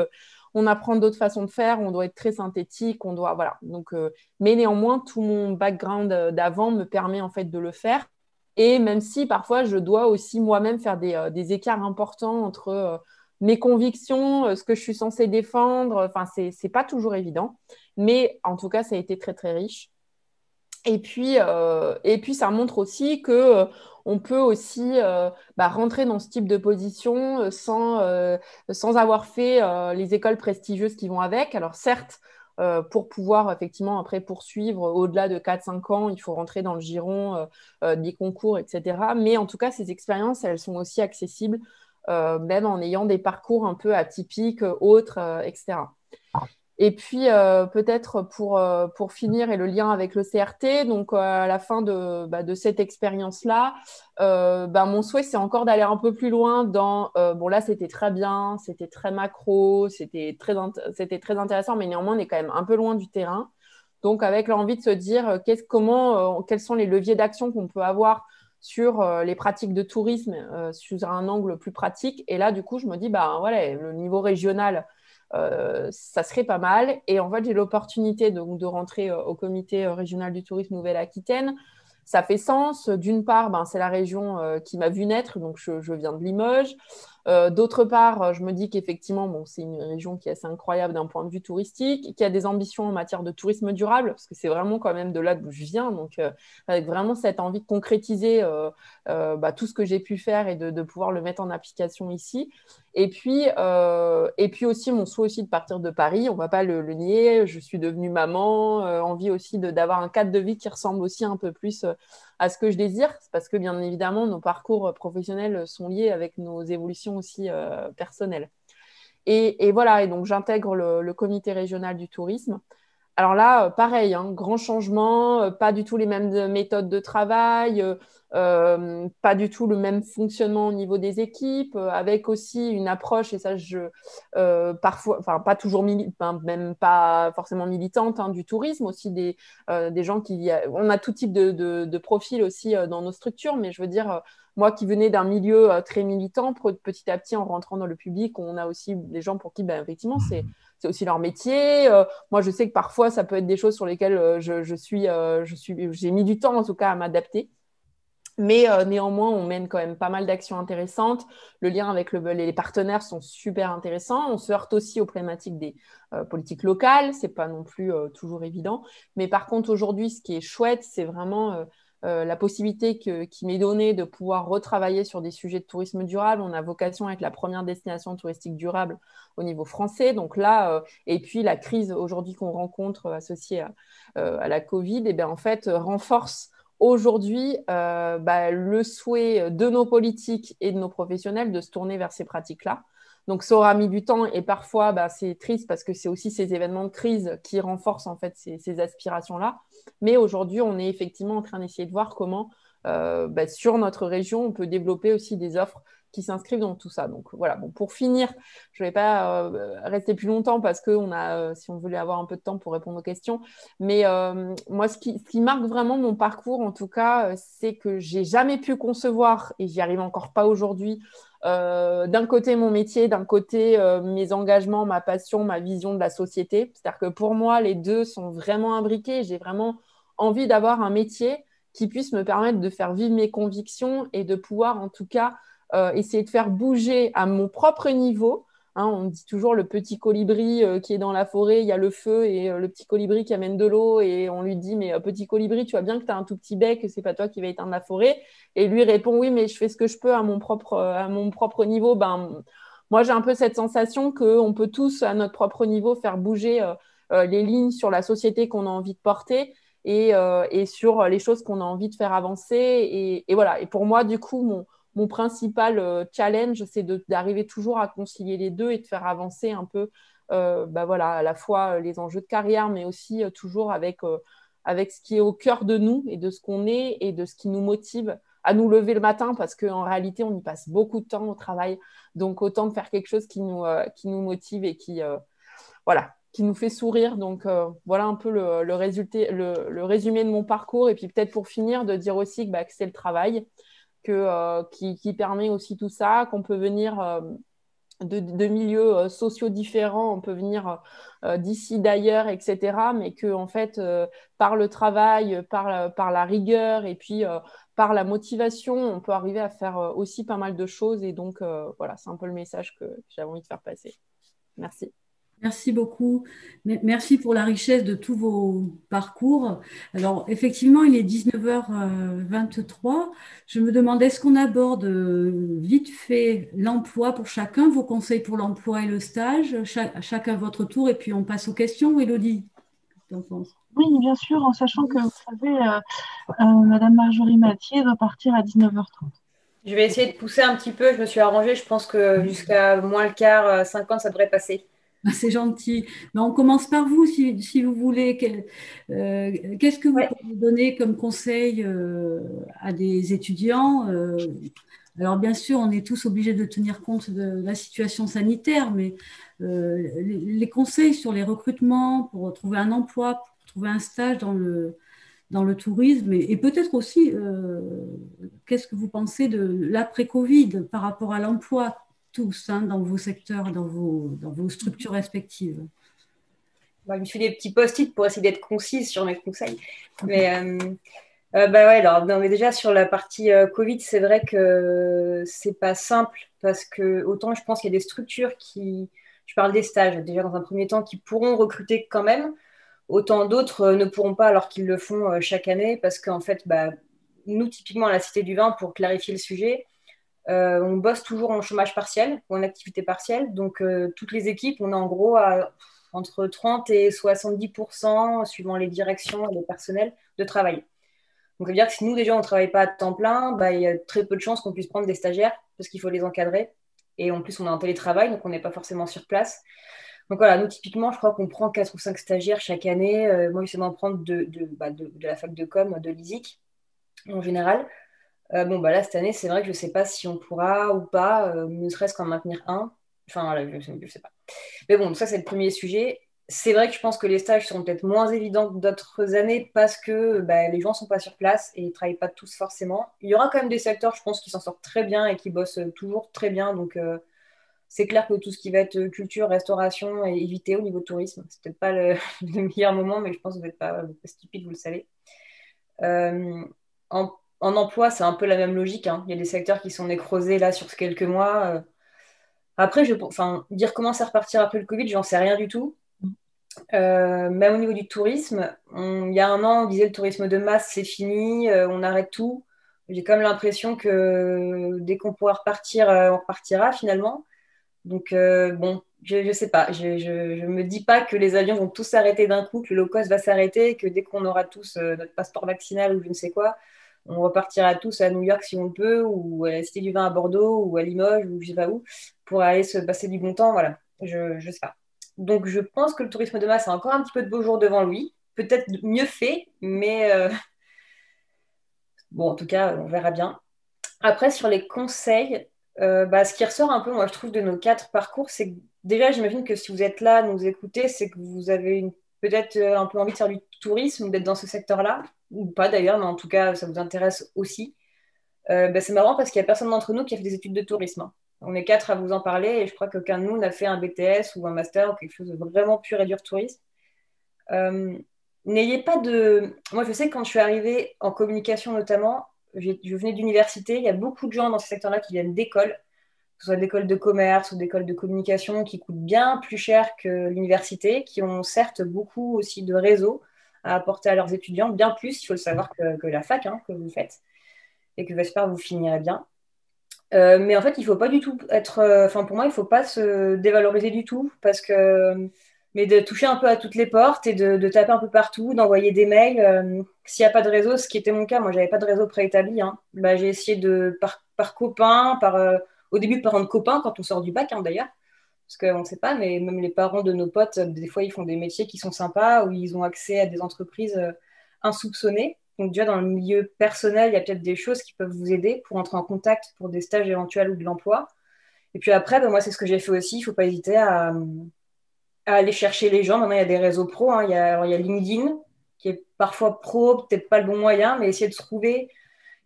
on apprend d'autres façons de faire, on doit être très synthétique, on doit voilà. Donc, euh, mais néanmoins, tout mon background euh, d'avant me permet en fait de le faire. Et même si parfois je dois aussi moi-même faire des, euh, écarts importants entre mes convictions, ce que je suis censée défendre, enfin c'est pas toujours évident, mais en tout cas ça a été très très riche. Et puis, et puis ça montre aussi que on peut aussi euh, bah, rentrer dans ce type de position euh, sans, euh, sans avoir fait les écoles prestigieuses qui vont avec. Alors certes, pour pouvoir effectivement après poursuivre au-delà de 4-5 ans, il faut rentrer dans le giron des concours, etc. Mais en tout cas, ces expériences, elles sont aussi accessibles, même en ayant des parcours un peu atypiques, autres, etc. Et puis, euh, peut-être pour, euh, pour finir, et le lien avec le CRT, donc euh, à la fin de, bah, cette expérience-là, bah, mon souhait, c'est encore d'aller un peu plus loin dans, bon là, c'était très bien, c'était très macro, c'était très, c'était très intéressant, mais néanmoins, on est quand même un peu loin du terrain. Donc, avec l'envie de se dire, qu'est-ce, comment, quels sont les leviers d'action qu'on peut avoir sur les pratiques de tourisme sous un angle plus pratique. Et là, du coup, je me dis, bah, voilà, le niveau régional, euh, ça serait pas mal. Et en fait, j'ai l'opportunité de, de, rentrer euh, au comité euh, régional du tourisme Nouvelle-Aquitaine. Ça fait sens. D'une part, ben, c'est la région qui m'a vu naître, donc je, je viens de Limoges. Euh, d'autre part, je me dis qu'effectivement, bon, c'est une région qui est assez incroyable d'un point de vue touristique, qui a des ambitions en matière de tourisme durable, parce que c'est vraiment quand même de là d'où je viens, donc euh, avec vraiment cette envie de concrétiser euh, bah, tout ce que j'ai pu faire et de, pouvoir le mettre en application ici. Et puis, et puis aussi, mon souhait aussi de partir de Paris, on ne va pas le, nier, je suis devenue maman, envie aussi d'avoir un cadre de vie qui ressemble aussi un peu plus à ce que je désire, parce que bien évidemment, nos parcours professionnels sont liés avec nos évolutions aussi euh, personnelles. Et, voilà, et donc j'intègre le, comité régional du tourisme. Alors là, euh, pareil, hein, grand changement, euh, pas du tout les mêmes méthodes de travail, euh, pas du tout le même fonctionnement au niveau des équipes, avec aussi une approche, et ça, je, parfois, enfin, pas toujours, même pas forcément militante hein, du tourisme, aussi des, des gens qui. On a tout type de, de, de profils aussi dans nos structures, mais je veux dire, moi qui venais d'un milieu très militant, petit à petit, en rentrant dans le public, on a aussi des gens pour qui, ben, effectivement, c'est c'est aussi leur métier. Euh, moi, je sais que parfois, ça peut être des choses sur lesquelles euh, je, suis, euh, je suis, j'ai mis du temps en tout cas à m'adapter. Mais néanmoins, on mène quand même pas mal d'actions intéressantes. Le lien avec le, les partenaires sont super intéressants. On se heurte aussi aux problématiques des politiques locales. C'est pas non plus toujours évident. Mais par contre, aujourd'hui, ce qui est chouette, c'est vraiment euh, la possibilité qui m'est donnée de pouvoir retravailler sur des sujets de tourisme durable. On a vocation à être la première destination touristique durable au niveau français. Donc là, euh, et puis la crise aujourd'hui qu'on rencontre associée à, euh, la Covid, eh bien, en fait, renforce aujourd'hui bah, le souhait de nos politiques et de nos professionnels de se tourner vers ces pratiques-là. Donc ça aura mis du temps et parfois bah, c'est triste parce que c'est aussi ces événements de crise qui renforcent en fait ces, aspirations-là. Mais aujourd'hui, on est effectivement en train d'essayer de voir comment euh, bah, sur notre région, on peut développer aussi des offres qui s'inscrivent dans tout ça. Donc voilà, bon, pour finir, je ne vais pas euh, rester plus longtemps parce que on a, euh, si on voulait avoir un peu de temps pour répondre aux questions, mais moi, ce qui, ce qui, marque vraiment mon parcours, en tout cas, c'est que j'ai jamais pu concevoir, et j'y arrive encore pas aujourd'hui, euh, d'un côté mon métier, d'un côté euh, mes engagements, ma passion, ma vision de la société. C'est-à-dire que pour moi, les deux sont vraiment imbriqués. J'ai vraiment envie d'avoir un métier qui puisse me permettre de faire vivre mes convictions et de pouvoir en tout cas euh, essayer de faire bouger à mon propre niveau Hein, on dit toujours le petit colibri euh, qui est dans la forêt, il y a le feu et euh, le petit colibri qui amène de l'eau et on lui dit mais petit colibri, tu vois bien que tu as un tout petit bec, c'est pas toi qui vas éteindre la forêt. Et lui répond oui mais je fais ce que je peux à mon propre, à mon propre niveau. Ben, moi j'ai un peu cette sensation qu'on peut tous à notre propre niveau faire bouger les lignes sur la société qu'on a envie de porter. Et, sur les choses qu'on a envie de faire avancer. Et, et, voilà. Et pour moi, du coup, mon, mon principal euh, challenge, c'est d'arriver toujours à concilier les deux et de faire avancer un peu, euh, bah voilà, à la fois euh, les enjeux de carrière, mais aussi toujours avec, avec ce qui est au cœur de nous et de ce qu'on est et de ce qui nous motive à nous lever le matin parce qu'en réalité, on y passe beaucoup de temps au travail. Donc, autant de faire quelque chose qui nous, qui nous motive et qui, voilà, qui nous fait sourire. Donc voilà un peu le, le, résumé de mon parcours. Et puis peut-être pour finir, de dire aussi que, bah, c'est le travail que, qui, qui, permet aussi tout ça, qu'on peut venir de, milieux euh, sociaux différents, on peut venir euh, d'ici, d'ailleurs, etc. Mais que en fait, euh, par le travail, par, par la rigueur et puis par la motivation, on peut arriver à faire aussi pas mal de choses. Et donc, voilà, c'est un peu le message que j'avais envie de faire passer. Merci. Merci beaucoup. Merci pour la richesse de tous vos parcours. Alors, effectivement, il est 19h23. Je me demande, est-ce qu'on aborde euh, vite fait l'emploi pour chacun, vos conseils pour l'emploi et le stage, chacun votre tour, et puis on passe aux questions. Elodie, Oui, bien sûr, en sachant que, vous savez, euh, euh, Madame Marjorie Mathieu doit partir à 19h30. Je vais essayer de pousser un petit peu. Je me suis arrangée. Je pense que jusqu'à moins le quart, 50, ça devrait passer. C'est gentil. Mais on commence par vous, si, si vous voulez. Euh, qu'est-ce que vous pouvez donner comme conseil euh, à des étudiants euh, Alors, bien sûr, on est tous obligés de tenir compte de la situation sanitaire, mais les, conseils sur les recrutements pour trouver un emploi, pour trouver un stage dans le, dans le tourisme, et, et peut-être aussi, qu'est-ce que vous pensez de l'après-Covid par rapport à l'emploi? Tous hein, dans vos secteurs, dans vos, dans vos structures respectives. Bah, Je me suis des petits post-it pour essayer d'être concise sur mes conseils. Mais, euh, euh, bah ouais, alors, mais déjà sur la partie euh, Covid, c'est vrai que c'est pas simple parce que autant je pense qu'il y a des structures qui, je parle des stages déjà dans un premier temps, qui pourront recruter quand même, autant d'autres ne pourront pas alors qu'ils le font chaque année parce qu'en fait, bah, nous, typiquement à la Cité du Vin, pour clarifier le sujet, euh, on bosse toujours en chômage partiel ou en activité partielle. Donc, euh, toutes les équipes, on est en gros à, entre 30 et 70% suivant les directions et les personnels, de travail. Donc, ça veut dire que si nous, déjà, on ne travaille pas à temps plein, bah, il y a très peu de chances qu'on puisse prendre des stagiaires parce qu'il faut les encadrer. Et en plus, on est en télétravail, donc on n'est pas forcément sur place. Donc voilà, nous, typiquement, je crois qu'on prend 4 ou 5 stagiaires chaque année. Euh, moi, j'essaie d'en prendre bah, de, de, la fac de com, de l'ISIC, en général. Euh, bon, bah là, cette année, c'est vrai que je ne sais pas si on pourra ou pas, euh, ne serait-ce qu'en maintenir un. Enfin, voilà, je ne sais pas. Mais bon, ça, c'est le premier sujet. C'est vrai que je pense que les stages seront peut-être moins évidents que d'autres années parce que bah, les gens ne sont pas sur place et ils ne travaillent pas tous forcément. Il y aura quand même des secteurs, je pense, qui s'en sortent très bien et qui bossent toujours très bien. Donc, euh, c'est clair que tout ce qui va être culture, restauration et éviter au niveau tourisme, c'est peut-être pas le, meilleur moment, mais je pense que vous n'êtes pas, pas, stupide, vous le savez. en en emploi, c'est un peu la même logique. Hein. Il y a des secteurs qui sont nécrosés là sur quelques mois. Euh. Après, je, enfin, dire comment ça repartir après le Covid, j'en sais rien du tout. Euh, même au niveau du tourisme, il y a un an, on disait le tourisme de masse, c'est fini, euh, on arrête tout. J'ai comme l'impression que dès qu'on pourra repartir, on repartira finalement. Donc, bon, je ne sais pas. Je ne me dis pas que les avions vont tous s'arrêter d'un coup, que le low cost va s'arrêter, que dès qu'on aura tous notre passeport vaccinal ou je ne sais quoi, on repartira tous à New York si on peut, ou à la Cité du Vin à Bordeaux, ou à Limoges, ou je sais pas où, pour aller se passer du bon temps. Voilà, je ne sais pas. Donc je pense que le tourisme de masse a encore un petit peu de beaux jours devant lui. Peut-être mieux fait, mais euh, bon, en tout cas, on verra bien. Après, sur les conseils, euh, bah, ce qui ressort un peu, moi, je trouve, de nos quatre parcours, c'est que déjà, j'imagine que si vous êtes là, nous écoutez, c'est que vous avez peut-être un peu envie de faire du tourisme, d'être dans ce secteur-là ou pas d'ailleurs, mais en tout cas, ça vous intéresse aussi. Euh, ben, c'est marrant parce qu'il n'y a personne d'entre nous qui a fait des études de tourisme. Hein. On est quatre à vous en parler et je crois qu'aucun de nous n'a fait un BTS ou un master ou quelque chose de vraiment pur et dur tourisme. Euh, n'ayez pas de. Moi, je sais que quand je suis arrivée en communication notamment, je venais d'université, il y a beaucoup de gens dans ce secteur-là qui viennent d'écoles, que ce soit d'écoles de commerce ou d'écoles de communication qui coûtent bien plus cher que l'université, qui ont certes beaucoup aussi de réseaux, à apporter à leurs étudiants, bien plus, il faut le savoir, que, la fac hein, que vous faites, et que j'espère vous finirez bien. Euh, mais en fait, il ne faut pas du tout être. Euh, enfin, pour moi, il ne faut pas se dévaloriser du tout, parce que. Mais de toucher un peu à toutes les portes et de, taper un peu partout, d'envoyer des mails. Euh, s'il n'y a pas de réseau, ce qui était mon cas, moi, j'avais pas de réseau préétabli. Hein, bah, j'ai essayé de, par, par copain, par, au début par un copain, quand on sort du bac, hein, d'ailleurs, parce qu'on ne sait pas, mais même les parents de nos potes, des fois, ils font des métiers qui sont sympas, où ils ont accès à des entreprises euh, insoupçonnées. Donc déjà, dans le milieu personnel, il y a peut-être des choses qui peuvent vous aider pour entrer en contact pour des stages éventuels ou de l'emploi. Et puis après, ben, moi, c'est ce que j'ai fait aussi. Il ne faut pas hésiter à, aller chercher les gens. Maintenant, il y a des réseaux pro. Hein. Il, y a, il y a LinkedIn, qui est parfois pro, peut-être pas le bon moyen, mais essayez de trouver,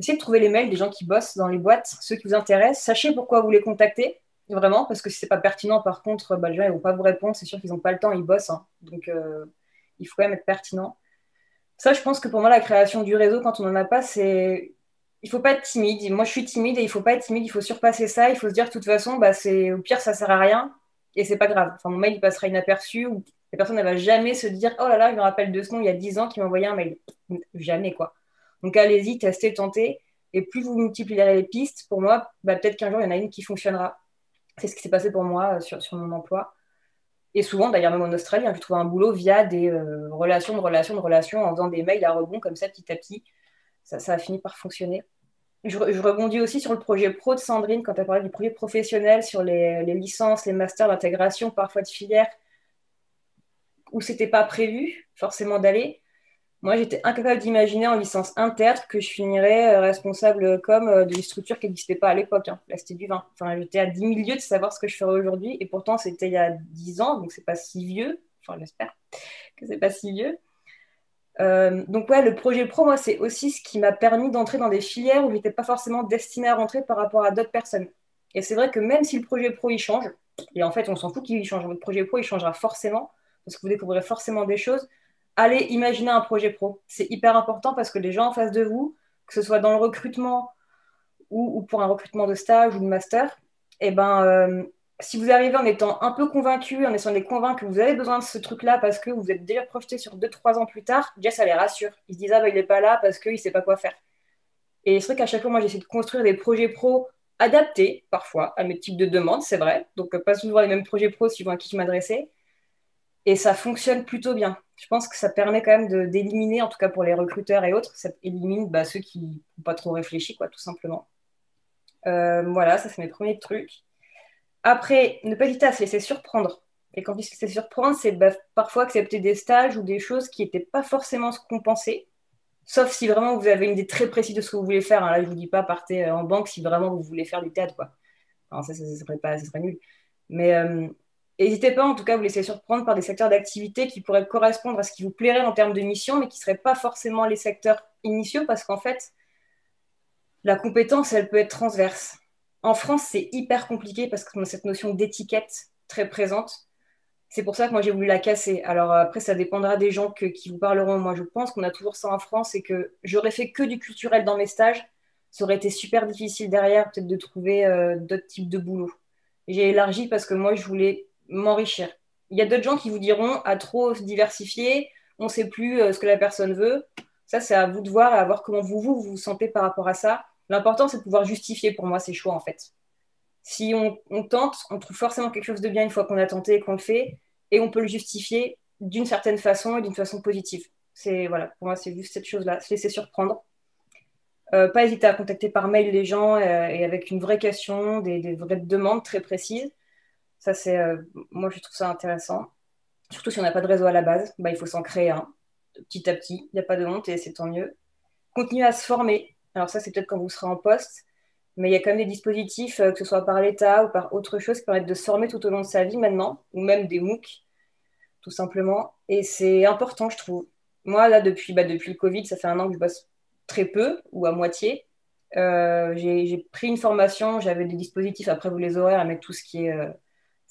essayez de trouver les mails des gens qui bossent dans les boîtes, ceux qui vous intéressent. Sachez pourquoi vous les contactez, vraiment, parce que si c'est pas pertinent, par contre, bah, les gens ils vont pas vous répondre. C'est sûr qu'ils n'ont pas le temps, ils bossent. Hein. Donc, euh, il faut quand même être pertinent. Ça, je pense que pour moi, la création du réseau, quand on n'en a pas, c'est il faut pas être timide. Moi, je suis timide et il faut pas être timide. Il faut surpasser ça. Il faut se dire, de toute façon, bah, c'est au pire, ça sert à rien et c'est pas grave. Enfin, mon mail, il passera inaperçu ou la personne ne va jamais se dire, oh là là, je me rappelle de ce nom il y a 10 ans qui m'a envoyé un mail. Jamais, quoi. Donc, allez-y, testez, tentez. Et plus vous multiplierez les pistes, pour moi, bah, peut-être qu'un jour, il y en a une qui fonctionnera. C'est ce qui s'est passé pour moi euh, sur, sur mon emploi. Et souvent, d'ailleurs, même en Australie, hein, je trouve un boulot via des euh, relations de relations de relations, en faisant des mails à rebond comme ça, petit à petit. Ça, ça a fini par fonctionner je, rebondis aussi sur le projet pro de Sandrine quand elle parlait du projet professionnel sur les, licences, les masters d'intégration, parfois de filière, où c'était pas prévu forcément d'aller. Moi, j'étais incapable d'imaginer en licence inter que je finirais euh, responsable comme euh, d'une structure qui n'existait pas à l'époque. Hein. Là, c'était du vin. Enfin, j'étais à 10 000 lieues de savoir ce que je ferais aujourd'hui. Et pourtant, c'était il y a 10 ans, donc c'est pas si vieux. Enfin, j'espère que c'est pas si vieux. Euh, donc ouais, le projet pro, moi, c'est aussi ce qui m'a permis d'entrer dans des filières où je n'étais pas forcément destinée à rentrer par rapport à d'autres personnes. Et c'est vrai que même si le projet pro, il change, et en fait, on s'en fout qu'il change, votre projet pro, il changera forcément, parce que vous découvrirez forcément des choses, allez imaginer un projet pro. C'est hyper important parce que les gens en face de vous, que ce soit dans le recrutement ou, pour un recrutement de stage ou de master, eh ben, euh, si vous arrivez en étant un peu convaincu, en essayant de que vous avez besoin de ce truc-là parce que vous êtes déjà projeté sur 2-3 ans plus tard, déjà ça les rassure. Ils se disent ah bah il n'est pas là parce qu'il ne sait pas quoi faire. Et c'est vrai qu'à chaque fois, moi j'essaie de construire des projets pro adaptés parfois à mes types de demandes, c'est vrai. Donc pas souvent les mêmes projets pro suivant à qui je m'adressais. Et ça fonctionne plutôt bien. Je pense que ça permet quand même d'éliminer, en tout cas pour les recruteurs et autres, ça élimine bah, ceux qui n'ont pas trop réfléchi, quoi, tout simplement. Euh, voilà, ça c'est mes premiers trucs. Après, ne pas hésiter à se laisser surprendre. Et quand dis se laisser surprendre, c'est bah, parfois accepter des stages ou des choses qui n'étaient pas forcément ce qu'on pensait. Sauf si vraiment vous avez une idée très précise de ce que vous voulez faire. Hein. Là, je ne vous dis pas partez euh, en banque si vraiment vous voulez faire du théâtre. Quoi. ça, ça, serait pas, ça serait nul. Mais euh, n'hésitez pas en tout cas à vous laisser surprendre par des secteurs d'activité qui pourraient correspondre à ce qui vous plairait en termes de mission, mais qui ne seraient pas forcément les secteurs initiaux parce qu'en fait, la compétence, elle peut être transverse. En France, c'est hyper compliqué parce qu'on a cette notion d'étiquette très présente. C'est pour ça que moi, j'ai voulu la casser. Alors après, ça dépendra des gens qui vous parleront. Moi, je pense qu'on a toujours ça en France et que j'aurais fait que du culturel dans mes stages. Ça aurait été super difficile derrière, peut-être de trouver euh, d'autres types de boulot. J'ai élargi parce que moi, je voulais m'enrichir. Il y a d'autres gens qui vous diront à trop diversifier, on ne sait plus euh, ce que la personne veut. Ça, c'est à vous de voir et à voir comment vous, vous vous sentez par rapport à ça. L'important, c'est de pouvoir justifier pour moi ces choix, en fait. Si on, tente, on trouve forcément quelque chose de bien une fois qu'on a tenté et qu'on le fait, et on peut le justifier d'une certaine façon et d'une façon positive. C'est voilà, pour moi, c'est juste cette chose-là, se laisser surprendre. Euh, pas hésiter à contacter par mail les gens euh, et avec une vraie question, des, vraies demandes très précises. Ça, c'est, euh, moi, je trouve ça intéressant. Surtout si on n'a pas de réseau à la base, bah, il faut s'en créer un petit à petit. Il n'y a pas de honte et c'est tant mieux. Continuer à se former. Alors ça, c'est peut-être quand vous serez en poste, mais il y a quand même des dispositifs, euh, que ce soit par l'État ou par autre chose, qui permettent de se former tout au long de sa vie maintenant, ou même des MOOC, tout simplement. Et c'est important, je trouve. Moi, là, depuis, bah, depuis le Covid, ça fait un an que je bosse très peu, ou à moitié. Euh, j'ai pris une formation, j'avais des dispositifs, après vous les aurez, à mettre tout ce qui est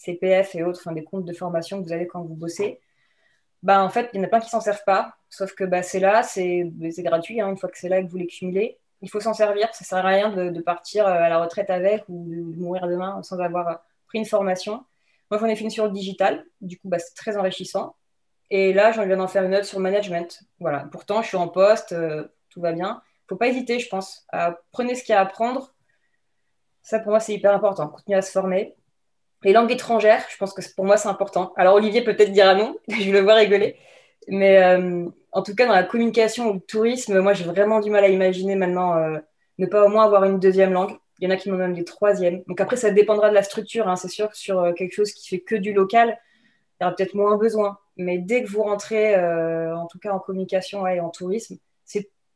CPF et autres, enfin des comptes de formation que vous avez quand vous bossez. Bah, en fait, il y en a plein qui s'en servent pas, sauf que bah, c'est là, c'est gratuit, hein, une fois que c'est là que vous les cumulez il faut s'en servir. Ça sert à rien de, partir euh, à la retraite avec ou de, mourir demain sans avoir euh, pris une formation. Moi, j'en ai fait une sur le digital. Du coup, bah, c'est très enrichissant. Et là, j'en viens d'en faire une autre sur le management. Voilà. Pourtant, je suis en poste, euh, tout va bien. Il faut pas hésiter, je pense. À prenez ce qu'il y a à apprendre. Ça, pour moi, c'est hyper important. Continuer à se former. Les langues étrangères, je pense que pour moi, c'est important. Alors, Olivier peut-être dira non. je le vois rigoler. Mais en tout cas, dans la communication ou le tourisme, moi, j'ai vraiment du mal à imaginer maintenant euh, ne pas au moins avoir une deuxième langue. Il y en a qui m'ont même des troisièmes. Donc après, ça dépendra de la structure. Hein. C'est sûr que sur euh, quelque chose qui fait que du local, il y aura peut-être moins besoin. Mais dès que vous rentrez, euh, en tout cas en communication et en tourisme,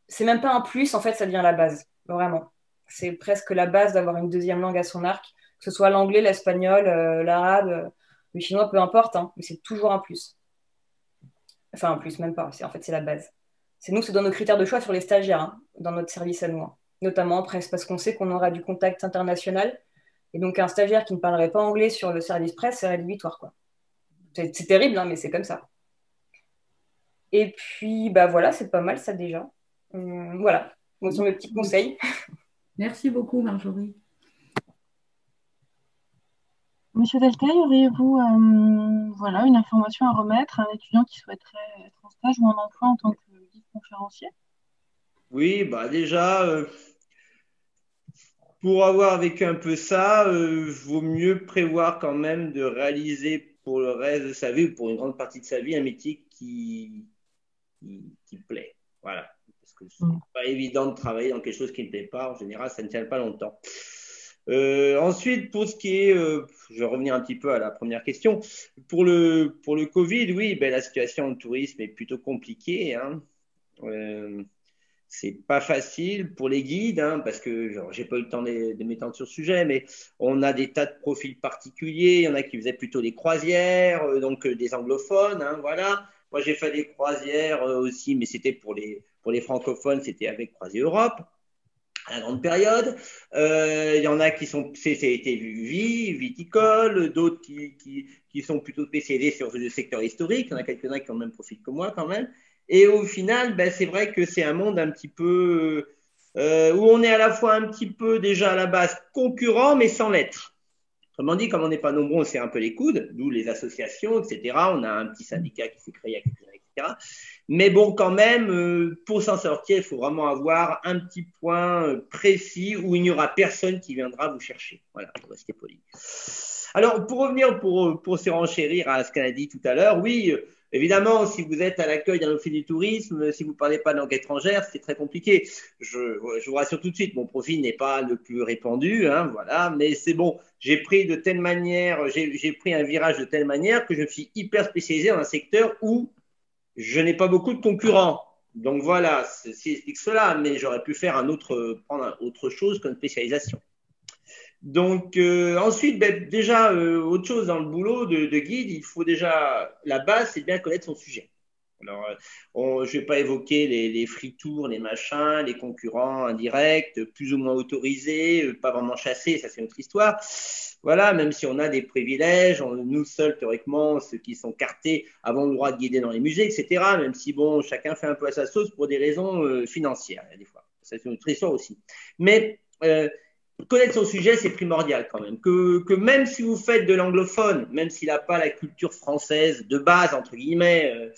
c'est même pas un plus, en fait, ça devient la base. Vraiment. C'est presque la base d'avoir une deuxième langue à son arc, que ce soit l'anglais, l'espagnol, l'arabe, Le chinois, peu importe, hein, mais c'est toujours un plus. Enfin, un plus, même pas. En fait, c'est la base. C'est nous, c'est dans nos critères de choix sur les stagiaires, hein, dans notre service à nous. Hein. Notamment presse, parce qu'on sait qu'on aura du contact international. Et donc, un stagiaire qui ne parlerait pas anglais sur le service presse, c'est rédhibitoire. Quoi. C'est, terrible, mais c'est comme ça. Et puis, bah voilà, c'est pas mal ça déjà. Hum, voilà, ce sont mes petits conseils. Merci beaucoup, Marjorie. Monsieur Delteil, auriez-vous euh, voilà, une information à remettre à un étudiant qui souhaiterait être en stage ou en emploi en tant que guide conférencier? Oui, bah déjà, euh, pour avoir vécu un peu ça, il euh, vaut mieux prévoir quand même de réaliser pour le reste de sa vie ou pour une grande partie de sa vie un métier qui, qui, plaît. Voilà. Parce que c'est mm. pas évident de travailler dans quelque chose qui ne plaît pas. En général, ça ne tient pas longtemps. Euh, ensuite, pour ce qui est, euh, je vais revenir un petit peu à la première question. Pour le, pour le Covid, oui, ben, la situation du tourisme est plutôt compliquée. Hein. Euh, c'est pas facile pour les guides, hein, parce que j'ai pas eu le temps de, m'étendre sur le sujet, mais on a des tas de profils particuliers. Il y en a qui faisaient plutôt des croisières, euh, donc des anglophones, hein, voilà. Moi, j'ai fait des croisières aussi, mais c'était pour les, pour les francophones, c'était avec Croisier Europe grande période. Euh, il y en a qui sont, vie, viticole, d'autres qui, qui, qui, sont plutôt spécialisés sur le secteur historique. Il y en a quelques-uns qui ont même profil que moi quand même. Et au final, ben, c'est vrai que c'est un monde un petit peu euh, où on est à la fois un petit peu déjà à la base concurrent, mais sans l'être. Autrement dit, comme on n'est pas nombreux, on serre un peu les coudes, d'où les associations, etc. On a un petit syndicat qui s'est créé il y a Mais bon, quand même, euh, pour s'en sortir, il faut vraiment avoir un petit point euh, précis où il n'y aura personne qui viendra vous chercher. Voilà, pour rester poli. Alors, pour revenir, pour, pour se renchérir à ce qu'elle a dit tout à l'heure, oui, euh, évidemment, si vous êtes à l'accueil d'un office du tourisme, si vous ne parlez pas de langue étrangère, c'est très compliqué. Je, je, vous rassure tout de suite, mon profil n'est pas le plus répandu, hein, voilà, mais c'est bon. J'ai pris de telle manière, j'ai pris un virage de telle manière que je suis hyper spécialisé dans un secteur où je n'ai pas beaucoup de concurrents. Donc voilà, c'est explique cela, mais j'aurais pu faire un autre, prendre autre chose qu'une spécialisation. Donc euh, ensuite, ben, déjà, euh, autre chose dans le boulot de, guide, il faut déjà, la base, c'est bien connaître son sujet. Alors, euh, je ne vais pas évoquer les, les free tours, les machins, les concurrents indirects, plus ou moins autorisés, pas vraiment chassés, ça c'est notre histoire voilà, même si on a des privilèges, nous seuls, théoriquement, ceux qui sont cartés, avons le droit de guider dans les musées, etc. Même si, bon, chacun fait un peu à sa sauce pour des raisons euh, financières, des fois. C'est une autre histoire aussi. Mais euh, connaître son sujet, c'est primordial quand même. Que, que, même si vous faites de l'anglophone, même s'il n'a pas la culture française de base, entre guillemets, euh,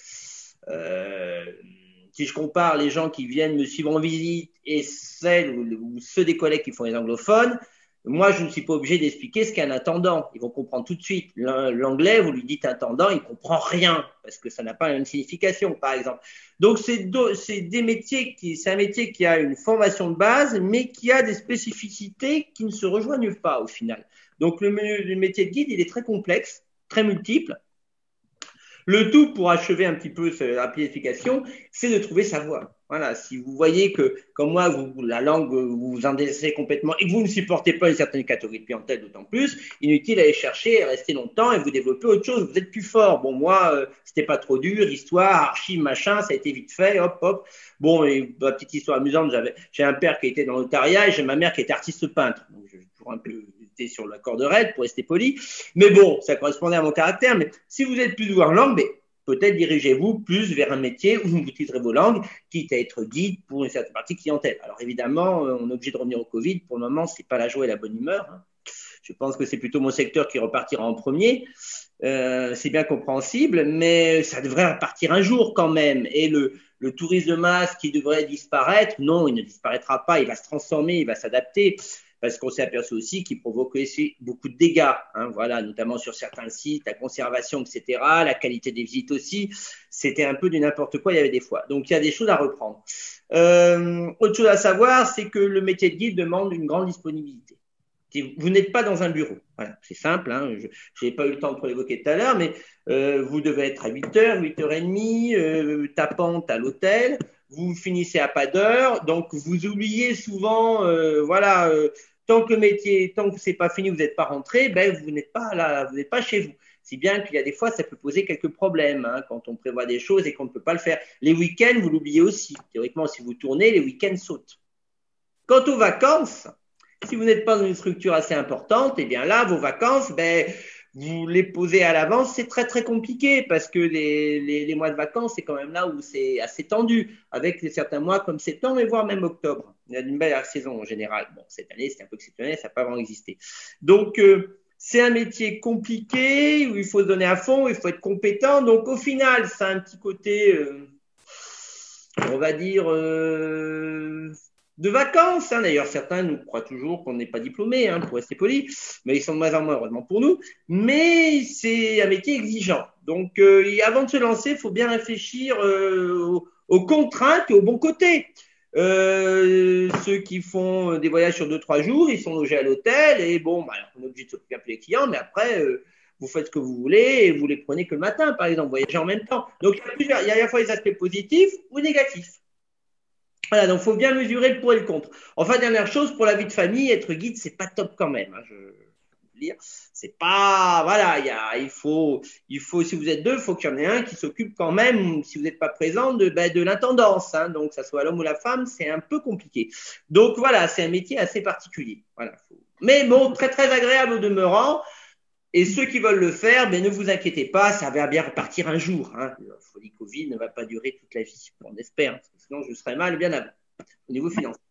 si je compare les gens qui viennent me suivre en visite et celles ou ceux des collègues qui font les anglophones, moi, je ne suis pas obligé d'expliquer ce qu'est un attendant. Ils vont comprendre tout de suite. L'anglais, vous lui dites attendant, il comprend rien parce que ça n'a pas une signification, par exemple. Donc, c'est des métiers qui, c'est un métier qui a une formation de base, mais qui a des spécificités qui ne se rejoignent pas au final. Donc, le métier de guide, il est très complexe, très multiple. Le tout pour achever un petit peu la planification, c'est de trouver sa voie. Voilà, si vous voyez que, comme moi, vous, la langue, vous vous endessez complètement et que vous ne supportez pas une certaine catégorie de clientèle, d'autant plus, inutile d'aller chercher rester longtemps et vous développer autre chose. Vous êtes plus fort. Bon, moi, euh, c'était pas trop dur, histoire, archive, machin, ça a été vite fait, hop, hop. Bon, et petite histoire amusante, j'avais, j'ai un père qui était dans l'otaria et j'ai ma mère qui était artiste peintre. J'ai toujours un sur la corde raide pour rester poli. Mais bon, ça correspondait à mon caractère. Mais si vous êtes plus doué en langue, mais peut-être dirigez-vous plus vers un métier où vous utiliserez vos langues, quitte à être guide pour une certaine partie clientèle. Alors évidemment, euh, on est obligé de revenir au Covid. Pour le moment, ce n'est pas la joie et la bonne humeur. Hein. Je pense que c'est plutôt mon secteur qui repartira en premier. Euh, c'est bien compréhensible, mais ça devrait repartir un jour quand même. Et le, le tourisme de masse qui devrait disparaître, non, il ne disparaîtra pas, il va se transformer, il va s'adapter parce qu'on s'est aperçu aussi qu'il provoquait beaucoup de dégâts, hein, voilà, notamment sur certains sites, la conservation, etc., la qualité des visites aussi. C'était un peu du n'importe quoi, il y avait des fois. Donc il y a des choses à reprendre. Euh, autre chose à savoir, c'est que le métier de guide demande une grande disponibilité. Vous n'êtes pas dans un bureau. Voilà, c'est simple. Hein, je n'ai pas eu le temps de l'évoquer tout à l'heure, mais euh, vous devez être à 8h, 8h30, euh, tapante à l'hôtel vous finissez à pas d'heure, donc vous oubliez souvent, euh, voilà, euh, tant que le métier, tant que c'est pas fini, vous n'êtes pas rentré, ben vous n'êtes pas là, vous n'êtes pas chez vous. Si bien qu'il y a des fois, ça peut poser quelques problèmes hein, quand on prévoit des choses et qu'on ne peut pas le faire. Les week-ends, vous l'oubliez aussi. Théoriquement, si vous tournez, les week-ends sautent. Quant aux vacances, si vous n'êtes pas dans une structure assez importante, eh bien là, vos vacances, ben, vous les posez à l'avance, c'est très très compliqué parce que les, les, mois de vacances, c'est quand même là où c'est assez tendu, avec certains mois comme septembre et voire même octobre. Il y a une belle saison en général. Bon, cette année, c'est un peu exceptionnel, ça n'a pas vraiment existé. Donc, euh, c'est un métier compliqué où il faut se donner à fond, il faut être compétent. Donc, au final, ça a un petit côté, euh, on va dire, euh, de vacances. Hein. D'ailleurs, certains nous croient toujours qu'on n'est pas diplômé, hein, pour rester poli, mais ils sont de moins en moins, heureusement pour nous. Mais c'est un métier exigeant. Donc, euh, avant de se lancer, il faut bien réfléchir euh, aux, contraintes et aux bons côtés. Euh, ceux qui font des voyages sur 2-3 jours, ils sont logés à l'hôtel et bon, bah, on est obligé de s'occuper un peu des clients, mais après, vous faites ce que vous voulez et vous les prenez que le matin, par exemple, voyager en même temps. Donc, il y a, il y a à la fois les aspects positifs ou négatifs. Voilà, donc il faut bien mesurer le pour et le contre. Enfin, dernière chose, pour la vie de famille, être guide, c'est pas top quand même. Hein, je, dire. C'est pas, voilà, y a, il faut, il faut, si vous êtes deux, il faut qu'il y en ait un qui s'occupe quand même, si vous n'êtes pas présent, de, ben, de l'intendance. Hein, donc, ça soit l'homme ou la femme, c'est un peu compliqué. Donc voilà, c'est un métier assez particulier. Voilà. Mais bon, très très agréable au demeurant. Et ceux qui veulent le faire, ben, ne vous inquiétez pas, ça va bien repartir un jour. Hein. La folie Covid ne va pas durer toute la vie, on espère, parce que sinon je serais mal bien avant, au niveau financier.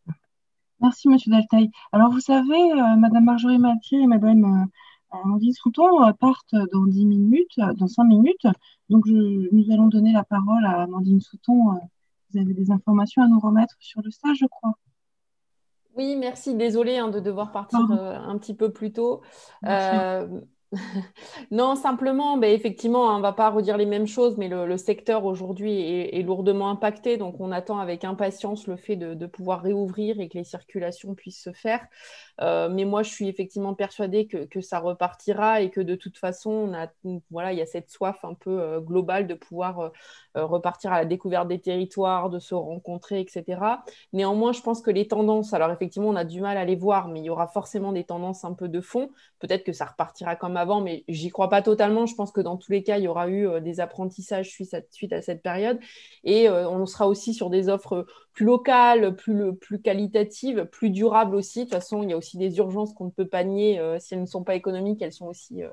Merci, Monsieur Daltaï. Alors, vous savez, euh, Madame Marjorie Mathieu et Madame euh, Amandine Souton euh, partent dans 10 minutes, dans 5 minutes. Donc, nous allons donner la parole à Amandine Souton. vous avez des informations à nous remettre sur le stage, je crois. Oui, merci. Désolée hein, de devoir partir un petit peu plus tôt. Non, simplement, ben, effectivement, on ne va pas redire les mêmes choses, mais le, secteur aujourd'hui est, lourdement impacté, donc on attend avec impatience le fait de, pouvoir réouvrir et que les circulations puissent se faire. Euh, mais moi, je suis effectivement persuadée que, ça repartira et que de toute façon, voilà, il y a cette soif un peu euh, globale de pouvoir euh, repartir à la découverte des territoires, de se rencontrer, etc. Néanmoins, je pense que les tendances, alors effectivement, on a du mal à les voir, mais il y aura forcément des tendances un peu de fond. Peut-être que ça repartira avant, mais j'y crois pas totalement. Je pense que dans tous les cas, il y aura eu des apprentissages suite à, cette période et on sera aussi sur des offres plus locales, plus, qualitatives, plus durables aussi. De toute façon, il y a aussi des urgences qu'on ne peut pas nier. Euh, si elles ne sont pas économiques, elles sont aussi euh,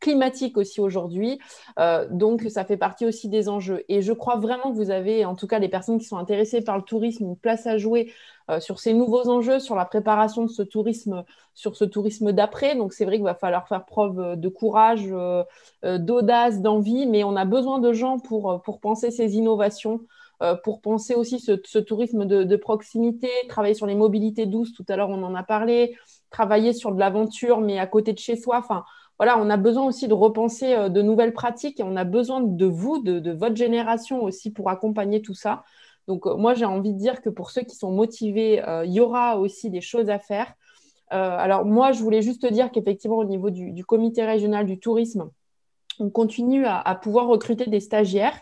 climatiques aussi aujourd'hui. Euh, donc, ça fait partie aussi des enjeux. Et je crois vraiment que vous avez, en tout cas, les personnes qui sont intéressées par le tourisme, une place à jouer sur ces nouveaux enjeux, sur la préparation de ce tourisme, sur ce tourisme d'après. Donc, c'est vrai qu'il va falloir faire preuve de courage, d'audace, d'envie, mais on a besoin de gens pour, penser ces innovations. Euh, pour penser aussi ce, tourisme de, proximité, travailler sur les mobilités douces, tout à l'heure on en a parlé, travailler sur de l'aventure mais à côté de chez soi. Enfin, voilà, on a besoin aussi de repenser euh, de nouvelles pratiques et on a besoin de vous, de, votre génération aussi pour accompagner tout ça. Donc euh, moi j'ai envie de dire que pour ceux qui sont motivés, il y aura aussi des choses à faire. alors moi je voulais juste dire qu'effectivement au niveau du, comité régional du tourisme, on continue à pouvoir recruter des stagiaires.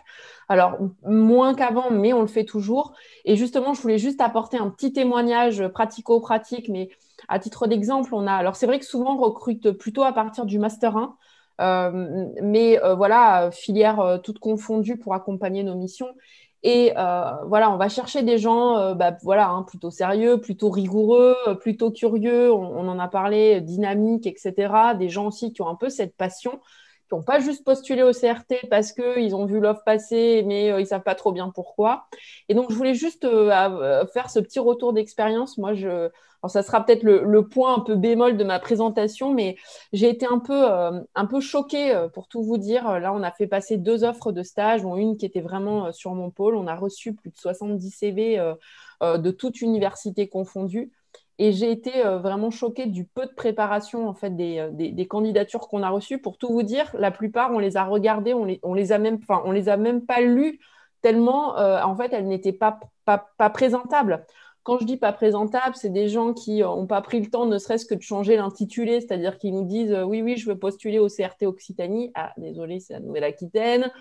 Alors, moins qu'avant, mais on le fait toujours. Et justement, je voulais juste apporter un petit témoignage pratico-pratique, mais à titre d'exemple, on a. Alors, c'est vrai que souvent, on recrute plutôt à partir du Master 1. Euh, mais euh, voilà, filière euh, toute confondue pour accompagner nos missions. Et voilà, on va chercher des gens bah, voilà, hein, plutôt sérieux, plutôt rigoureux, plutôt curieux, on, en a parlé, dynamiques, etc. Des gens aussi qui ont un peu cette passion qui n'ont pas juste postulé au CRT parce qu'ils ont vu l'offre passer, mais euh, ils ne savent pas trop bien pourquoi. Et donc, je voulais juste euh, euh, faire ce petit retour d'expérience. Moi, je... Alors, ça sera peut-être le, point un peu bémol de ma présentation, mais j'ai été un peu, choquée, pour tout vous dire. Là, on a fait passer deux offres de stage, dont une qui était vraiment sur mon pôle. On a reçu plus de 70 CV de toute université confondue. Et j'ai été euh, vraiment choquée du peu de préparation en fait des, euh, des, candidatures qu'on a reçues. Pour tout vous dire, la plupart on les a regardées, on les, on les a même, on les a même pas lues tellement euh, en fait elles n'étaient pas, pas, pas, présentables. Quand je dis pas présentables, c'est des gens qui n'ont pas pris le temps, ne serait-ce que de changer l'intitulé, c'est-à-dire qu'ils nous disent oui oui je veux postuler au CRT Occitanie. Ah désolé c'est la Nouvelle-Aquitaine.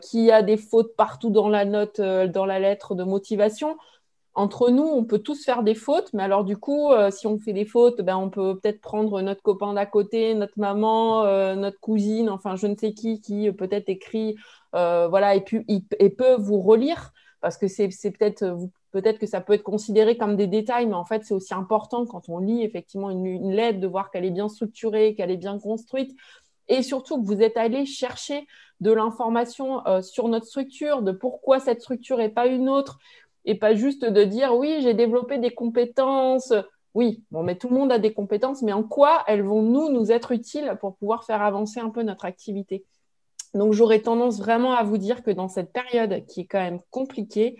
qui a des fautes partout dans la note, dans la lettre de motivation entre nous, on peut tous faire des fautes, mais alors du coup, euh, si on fait des fautes, ben, on peut peut-être prendre notre copain d'à côté, notre maman, euh, notre cousine, enfin je ne sais qui, qui peut-être écrit, euh, voilà, et, puis, et peut vous relire, parce que c'est peut-être peut-être que ça peut être considéré comme des détails, mais en fait c'est aussi important quand on lit effectivement une, une lettre de voir qu'elle est bien structurée, qu'elle est bien construite, et surtout que vous êtes allé chercher de l'information sur notre structure, de pourquoi cette structure et pas une autre, et pas juste de dire oui, j'ai développé des compétences. Oui, bon, mais tout le monde a des compétences, mais en quoi elles vont nous être utiles pour pouvoir faire avancer un peu notre activité? Donc j'aurais tendance vraiment à vous dire que dans cette période qui est quand même compliquée,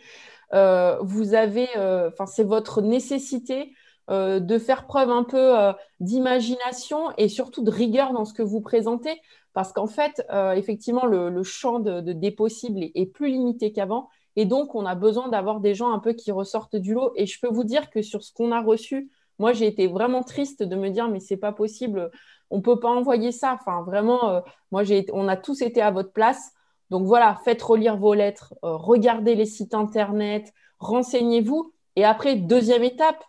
euh, vous avez, euh, enfin c'est votre nécessité euh, de faire preuve un peu d'imagination et surtout de rigueur dans ce que vous présentez, parce qu'en fait, effectivement, le, champ de, des possibles est plus limité qu'avant. Et donc, on a besoin d'avoir des gens un peu qui ressortent du lot. Et je peux vous dire que sur ce qu'on a reçu, moi, j'ai été vraiment triste de me dire, mais c'est pas possible, on peut pas envoyer ça. Enfin, vraiment, euh, moi, on a tous été à votre place. Donc voilà, faites relire vos lettres, euh, regardez les sites internet, renseignez-vous. Et après, deuxième étape,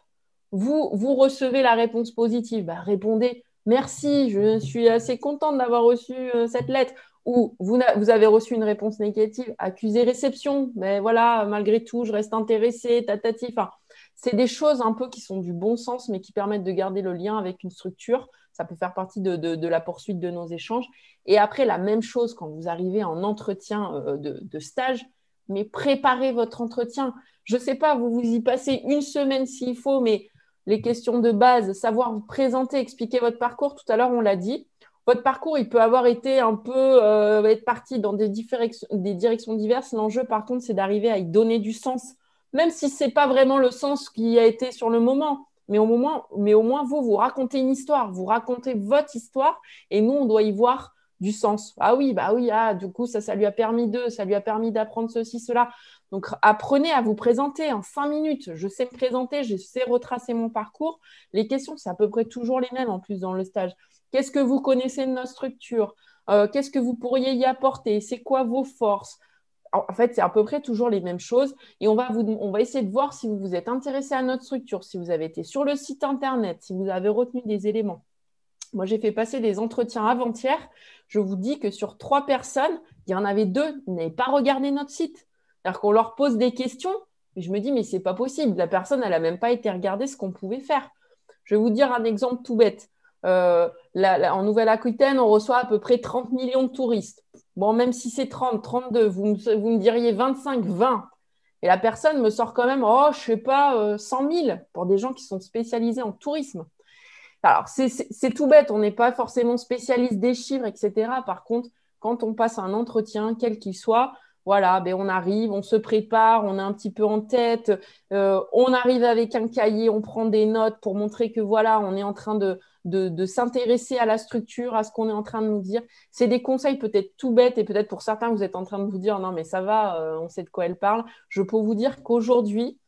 vous, vous recevez la réponse positive. Bah, répondez, merci, je suis assez contente d'avoir reçu euh, cette lettre ou vous, avez reçu une réponse négative, accusé réception, mais voilà, malgré tout, je reste intéressé, tatati. Enfin, c'est des choses un peu qui sont du bon sens, mais qui permettent de garder le lien avec une structure. Ça peut faire partie de, la poursuite de nos échanges. Et après, la même chose quand vous arrivez en entretien euh, de, stage, mais préparez votre entretien. Je ne sais pas, vous vous y passez une semaine s'il faut, mais les questions de base, savoir vous présenter, expliquer votre parcours, tout à l'heure, on l'a dit votre parcours, il peut avoir été un peu, euh, être parti dans des, des directions diverses. L'enjeu, par contre, c'est d'arriver à y donner du sens, même si ce n'est pas vraiment le sens qui a été sur le moment. Mais au, mais au moins, vous, vous racontez une histoire, vous racontez votre histoire, et nous, on doit y voir du sens. Ah oui, bah oui, ah, du coup, ça, ça lui a permis de, ça lui a permis d'apprendre ceci, cela. Donc, apprenez à vous présenter en cinq minutes. Je sais me présenter, je sais retracer mon parcours. Les questions, c'est à peu près toujours les mêmes en plus dans le stage. Qu'est-ce que vous connaissez de notre structure? Euh, Qu'est-ce que vous pourriez y apporter? C'est quoi vos forces? En fait, c'est à peu près toujours les mêmes choses. Et on va, essayer de voir si vous vous êtes intéressé à notre structure, si vous avez été sur le site internet, si vous avez retenu des éléments. Moi, j'ai fait passer des entretiens avant-hier. Je vous dis que sur trois personnes, il y en avait deux qui n'avaient pas regardé notre site. C'est-à-dire qu'on leur pose des questions, et je me dis, mais c'est pas possible. La personne, elle n'a même pas été regarder ce qu'on pouvait faire. Je vais vous dire un exemple tout bête. Euh, en Nouvelle-Aquitaine, on reçoit à peu près 30 millions de touristes. Bon, même si c'est 30, 32, vous me, vous me diriez 25, 20. Et la personne me sort quand même, oh, je sais pas, 100 euh, 000 pour des gens qui sont spécialisés en tourisme. Alors, c'est tout bête, on n'est pas forcément spécialiste des chiffres, etc. Par contre, quand on passe un entretien, quel qu'il soit, voilà, ben on arrive, on se prépare, on est un petit peu en tête, euh, on arrive avec un cahier, on prend des notes pour montrer que voilà, on est en train de, de, s'intéresser à la structure, à ce qu'on est en train de nous dire. C'est des conseils peut-être tout bêtes et peut-être pour certains, vous êtes en train de vous dire non, mais ça va, euh, on sait de quoi elle parle. Je peux vous dire qu'aujourd'hui,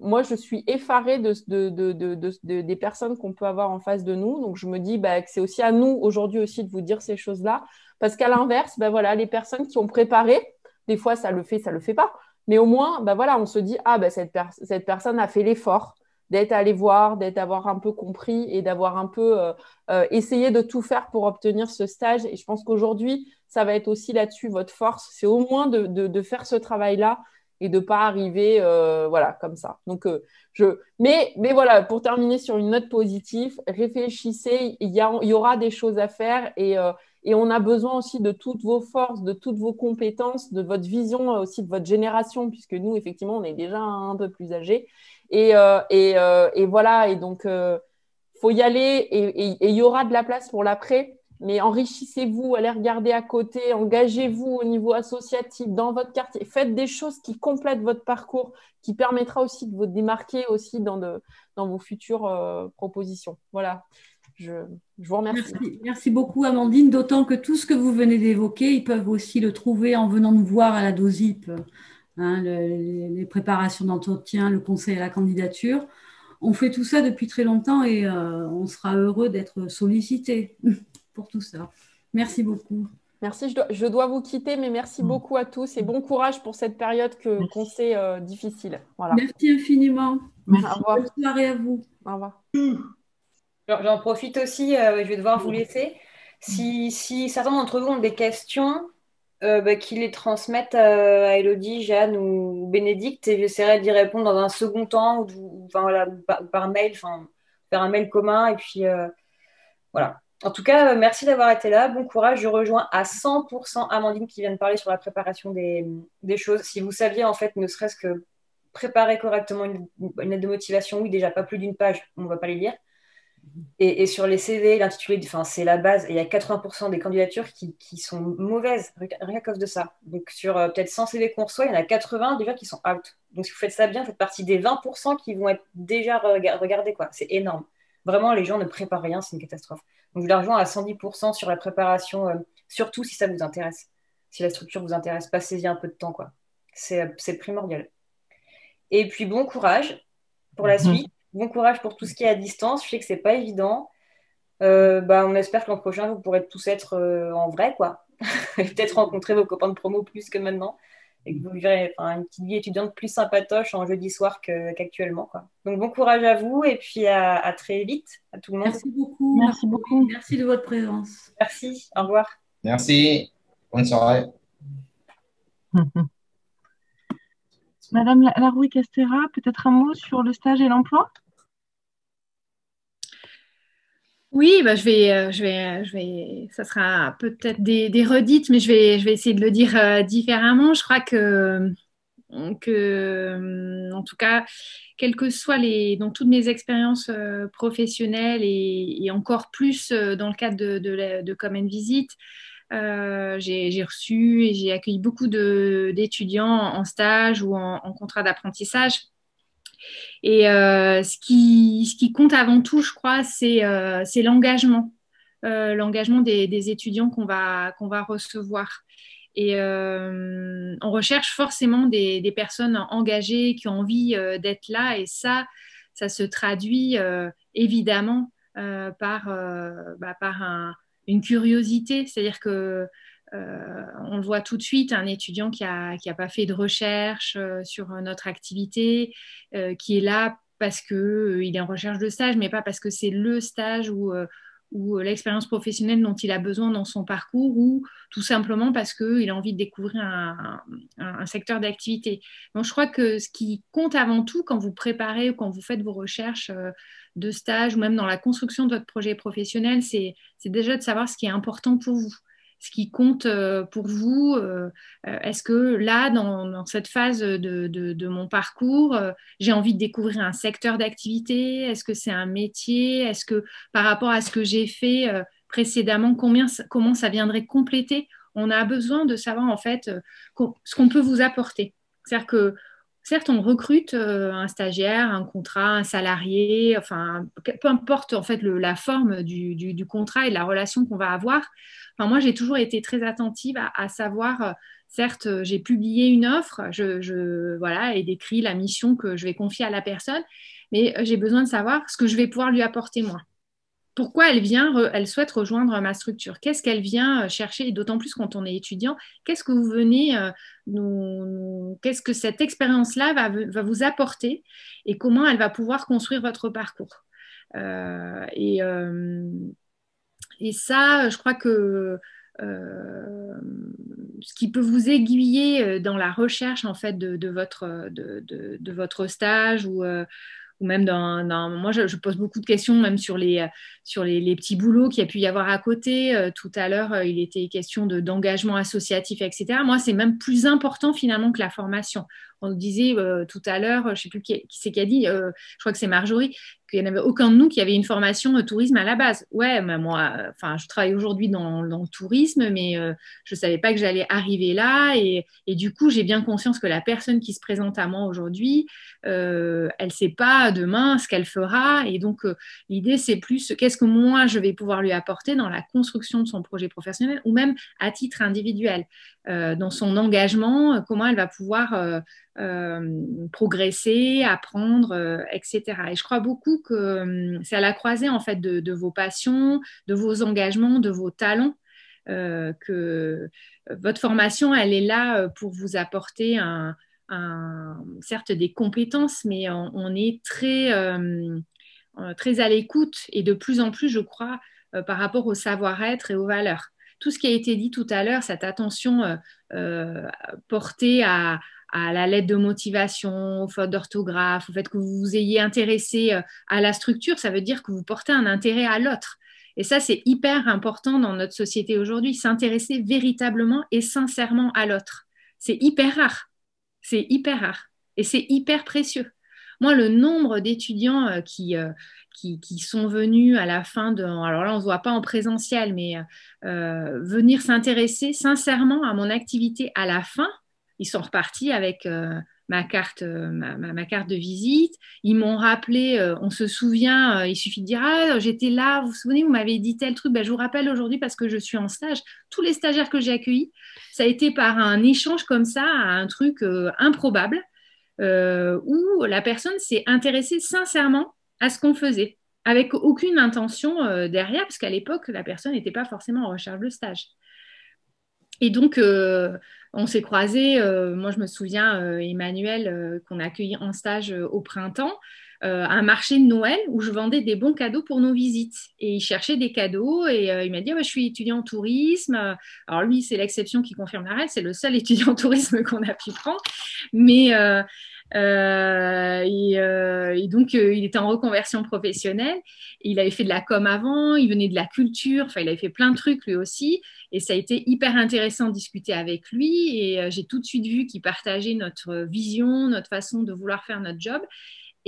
moi, je suis effarée de, des personnes qu'on peut avoir en face de nous. Donc, je me dis bah, que c'est aussi à nous aujourd'hui aussi de vous dire ces choses-là. Parce qu'à l'inverse, bah, voilà, les personnes qui ont préparé, des fois, ça le fait, ça le fait pas. Mais au moins, bah, voilà, on se dit, ah, bah, cette, cette personne a fait l'effort d'être allé voir, d'être avoir un peu compris et d'avoir un peu euh, euh, essayé de tout faire pour obtenir ce stage. Et je pense qu'aujourd'hui, ça va être aussi là-dessus votre force, c'est au moins de, faire ce travail-là et de pas arriver euh, voilà comme ça. Donc je mais mais voilà pour terminer sur une note positive, réfléchissez, il y, a, il y aura des choses à faire et et on a besoin aussi de toutes vos forces, de toutes vos compétences, de votre vision aussi de votre génération, puisque nous, effectivement, on est déjà un peu plus âgés. Et, euh, euh, et, voilà, et donc, il euh, faut y aller et il y aura de la place pour l'après. Mais enrichissez-vous, allez regarder à côté, engagez-vous au niveau associatif dans votre quartier. Faites des choses qui complètent votre parcours, qui permettra aussi de vous démarquer aussi dans, de, dans vos futures propositions. Voilà. Je, je, vous remercie. Merci, beaucoup, Amandine. D'autant que tout ce que vous venez d'évoquer, ils peuvent aussi le trouver en venant nous voir à la DOSIP. Hein, les préparations d'entretien, le conseil à la candidature. On fait tout ça depuis très longtemps et euh, on sera heureux d'être sollicité pour tout ça. Merci beaucoup. Merci, je dois, vous quitter, mais merci mm. beaucoup à tous et bon courage pour cette période que qu'on sait euh, difficile. Voilà. Merci infiniment. Merci. Au revoir. Bonne soirée à vous. Au revoir. J'en profite aussi, euh, je vais devoir vous laisser. Si, si certains d'entre vous ont des questions, euh, bah, les transmettent à Elodie, Jeanne ou Bénédicte et j'essaierai d'y répondre dans un second temps ou, enfin, voilà, par, mail, enfin, faire un mail commun et puis voilà. En tout cas, euh, merci d'avoir été là. Bon courage. Je rejoins à 100% Amandine qui vient de parler sur la préparation des, choses. Si vous saviez, en fait, ne serait-ce que préparer correctement une, lettre de motivation, oui, déjà pas plus d'une page, on ne va pas les lire. Et, sur les CV, l'intitulé, enfin, c'est la base. Et il y a 80% des candidatures qui, sont mauvaises, rien à cause de ça. Donc, sur euh, peut-être 100 CV qu'on reçoit, il y en a 80 déjà qui sont out. Donc, si vous faites ça bien, vous faites partie des 20% qui vont être déjà regardés. C'est énorme. Vraiment, les gens ne préparent rien, c'est une catastrophe. Donc, je la rejoins à 110% sur la préparation, euh, surtout si ça vous intéresse. Si la structure vous intéresse, passez-y un peu de temps. quoi. C'est euh, primordial. Et puis, bon courage pour la mhm. suite. Bon courage pour tout ce qui est à distance. Je sais que c'est pas évident. Euh, bah, on espère que l'an prochain, vous pourrez tous être en vrai, quoi. et peut-être rencontrer vos copains de promo plus que maintenant et que vous verrez une petite vie étudiante plus sympatoche en jeudi soir qu'actuellement. Donc bon courage à vous et puis à, très vite à tout le monde. Merci beaucoup. Merci beaucoup. Merci de votre présence. Merci. Au revoir. Merci. Bonne soirée. Madame Larouille-Castera, peut-être un mot sur le stage et l'emploi? Oui, bah, je, vais, euh, je, vais, je vais, ça sera peut-être des, redites, mais je vais, je vais essayer de le dire euh, différemment. Je crois que, euh, en tout cas, quelles que soient les, dans toutes mes expériences professionnelles et, encore plus dans le cadre de, de, de Common Visit, j'ai reçu et j'ai accueilli beaucoup d'étudiants en stage ou en, contrat d'apprentissage et euh, ce, qui, compte avant tout, je crois, c'est euh, l'engagement, euh, l'engagement des, étudiants qu'on va, qu'on va recevoir. Et on recherche forcément des, des, personnes engagées qui ont envie d'être là. Et ça, ça se traduit évidemment par, bah, par un, une curiosité. C'est-à-dire que euh, on le voit tout de suite, un étudiant qui n'a qui a pas fait de recherche euh, sur notre activité, euh, qui est là parce qu'il est en recherche de stage, mais pas parce que c'est le stage ou, ou l'expérience professionnelle dont il a besoin dans son parcours, ou tout simplement parce qu'il a envie de découvrir un, secteur d'activité. Donc je crois que ce qui compte avant tout quand vous préparez quand vous faites vos recherches de stage ou même dans la construction de votre projet professionnel, c'est déjà de savoir ce qui est important pour vous ce qui compte euh, pour vous euh, euh, Est-ce que là, dans, cette phase de, mon parcours, j'ai envie de découvrir un secteur d'activité? Est-ce que c'est un métier? Est-ce que par rapport à ce que j'ai fait précédemment, combien, comment ça viendrait compléter? On a besoin de savoir en fait ce qu'on peut vous apporter. C'est-à-dire que certes, on recrute un stagiaire, un contrat, un salarié, enfin, peu importe en fait la forme du, contrat et de la relation qu'on va avoir moi, j'ai toujours été très attentive à, savoir, euh, certes, euh, j'ai publié une offre, je, voilà, et décrit la mission que je vais confier à la personne, mais euh, j'ai besoin de savoir ce que je vais pouvoir lui apporter moi. Pourquoi elle vient, elle souhaite rejoindre ma structure? Qu'est-ce qu'elle vient chercher? Et d'autant plus quand on est étudiant, qu'est-ce que vous venez nous, qu'est-ce que cette expérience-là va, vous apporter et comment elle va pouvoir construire votre parcours? Et et ça, je crois que euh, ce qui peut vous aiguiller euh, dans la recherche en fait de, votre, de, votre stage ou, euh, ou même dans, moi je, pose beaucoup de questions même sur les, sur les, petits boulots qu'il y a pu y avoir à côté. tout à l'heure, il était question d'engagement associatif, etc. Moi, c'est même plus important finalement que la formation. On disait tout à l'heure, je ne sais plus qui, c'est qui a dit, je crois que c'est Marjorie, qu'il n'y en avait aucun de nous qui avait une formation de tourisme à la base. Ouais, mais moi, je travaille aujourd'hui dans, le tourisme, mais euh, je ne savais pas que j'allais arriver là. Et, du coup, j'ai bien conscience que la personne qui se présente à moi aujourd'hui, euh, elle ne sait pas demain ce qu'elle fera. Et donc, euh, l'idée, c'est plus qu'est-ce que moi, je vais pouvoir lui apporter dans la construction de son projet professionnel ou même à titre individuel, dans son engagement, comment elle va pouvoir euh, progresser, apprendre, euh, etc. Et je crois beaucoup que euh, c'est à la croisée en fait de, vos passions, de vos engagements, de vos talents que votre formation, elle est là pour vous apporter certes des compétences, mais on, est très, très à l'écoute et de plus en plus, je crois, par rapport au savoir-être et aux valeurs. Tout ce qui a été dit tout à l'heure, cette attention portée à, la lettre de motivation, aux fautes d'orthographe, au fait que vous vous ayez intéressé euh, à la structure, ça veut dire que vous portez un intérêt à l'autre. Et ça, c'est hyper important dans notre société aujourd'hui, s'intéresser véritablement et sincèrement à l'autre. C'est hyper rare. C'est hyper rare. Et c'est hyper précieux. Moi, le nombre d'étudiants euh, qui, euh, qui, sont venus à la fin de... Alors là, on ne se voit pas en présentiel, mais venir s'intéresser sincèrement à mon activité à la fin, ils sont repartis avec euh, ma, carte, euh, ma, carte de visite. Ils m'ont rappelé, euh, on se souvient, il suffit de dire Ah, j'étais là, vous vous souvenez, vous m'avez dit tel truc. Ben, je vous rappelle aujourd'hui parce que je suis en stage. Tous les stagiaires que j'ai accueillis, ça a été par un échange comme ça, un truc improbable, où la personne s'est intéressée sincèrement à ce qu'on faisait avec aucune intention derrière, parce qu'à l'époque, la personne n'était pas forcément en recherche de stage. Et donc, on s'est croisés, euh, moi je me souviens, euh, Emmanuel, euh, qu'on a accueilli en stage au printemps, à un marché de Noël où je vendais des bons cadeaux pour nos visites. Et il cherchait des cadeaux et il m'a dit Je suis étudiant en tourisme. Alors lui, c'est l'exception qui confirme la règle, c'est le seul étudiant en tourisme qu'on a pu prendre. Mais. Et, donc, il était en reconversion professionnelle. Il avait fait de la com avant, il venait de la culture, enfin, il avait fait plein de trucs lui aussi. Et ça a été hyper intéressant de discuter avec lui. Et euh, j'ai tout de suite vu qu'il partageait notre vision, notre façon de vouloir faire notre job.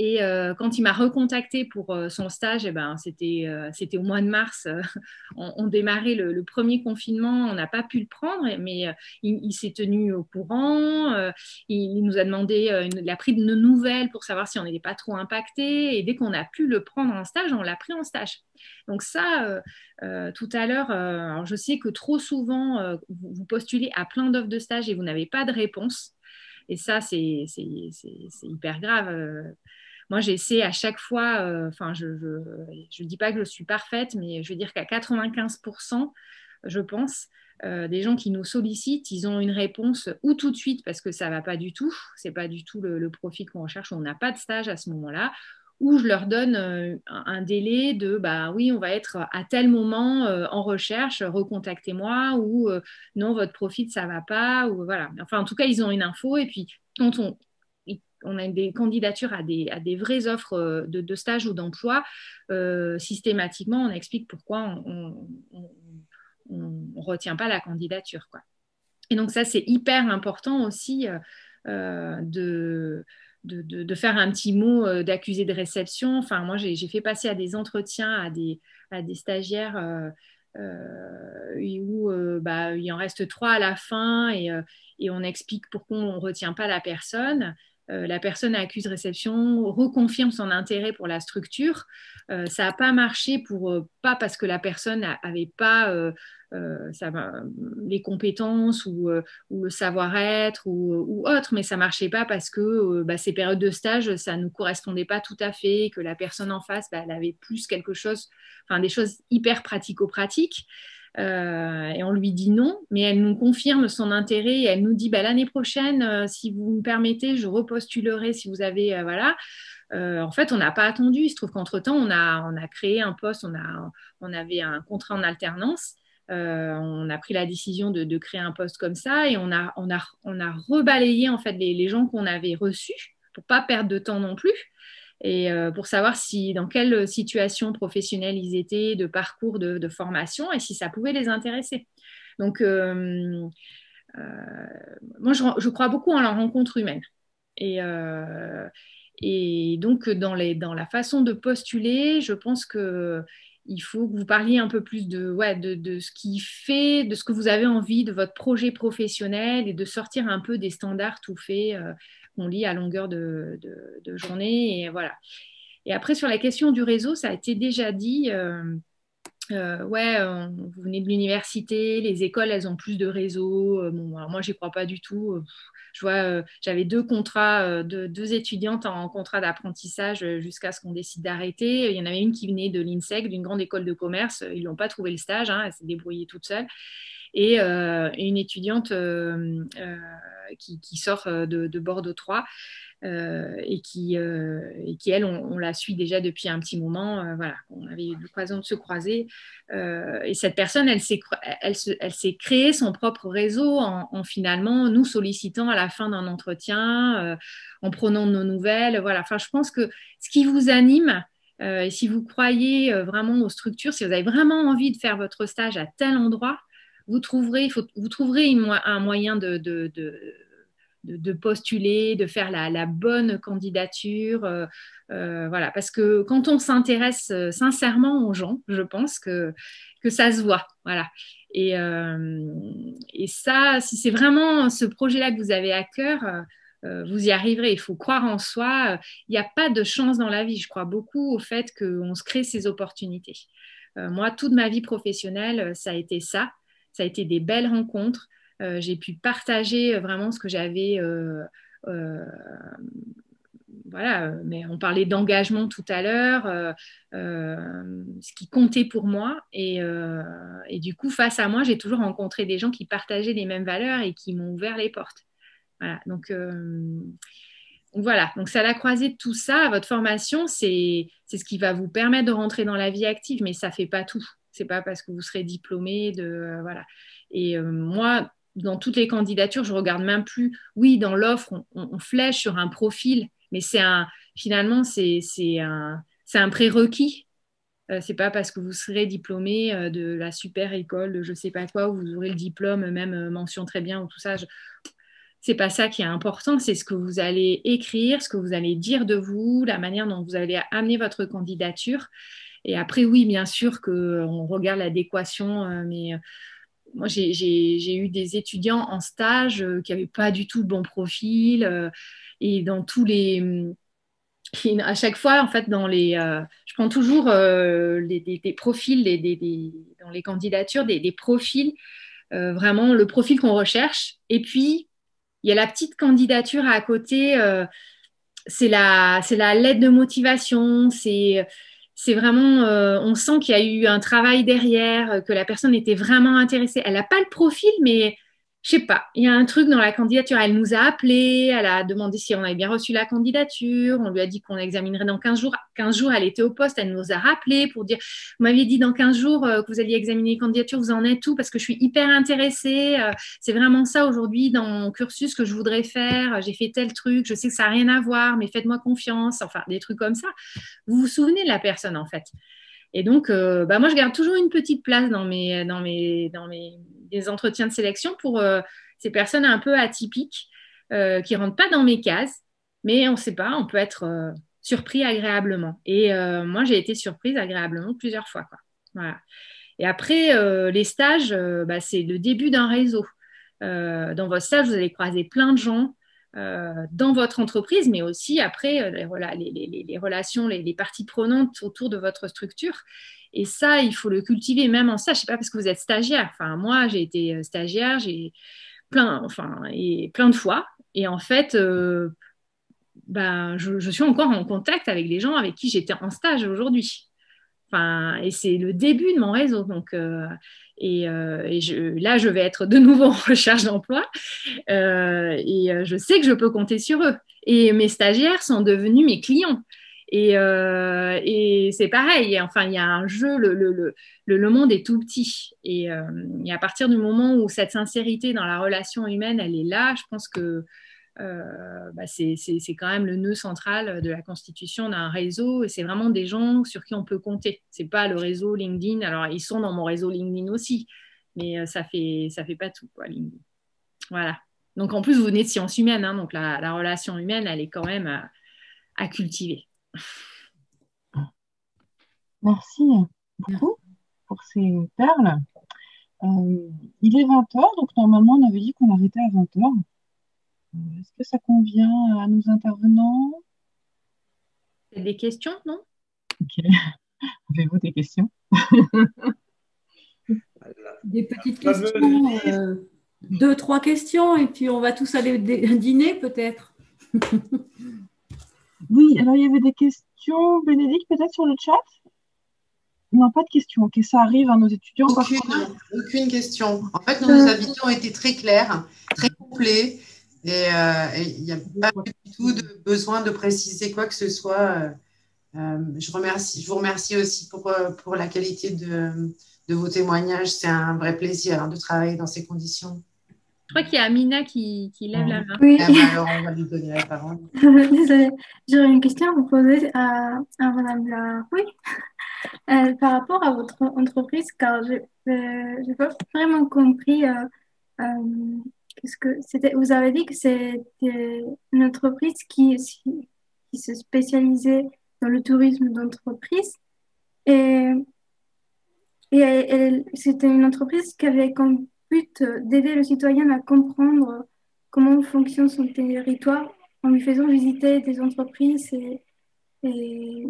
Et euh, quand il m'a recontacté pour euh, son stage, eh ben, c'était, c'était au mois de mars. on, démarrait le, premier confinement, on n'a pas pu le prendre, mais il, s'est tenu au courant. il, nous a demandé, il a pris de nouvelles pour savoir si on n'était pas trop impacté. Et dès qu'on a pu le prendre en stage, on l'a pris en stage. Donc ça, tout à l'heure, je sais que trop souvent, vous, postulez à plein d'offres de stage et vous n'avez pas de réponse. Et ça, c'est hyper grave. Moi, j'essaie à chaque fois, euh, enfin, je ne dis pas que je suis parfaite, mais je veux dire qu'à 95%, je pense, euh, des gens qui nous sollicitent, ils ont une réponse ou tout de suite parce que ça ne va pas du tout, c'est pas du tout le, profit qu'on recherche, on n'a pas de stage à ce moment-là, ou je leur donne euh, un délai de bah oui, on va être à tel moment en recherche, recontactez-moi, ou non, votre profit ça va pas, ou voilà. Enfin, en tout cas, ils ont une info et puis quand on, on a des candidatures à des, vraies offres euh, de, stage ou d'emploi, euh, systématiquement, on explique pourquoi on ne retient pas la candidature. Et donc ça, c'est hyper important aussi euh, de, faire un petit mot d'accusé de réception. Enfin, moi, j'ai fait passer à des entretiens à des, à des stagiaires. où bah, il en reste trois à la fin et, et on explique pourquoi on ne retient pas la personne. Euh, la personne accuse réception reconfirme son intérêt pour la structure. Euh, ça n'a pas marché pour euh, pas parce que la personne n'avait pas les compétences ou, le savoir-être ou, autre, mais ça marchait pas parce que bah, ces périodes de stage, ça ne nous correspondait pas tout à fait, que la personne en face, bah, elle avait plus quelque chose, enfin des choses hyper pratico-pratiques. Euh, et on lui dit non, mais elle nous confirme son intérêt et elle nous dit bah, l'année prochaine, euh, si vous me permettez, je repostulerai si vous avez. Euh, voilà. en fait, on n'a pas attendu. Il se trouve qu'entre-temps, on a, on a créé un poste, on, avait un contrat en alternance. on a pris la décision de, créer un poste comme ça et on a rebalayé en fait les, les gens qu'on avait reçus pour pas perdre de temps non plus et euh, pour savoir si dans quelle situation professionnelle ils étaient, de parcours de, formation, et si ça pouvait les intéresser. Donc, euh, euh, moi, je, crois beaucoup en la rencontre humaine. Et, donc, dans, la façon de postuler, je pense que il faut que vous parliez un peu plus de, ce qui fait, de ce que vous avez envie, de votre projet professionnel et de sortir un peu des standards tout faits qu'on lit à longueur de, journée. Et voilà. Et après, sur la question du réseau, ça a été déjà dit. Euh, euh, ouais, vous venez de l'université, les écoles, elles ont plus de réseau. Euh, bon, alors moi, j'y crois pas du tout. je vois, j'avais deux contrats, deux, deux, étudiantes en contrat d'apprentissage jusqu'à ce qu'on décide d'arrêter. Il y en avait une qui venait de l'INSEC, d'une grande école de commerce. Ils n'ont pas trouvé le stage, hein, elle s'est débrouillée toute seule. Et, une étudiante qui, qui, sort de, de Bordeaux 3 euh, et, qui, euh, qui, elle, on, la suit déjà depuis un petit moment. Euh, voilà, on avait eu l'occasion de se croiser. et cette personne, elle s'est, elle, elle s'est créée son propre réseau en, finalement nous sollicitant à la fin d'un entretien, en prenant nos nouvelles. Voilà, enfin, je pense que ce qui vous anime, si vous croyez vraiment aux structures, si vous avez vraiment envie de faire votre stage à tel endroit, vous trouverez, faut, vous trouverez un moyen de, de, de postuler, de faire la, bonne candidature. Euh, euh, voilà, parce que quand on s'intéresse euh, sincèrement aux gens, je pense que, que ça se voit. Voilà. Et, et ça, si c'est vraiment ce projet-là que vous avez à cœur, vous y arriverez. Il faut croire en soi. Il n'y a pas de chance dans la vie. Je crois beaucoup au fait qu'on se crée ces opportunités. moi, toute ma vie professionnelle, ça a été ça. Ça a été des belles rencontres. Euh, j'ai pu partager euh, vraiment ce que j'avais. Euh, voilà, mais on parlait d'engagement tout à l'heure, ce qui comptait pour moi. Et, du coup, face à moi, j'ai toujours rencontré des gens qui partageaient les mêmes valeurs et qui m'ont ouvert les portes. Voilà, donc, voilà, donc à la croisée tout ça. Votre formation, c'est ce qui va vous permettre de rentrer dans la vie active, mais ça ne fait pas tout. C'est pas parce que vous serez diplômé de voilà. Et moi, dans toutes les candidatures, je regarde même plus. Oui, dans l'offre, on, flèche sur un profil, mais c'est un, finalement, c'est un, un prérequis. Euh, c'est pas parce que vous serez diplômé euh, de la super école, de je sais pas quoi, où vous aurez le diplôme, même euh, mention très bien ou tout ça. Ce C'est pas ça qui est important, c'est ce que vous allez écrire, ce que vous allez dire de vous, la manière dont vous allez amener votre candidature. Et après, oui, bien sûr qu'on regarde l'adéquation, mais moi, j'ai eu des étudiants en stage euh, qui n'avaient pas du tout le bon profil. Euh, et dans tous les. À chaque fois, en fait, dans les. Euh, je prends toujours des, profils dans les candidatures, des, profils, vraiment le profil qu'on recherche. Et puis, il y a la petite candidature à côté. c'est la, la lettre de motivation. C'est c'est vraiment, euh, on sent qu'il y a eu un travail derrière, euh, que la personne était vraiment intéressée. Elle n'a pas le profil, mais je sais pas, il y a un truc dans la candidature. Elle nous a appelé, elle a demandé si on avait bien reçu la candidature. On lui a dit qu'on examinerait dans 15 jours. 15 jours, elle était au poste, elle nous a rappelé pour dire Vous m'aviez dit dans 15 jours euh, que vous alliez examiner les candidatures, vous en êtes tout parce que je suis hyper intéressée. Euh, c'est vraiment ça aujourd'hui dans mon cursus que je voudrais faire. J'ai fait tel truc, je sais que ça n'a rien à voir, mais faites-moi confiance. Enfin, des trucs comme ça. Vous vous souvenez de la personne en fait? Et donc, euh, bah moi, je garde toujours une petite place dans mes, dans mes, dans mes entretiens de sélection pour euh, ces personnes un peu atypiques euh, qui ne rentrent pas dans mes cases, mais on ne sait pas, on peut être surpris agréablement. Et moi, j'ai été surprise agréablement plusieurs fois. Voilà. Et après, les stages, bah, c'est le début d'un réseau. dans votre stage, vous allez croiser plein de gens. Dans votre entreprise, mais aussi après les, les, relations, les, parties prenantes autour de votre structure. Et ça, il faut le cultiver même en ça. Je sais pas parce que vous êtes stagiaire. Enfin, moi, j'ai été euh, stagiaire, j'ai plein, enfin, et plein de fois. Et en fait, euh, ben, je, suis encore en contact avec les gens avec qui j'étais en stage aujourd'hui. Et c'est le début de mon réseau. Donc, euh, et, je, là, je vais être de nouveau en recherche d'emploi. et je sais que je peux compter sur eux. Et mes stagiaires sont devenus mes clients. Euh, et, c'est pareil, enfin, il y a un jeu, le, monde est tout petit. Et, euh, et, à partir du moment où cette sincérité dans la relation humaine, elle est là, je pense que euh, bah c'est quand même le nœud central de la constitution d'un réseau. Et c'est vraiment des gens sur qui on peut compter. C'est pas le réseau LinkedIn. Alors, ils sont dans mon réseau LinkedIn aussi, mais ça fait, ça fait pas tout. Voilà. Donc, en plus, vous venez de sciences humaines, hein, donc la, la, relation humaine, elle est quand même à, à cultiver. Merci beaucoup pour ces perles. Euh, il est 20h, donc normalement on avait dit qu'on arrêtait à 20h. Euh, est-ce que ça convient à nos intervenants? Des questions, non? Ok. Avez-vous des questions? Des petites questions. Euh, deux, trois questions et puis on va tous aller dîner peut-être. oui, alors il y avait des questions, Bénédicte, peut-être sur le chat? Non, pas de questions. Ok, ça arrive à nos étudiants. Aucune, question. En fait, nos euh, invités ont été très clairs, très complets. Et euh, il n'y a pas du tout de besoin de préciser quoi que ce soit. Euh, je, remercie, je vous remercie aussi pour, pour la qualité de, de vos témoignages. C'est un vrai plaisir hein, de travailler dans ces conditions. Je crois qu'il y a Amina qui, qui lève la main. Oui. Ah, bah, alors, on va lui donner la parole. Désolée. J'aurais une question à vous poser à, à Madame la... Oui. Euh, par rapport à votre entreprise, car je n'ai pas vraiment compris euh, euh, ce que c'était. Vous avez dit que c'était une entreprise qui, qui se spécialisait dans le tourisme d'entreprise. Et, et, c'était une entreprise qui avait comme but d'aider le citoyen à comprendre comment fonctionne son territoire en lui faisant visiter des entreprises et, et,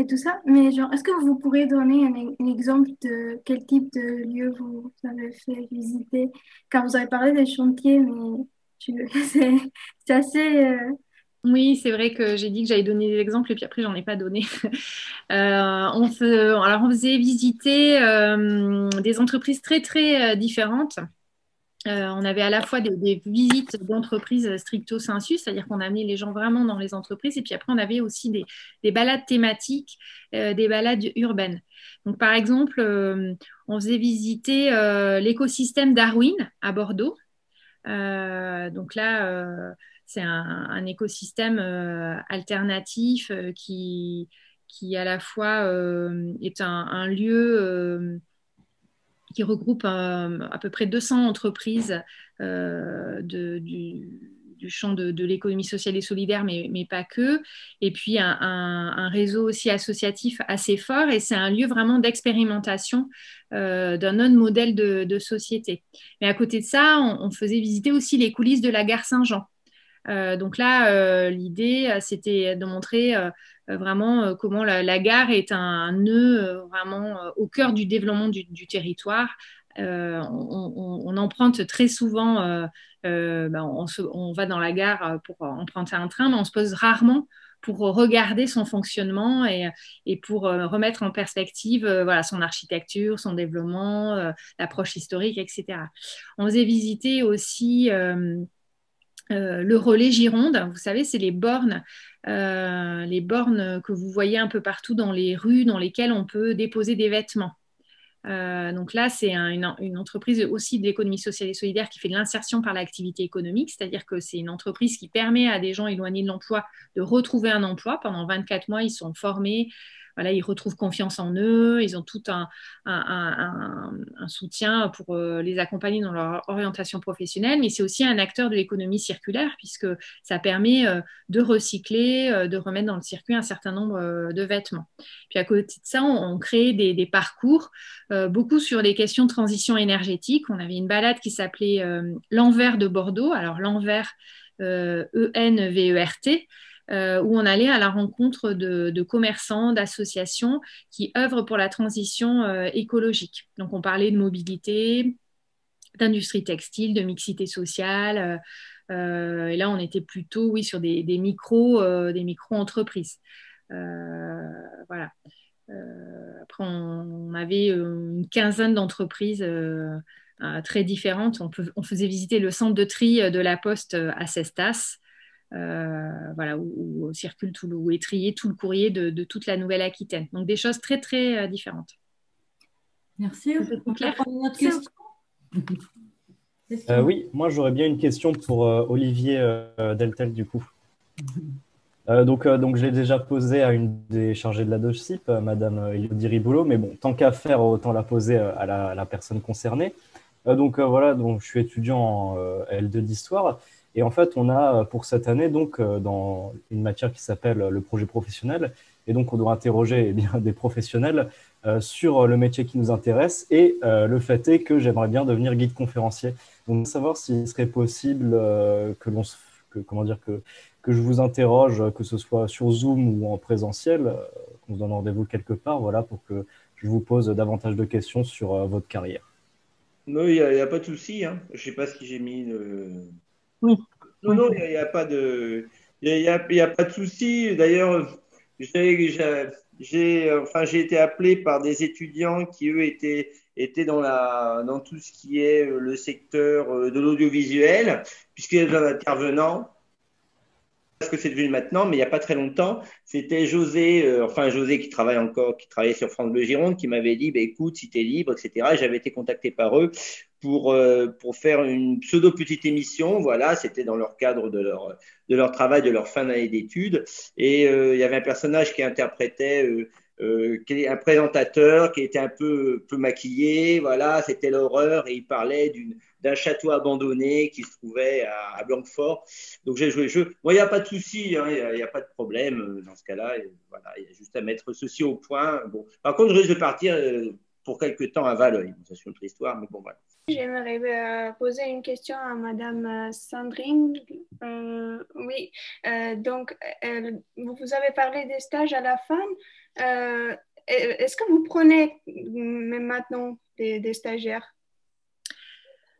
et tout ça. Mais genre, est-ce que vous pourriez donner un, exemple de quel type de lieu vous avez fait visiter? Car vous avez parlé des chantiers, mais c'est assez... Euh, oui, c'est vrai que j'ai dit que j'allais donner des exemples et puis après, j'en ai pas donné. Euh, on, alors, on faisait visiter euh, des entreprises très, très différentes. Euh, on avait à la fois des, visites d'entreprises stricto sensu, c'est-à-dire qu'on amenait les gens vraiment dans les entreprises, et puis après on avait aussi des, balades thématiques, euh, des balades urbaines. Donc par exemple, euh, on faisait visiter l'écosystème Darwin à Bordeaux. donc là, c'est un, écosystème alternatif qui, qui à la fois est un lieu qui regroupe euh, à peu près 200 entreprises euh, du, champ de, l'économie sociale et solidaire, mais, pas que. Et puis un, réseau aussi associatif assez fort. Et c'est un lieu vraiment d'expérimentation euh, d'un autre modèle de, société. Mais à côté de ça, on, faisait visiter aussi les coulisses de la gare Saint-Jean. Donc là, l'idée, c'était de montrer vraiment comment la, gare est un, nœud vraiment au cœur du développement du, territoire. On, emprunte très souvent, ben, on, va dans la gare pour emprunter un train, mais on se pose rarement pour regarder son fonctionnement et, pour remettre en perspective son architecture, son développement, l'approche historique, etc. On faisait visiter aussi le relais Gironde. Vous savez, c'est les bornes euh, les bornes que vous voyez un peu partout dans les rues dans lesquelles on peut déposer des vêtements. Euh, donc là, c'est une, entreprise aussi de l'économie sociale et solidaire qui fait de l'insertion par l'activité économique, c'est-à-dire que c'est une entreprise qui permet à des gens éloignés de l'emploi de retrouver un emploi. Pendant 24 mois, ils sont formés, ils retrouvent confiance en eux, ils ont tout un, soutien pour euh, les accompagner dans leur orientation professionnelle, mais c'est aussi un acteur de l'économie circulaire puisque ça permet euh, de recycler, euh, de remettre dans le circuit un certain nombre de vêtements. Puis à côté de ça, on, crée des, parcours, beaucoup sur les questions de transition énergétique. On avait une balade qui s'appelait l'envers de Bordeaux. Alors l'envers, E-N-V-E-R-T. Euh, où on allait à la rencontre de, commerçants, d'associations qui œuvrent pour la transition euh, écologique. Donc on parlait de mobilité, d'industrie textile, de mixité sociale. Euh, et là, on était plutôt, oui, sur des, micros, des micro-entreprises. voilà. après, on, avait une quinzaine d'entreprises très différentes. On, faisait visiter le centre de tri de la Poste à Cestas. Euh, voilà, où, circule tout le, où est trié tout le courrier de, toute la Nouvelle-Aquitaine. Donc des choses très très euh, différentes. Merci. Euh, oui, moi j'aurais bien une question pour Olivier Deltel du coup. donc, donc je l'ai déjà posé à une des chargées de la DOCIP, Madame Elodie Riboulot, mais bon, tant qu'à faire, autant la poser à la, personne concernée. donc voilà, donc je suis étudiant en L2 d'histoire et en fait, on a pour cette année, donc, euh, dans une matière qui s'appelle le projet professionnel, et donc on doit interroger eh bien, des professionnels euh, sur le métier qui nous intéresse, et euh, le fait est que j'aimerais bien devenir guide conférencier. Donc, savoir s'il serait possible que l'on comment dire, que, que je vous interroge, que ce soit sur Zoom ou en présentiel, qu'on se donne rendez-vous quelque part, voilà, pour que je vous pose davantage de questions sur votre carrière. Non, il n'y a, pas de souci. Hein. Je ne sais pas ce que j'ai mis. Oui. Non, non, il n'y a, pas de. Il n'y a, pas de souci. D'ailleurs, j'ai enfin, été appelé par des étudiants qui, eux, étaient, étaient dans, la, dans tout ce qui est le secteur de l'audiovisuel, puisqu'il y a un intervenant ce que c'est devenu maintenant, mais il n'y a pas très longtemps, c'était José, euh, enfin José qui travaille encore, qui travaillait sur France Bleu Gironde, qui m'avait dit, bah, écoute, si tu es libre, etc. J'avais été contacté par eux pour, euh, pour faire une pseudo petite émission. Voilà, c'était dans leur cadre de leur, de leur travail, de leur fin d'année d'études. Et euh, il y avait un personnage qui interprétait euh, un présentateur qui était un peu, peu maquillé, voilà, c'était l'horreur, et il parlait d'un château abandonné qui se trouvait à, à Blanquefort. Donc j'ai joué le jeu. Bon, il n'y a pas de souci, hein, il n'y a, pas de problème euh, dans ce cas-là. Voilà, il y a juste à mettre ceci au point. Bon. Par contre, je risque de partir euh, pour quelque temps à Valeuil. Ça, c'est une autre histoire, mais bon, voilà. J'aimerais poser une question à Madame Sandrine. oui, donc vous avez parlé des stages à la fin. Euh, est-ce que vous prenez même maintenant des, stagiaires?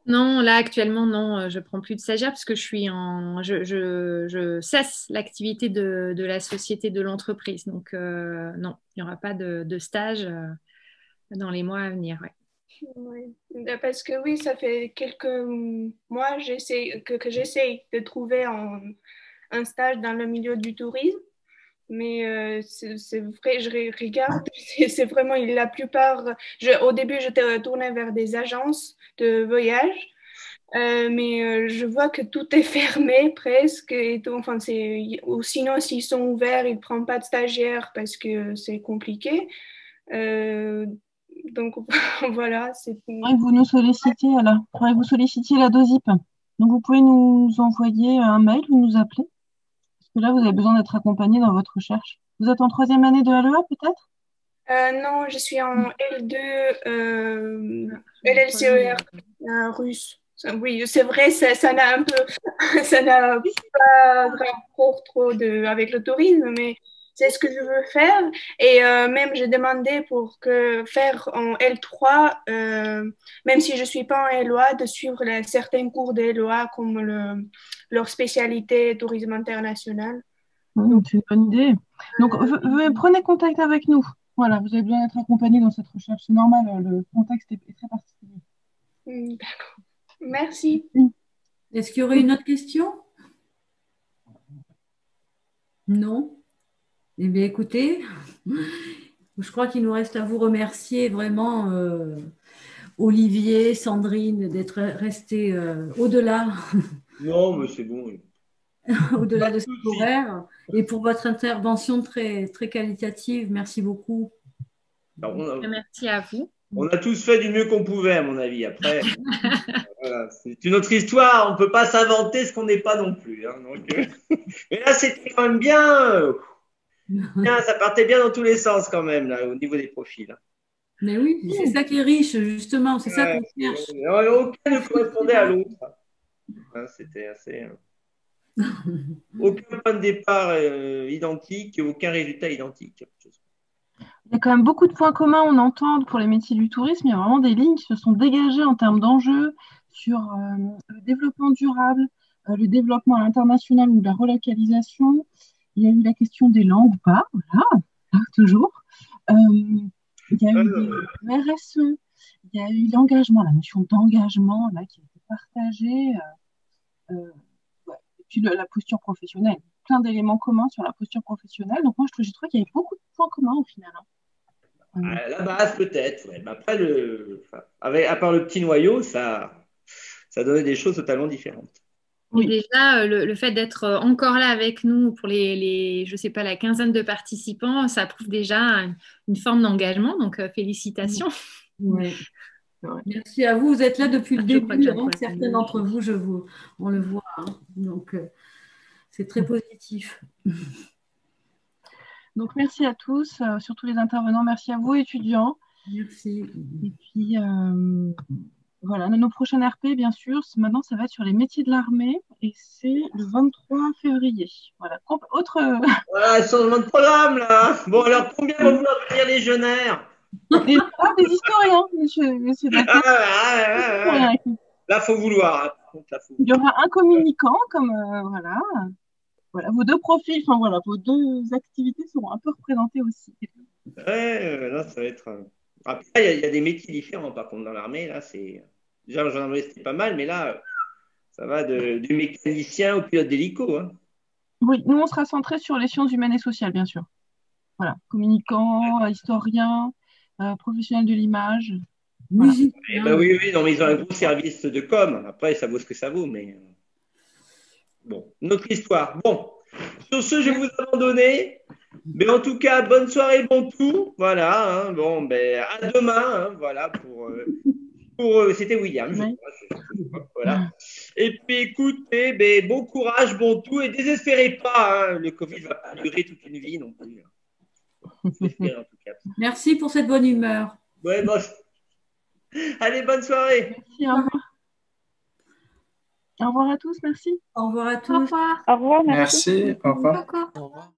Non, là actuellement, non, euh, je ne prends plus de stagiaires parce que je suis en, je, cesse l'activité de, la société, de l'entreprise. Donc euh, non, il n'y aura pas de, stage dans les mois à venir. Parce que oui, ça fait quelques mois que, que j'essaye de trouver un stage dans le milieu du tourisme mais euh, c'est vrai, je regarde, c'est vraiment la plupart. Au début, je tournais vers des agences de voyage, euh, mais euh, je vois que tout est fermé presque. Enfin, ou sinon, s'ils sont ouverts, ils ne prennent pas de stagiaires parce que c'est compliqué. Donc voilà. c'est vous nous sollicitez, alors, vous solliciter la DOSIP. Donc vous pouvez nous envoyer un mail ou nous appeler que là, vous avez besoin d'être accompagné dans votre recherche. Vous êtes en troisième année de LEA, peut-être? Euh, Non, je suis en L2, euh, LLCER euh, russe. Oui, c'est vrai, ça n'a un peu, ça n'a pas rapport trop de, avec le tourisme, mais c'est ce que je veux faire. Et euh, même, j'ai demandé pour que faire en L3, euh, même si je ne suis pas en LOA, de suivre les, certains cours de LOA comme le, leur spécialité tourisme international. c'est une bonne idée. Donc, prenez contact avec nous. Voilà, vous avez besoin d'être accompagné dans cette recherche. C'est normal, le contexte est, très particulier. Hmm, d'accord. Merci. Est-ce qu'il y aurait une autre question? Non? Eh bien, écoutez, je crois qu'il nous reste à vous remercier vraiment, euh, Olivier, Sandrine, d'être restés euh, au-delà. Non, mais c'est bon. au-delà de ce horaire et pour votre intervention très, très qualitative. Merci beaucoup. Merci à vous. On a tous fait du mieux qu'on pouvait, à mon avis. Après, c'est une autre histoire. On ne peut pas s'inventer ce qu'on n'est pas non plus. Hein, euh, mais là, c'était quand même bien ça partait bien dans tous les sens quand même, là, au niveau des profils. Mais oui, c'est ça qui est riche, justement, c'est ça qu'on cherche. aucun ne correspondait à l'autre. Hein, c'était assez. Euh, aucun point de départ euh, identique et aucun résultat identique. Il y a quand même beaucoup de points communs, on entend pour les métiers du tourisme. Il y a vraiment des lignes qui se sont dégagées en termes d'enjeux sur euh, le développement durable, le développement à l'international ou la relocalisation, il y a eu la question des langues ou pas, voilà, toujours. Euh, il y a eu le RSE, il y a eu l'engagement, la notion d'engagement là, qui a été partagée. Euh, euh, et puis la posture professionnelle, plein d'éléments communs sur la posture professionnelle. Donc moi, je trouve, qu'il y a eu beaucoup de points communs au final. Hein. la base peut-être, après, le, à part le petit noyau, ça, ça donnait des choses totalement différentes. Oui. déjà, euh, le, fait d'être euh, encore là avec nous pour les, les, je sais pas, la quinzaine de participants, ça prouve déjà une, forme d'engagement. Donc, euh, félicitations. Merci à vous. Vous êtes là depuis le début. Hein. certains d'entre vous, je vous, on le voit. Hein. Donc, c'est très positif. Donc, merci à tous, surtout les intervenants. Merci à vous, étudiants. Merci. Et puis, voilà, nos prochaines RP, bien sûr, maintenant, ça va être sur les métiers de l'armée et c'est le 23 février. Voilà, autre. Voilà, changement de programme là. Bon, alors combien vont vouloir devenir légionnaires des, ah, des historiens, monsieur, monsieur ah, ah, Là, faut vouloir. Hein. Il y aura un communicant, comme euh, voilà. Voilà, vos deux profils, enfin voilà, vos deux activités seront un peu représentées aussi. Ouais, là, ça va être. Après, il y, a des métiers différents, par contre, dans l'armée, là, c'est. Déjà, en gendarmerie, c'était pas mal, mais là, ça va de, du mécanicien au pilote d'hélico. Hein. Oui, nous, on sera centré sur les sciences humaines et sociales, bien sûr. Voilà, communicant, historien, euh, professionnel de l'image. Eh ben oui, oui, non, mais ils ont un gros service de com. Après, ça vaut ce que ça vaut, mais. Euh, bon, notre histoire. Bon, sur ce, je vais vous abandonner. Mais en tout cas, bonne soirée, bon tout. Voilà. Hein, bon, ben, à demain. Hein, voilà, pour. Euh, pour C'était William. voilà. Et puis écoutez, ben, bon courage, bon tout, et désespérez pas, hein, le Covid va pas durer toute une vie non plus. Merci pour cette bonne humeur. Ouais, bon. Allez, bonne soirée. Merci, au revoir. Au revoir à tous, merci. Au revoir à tous. Au revoir. Au revoir, merci. Merci, au revoir. Au revoir.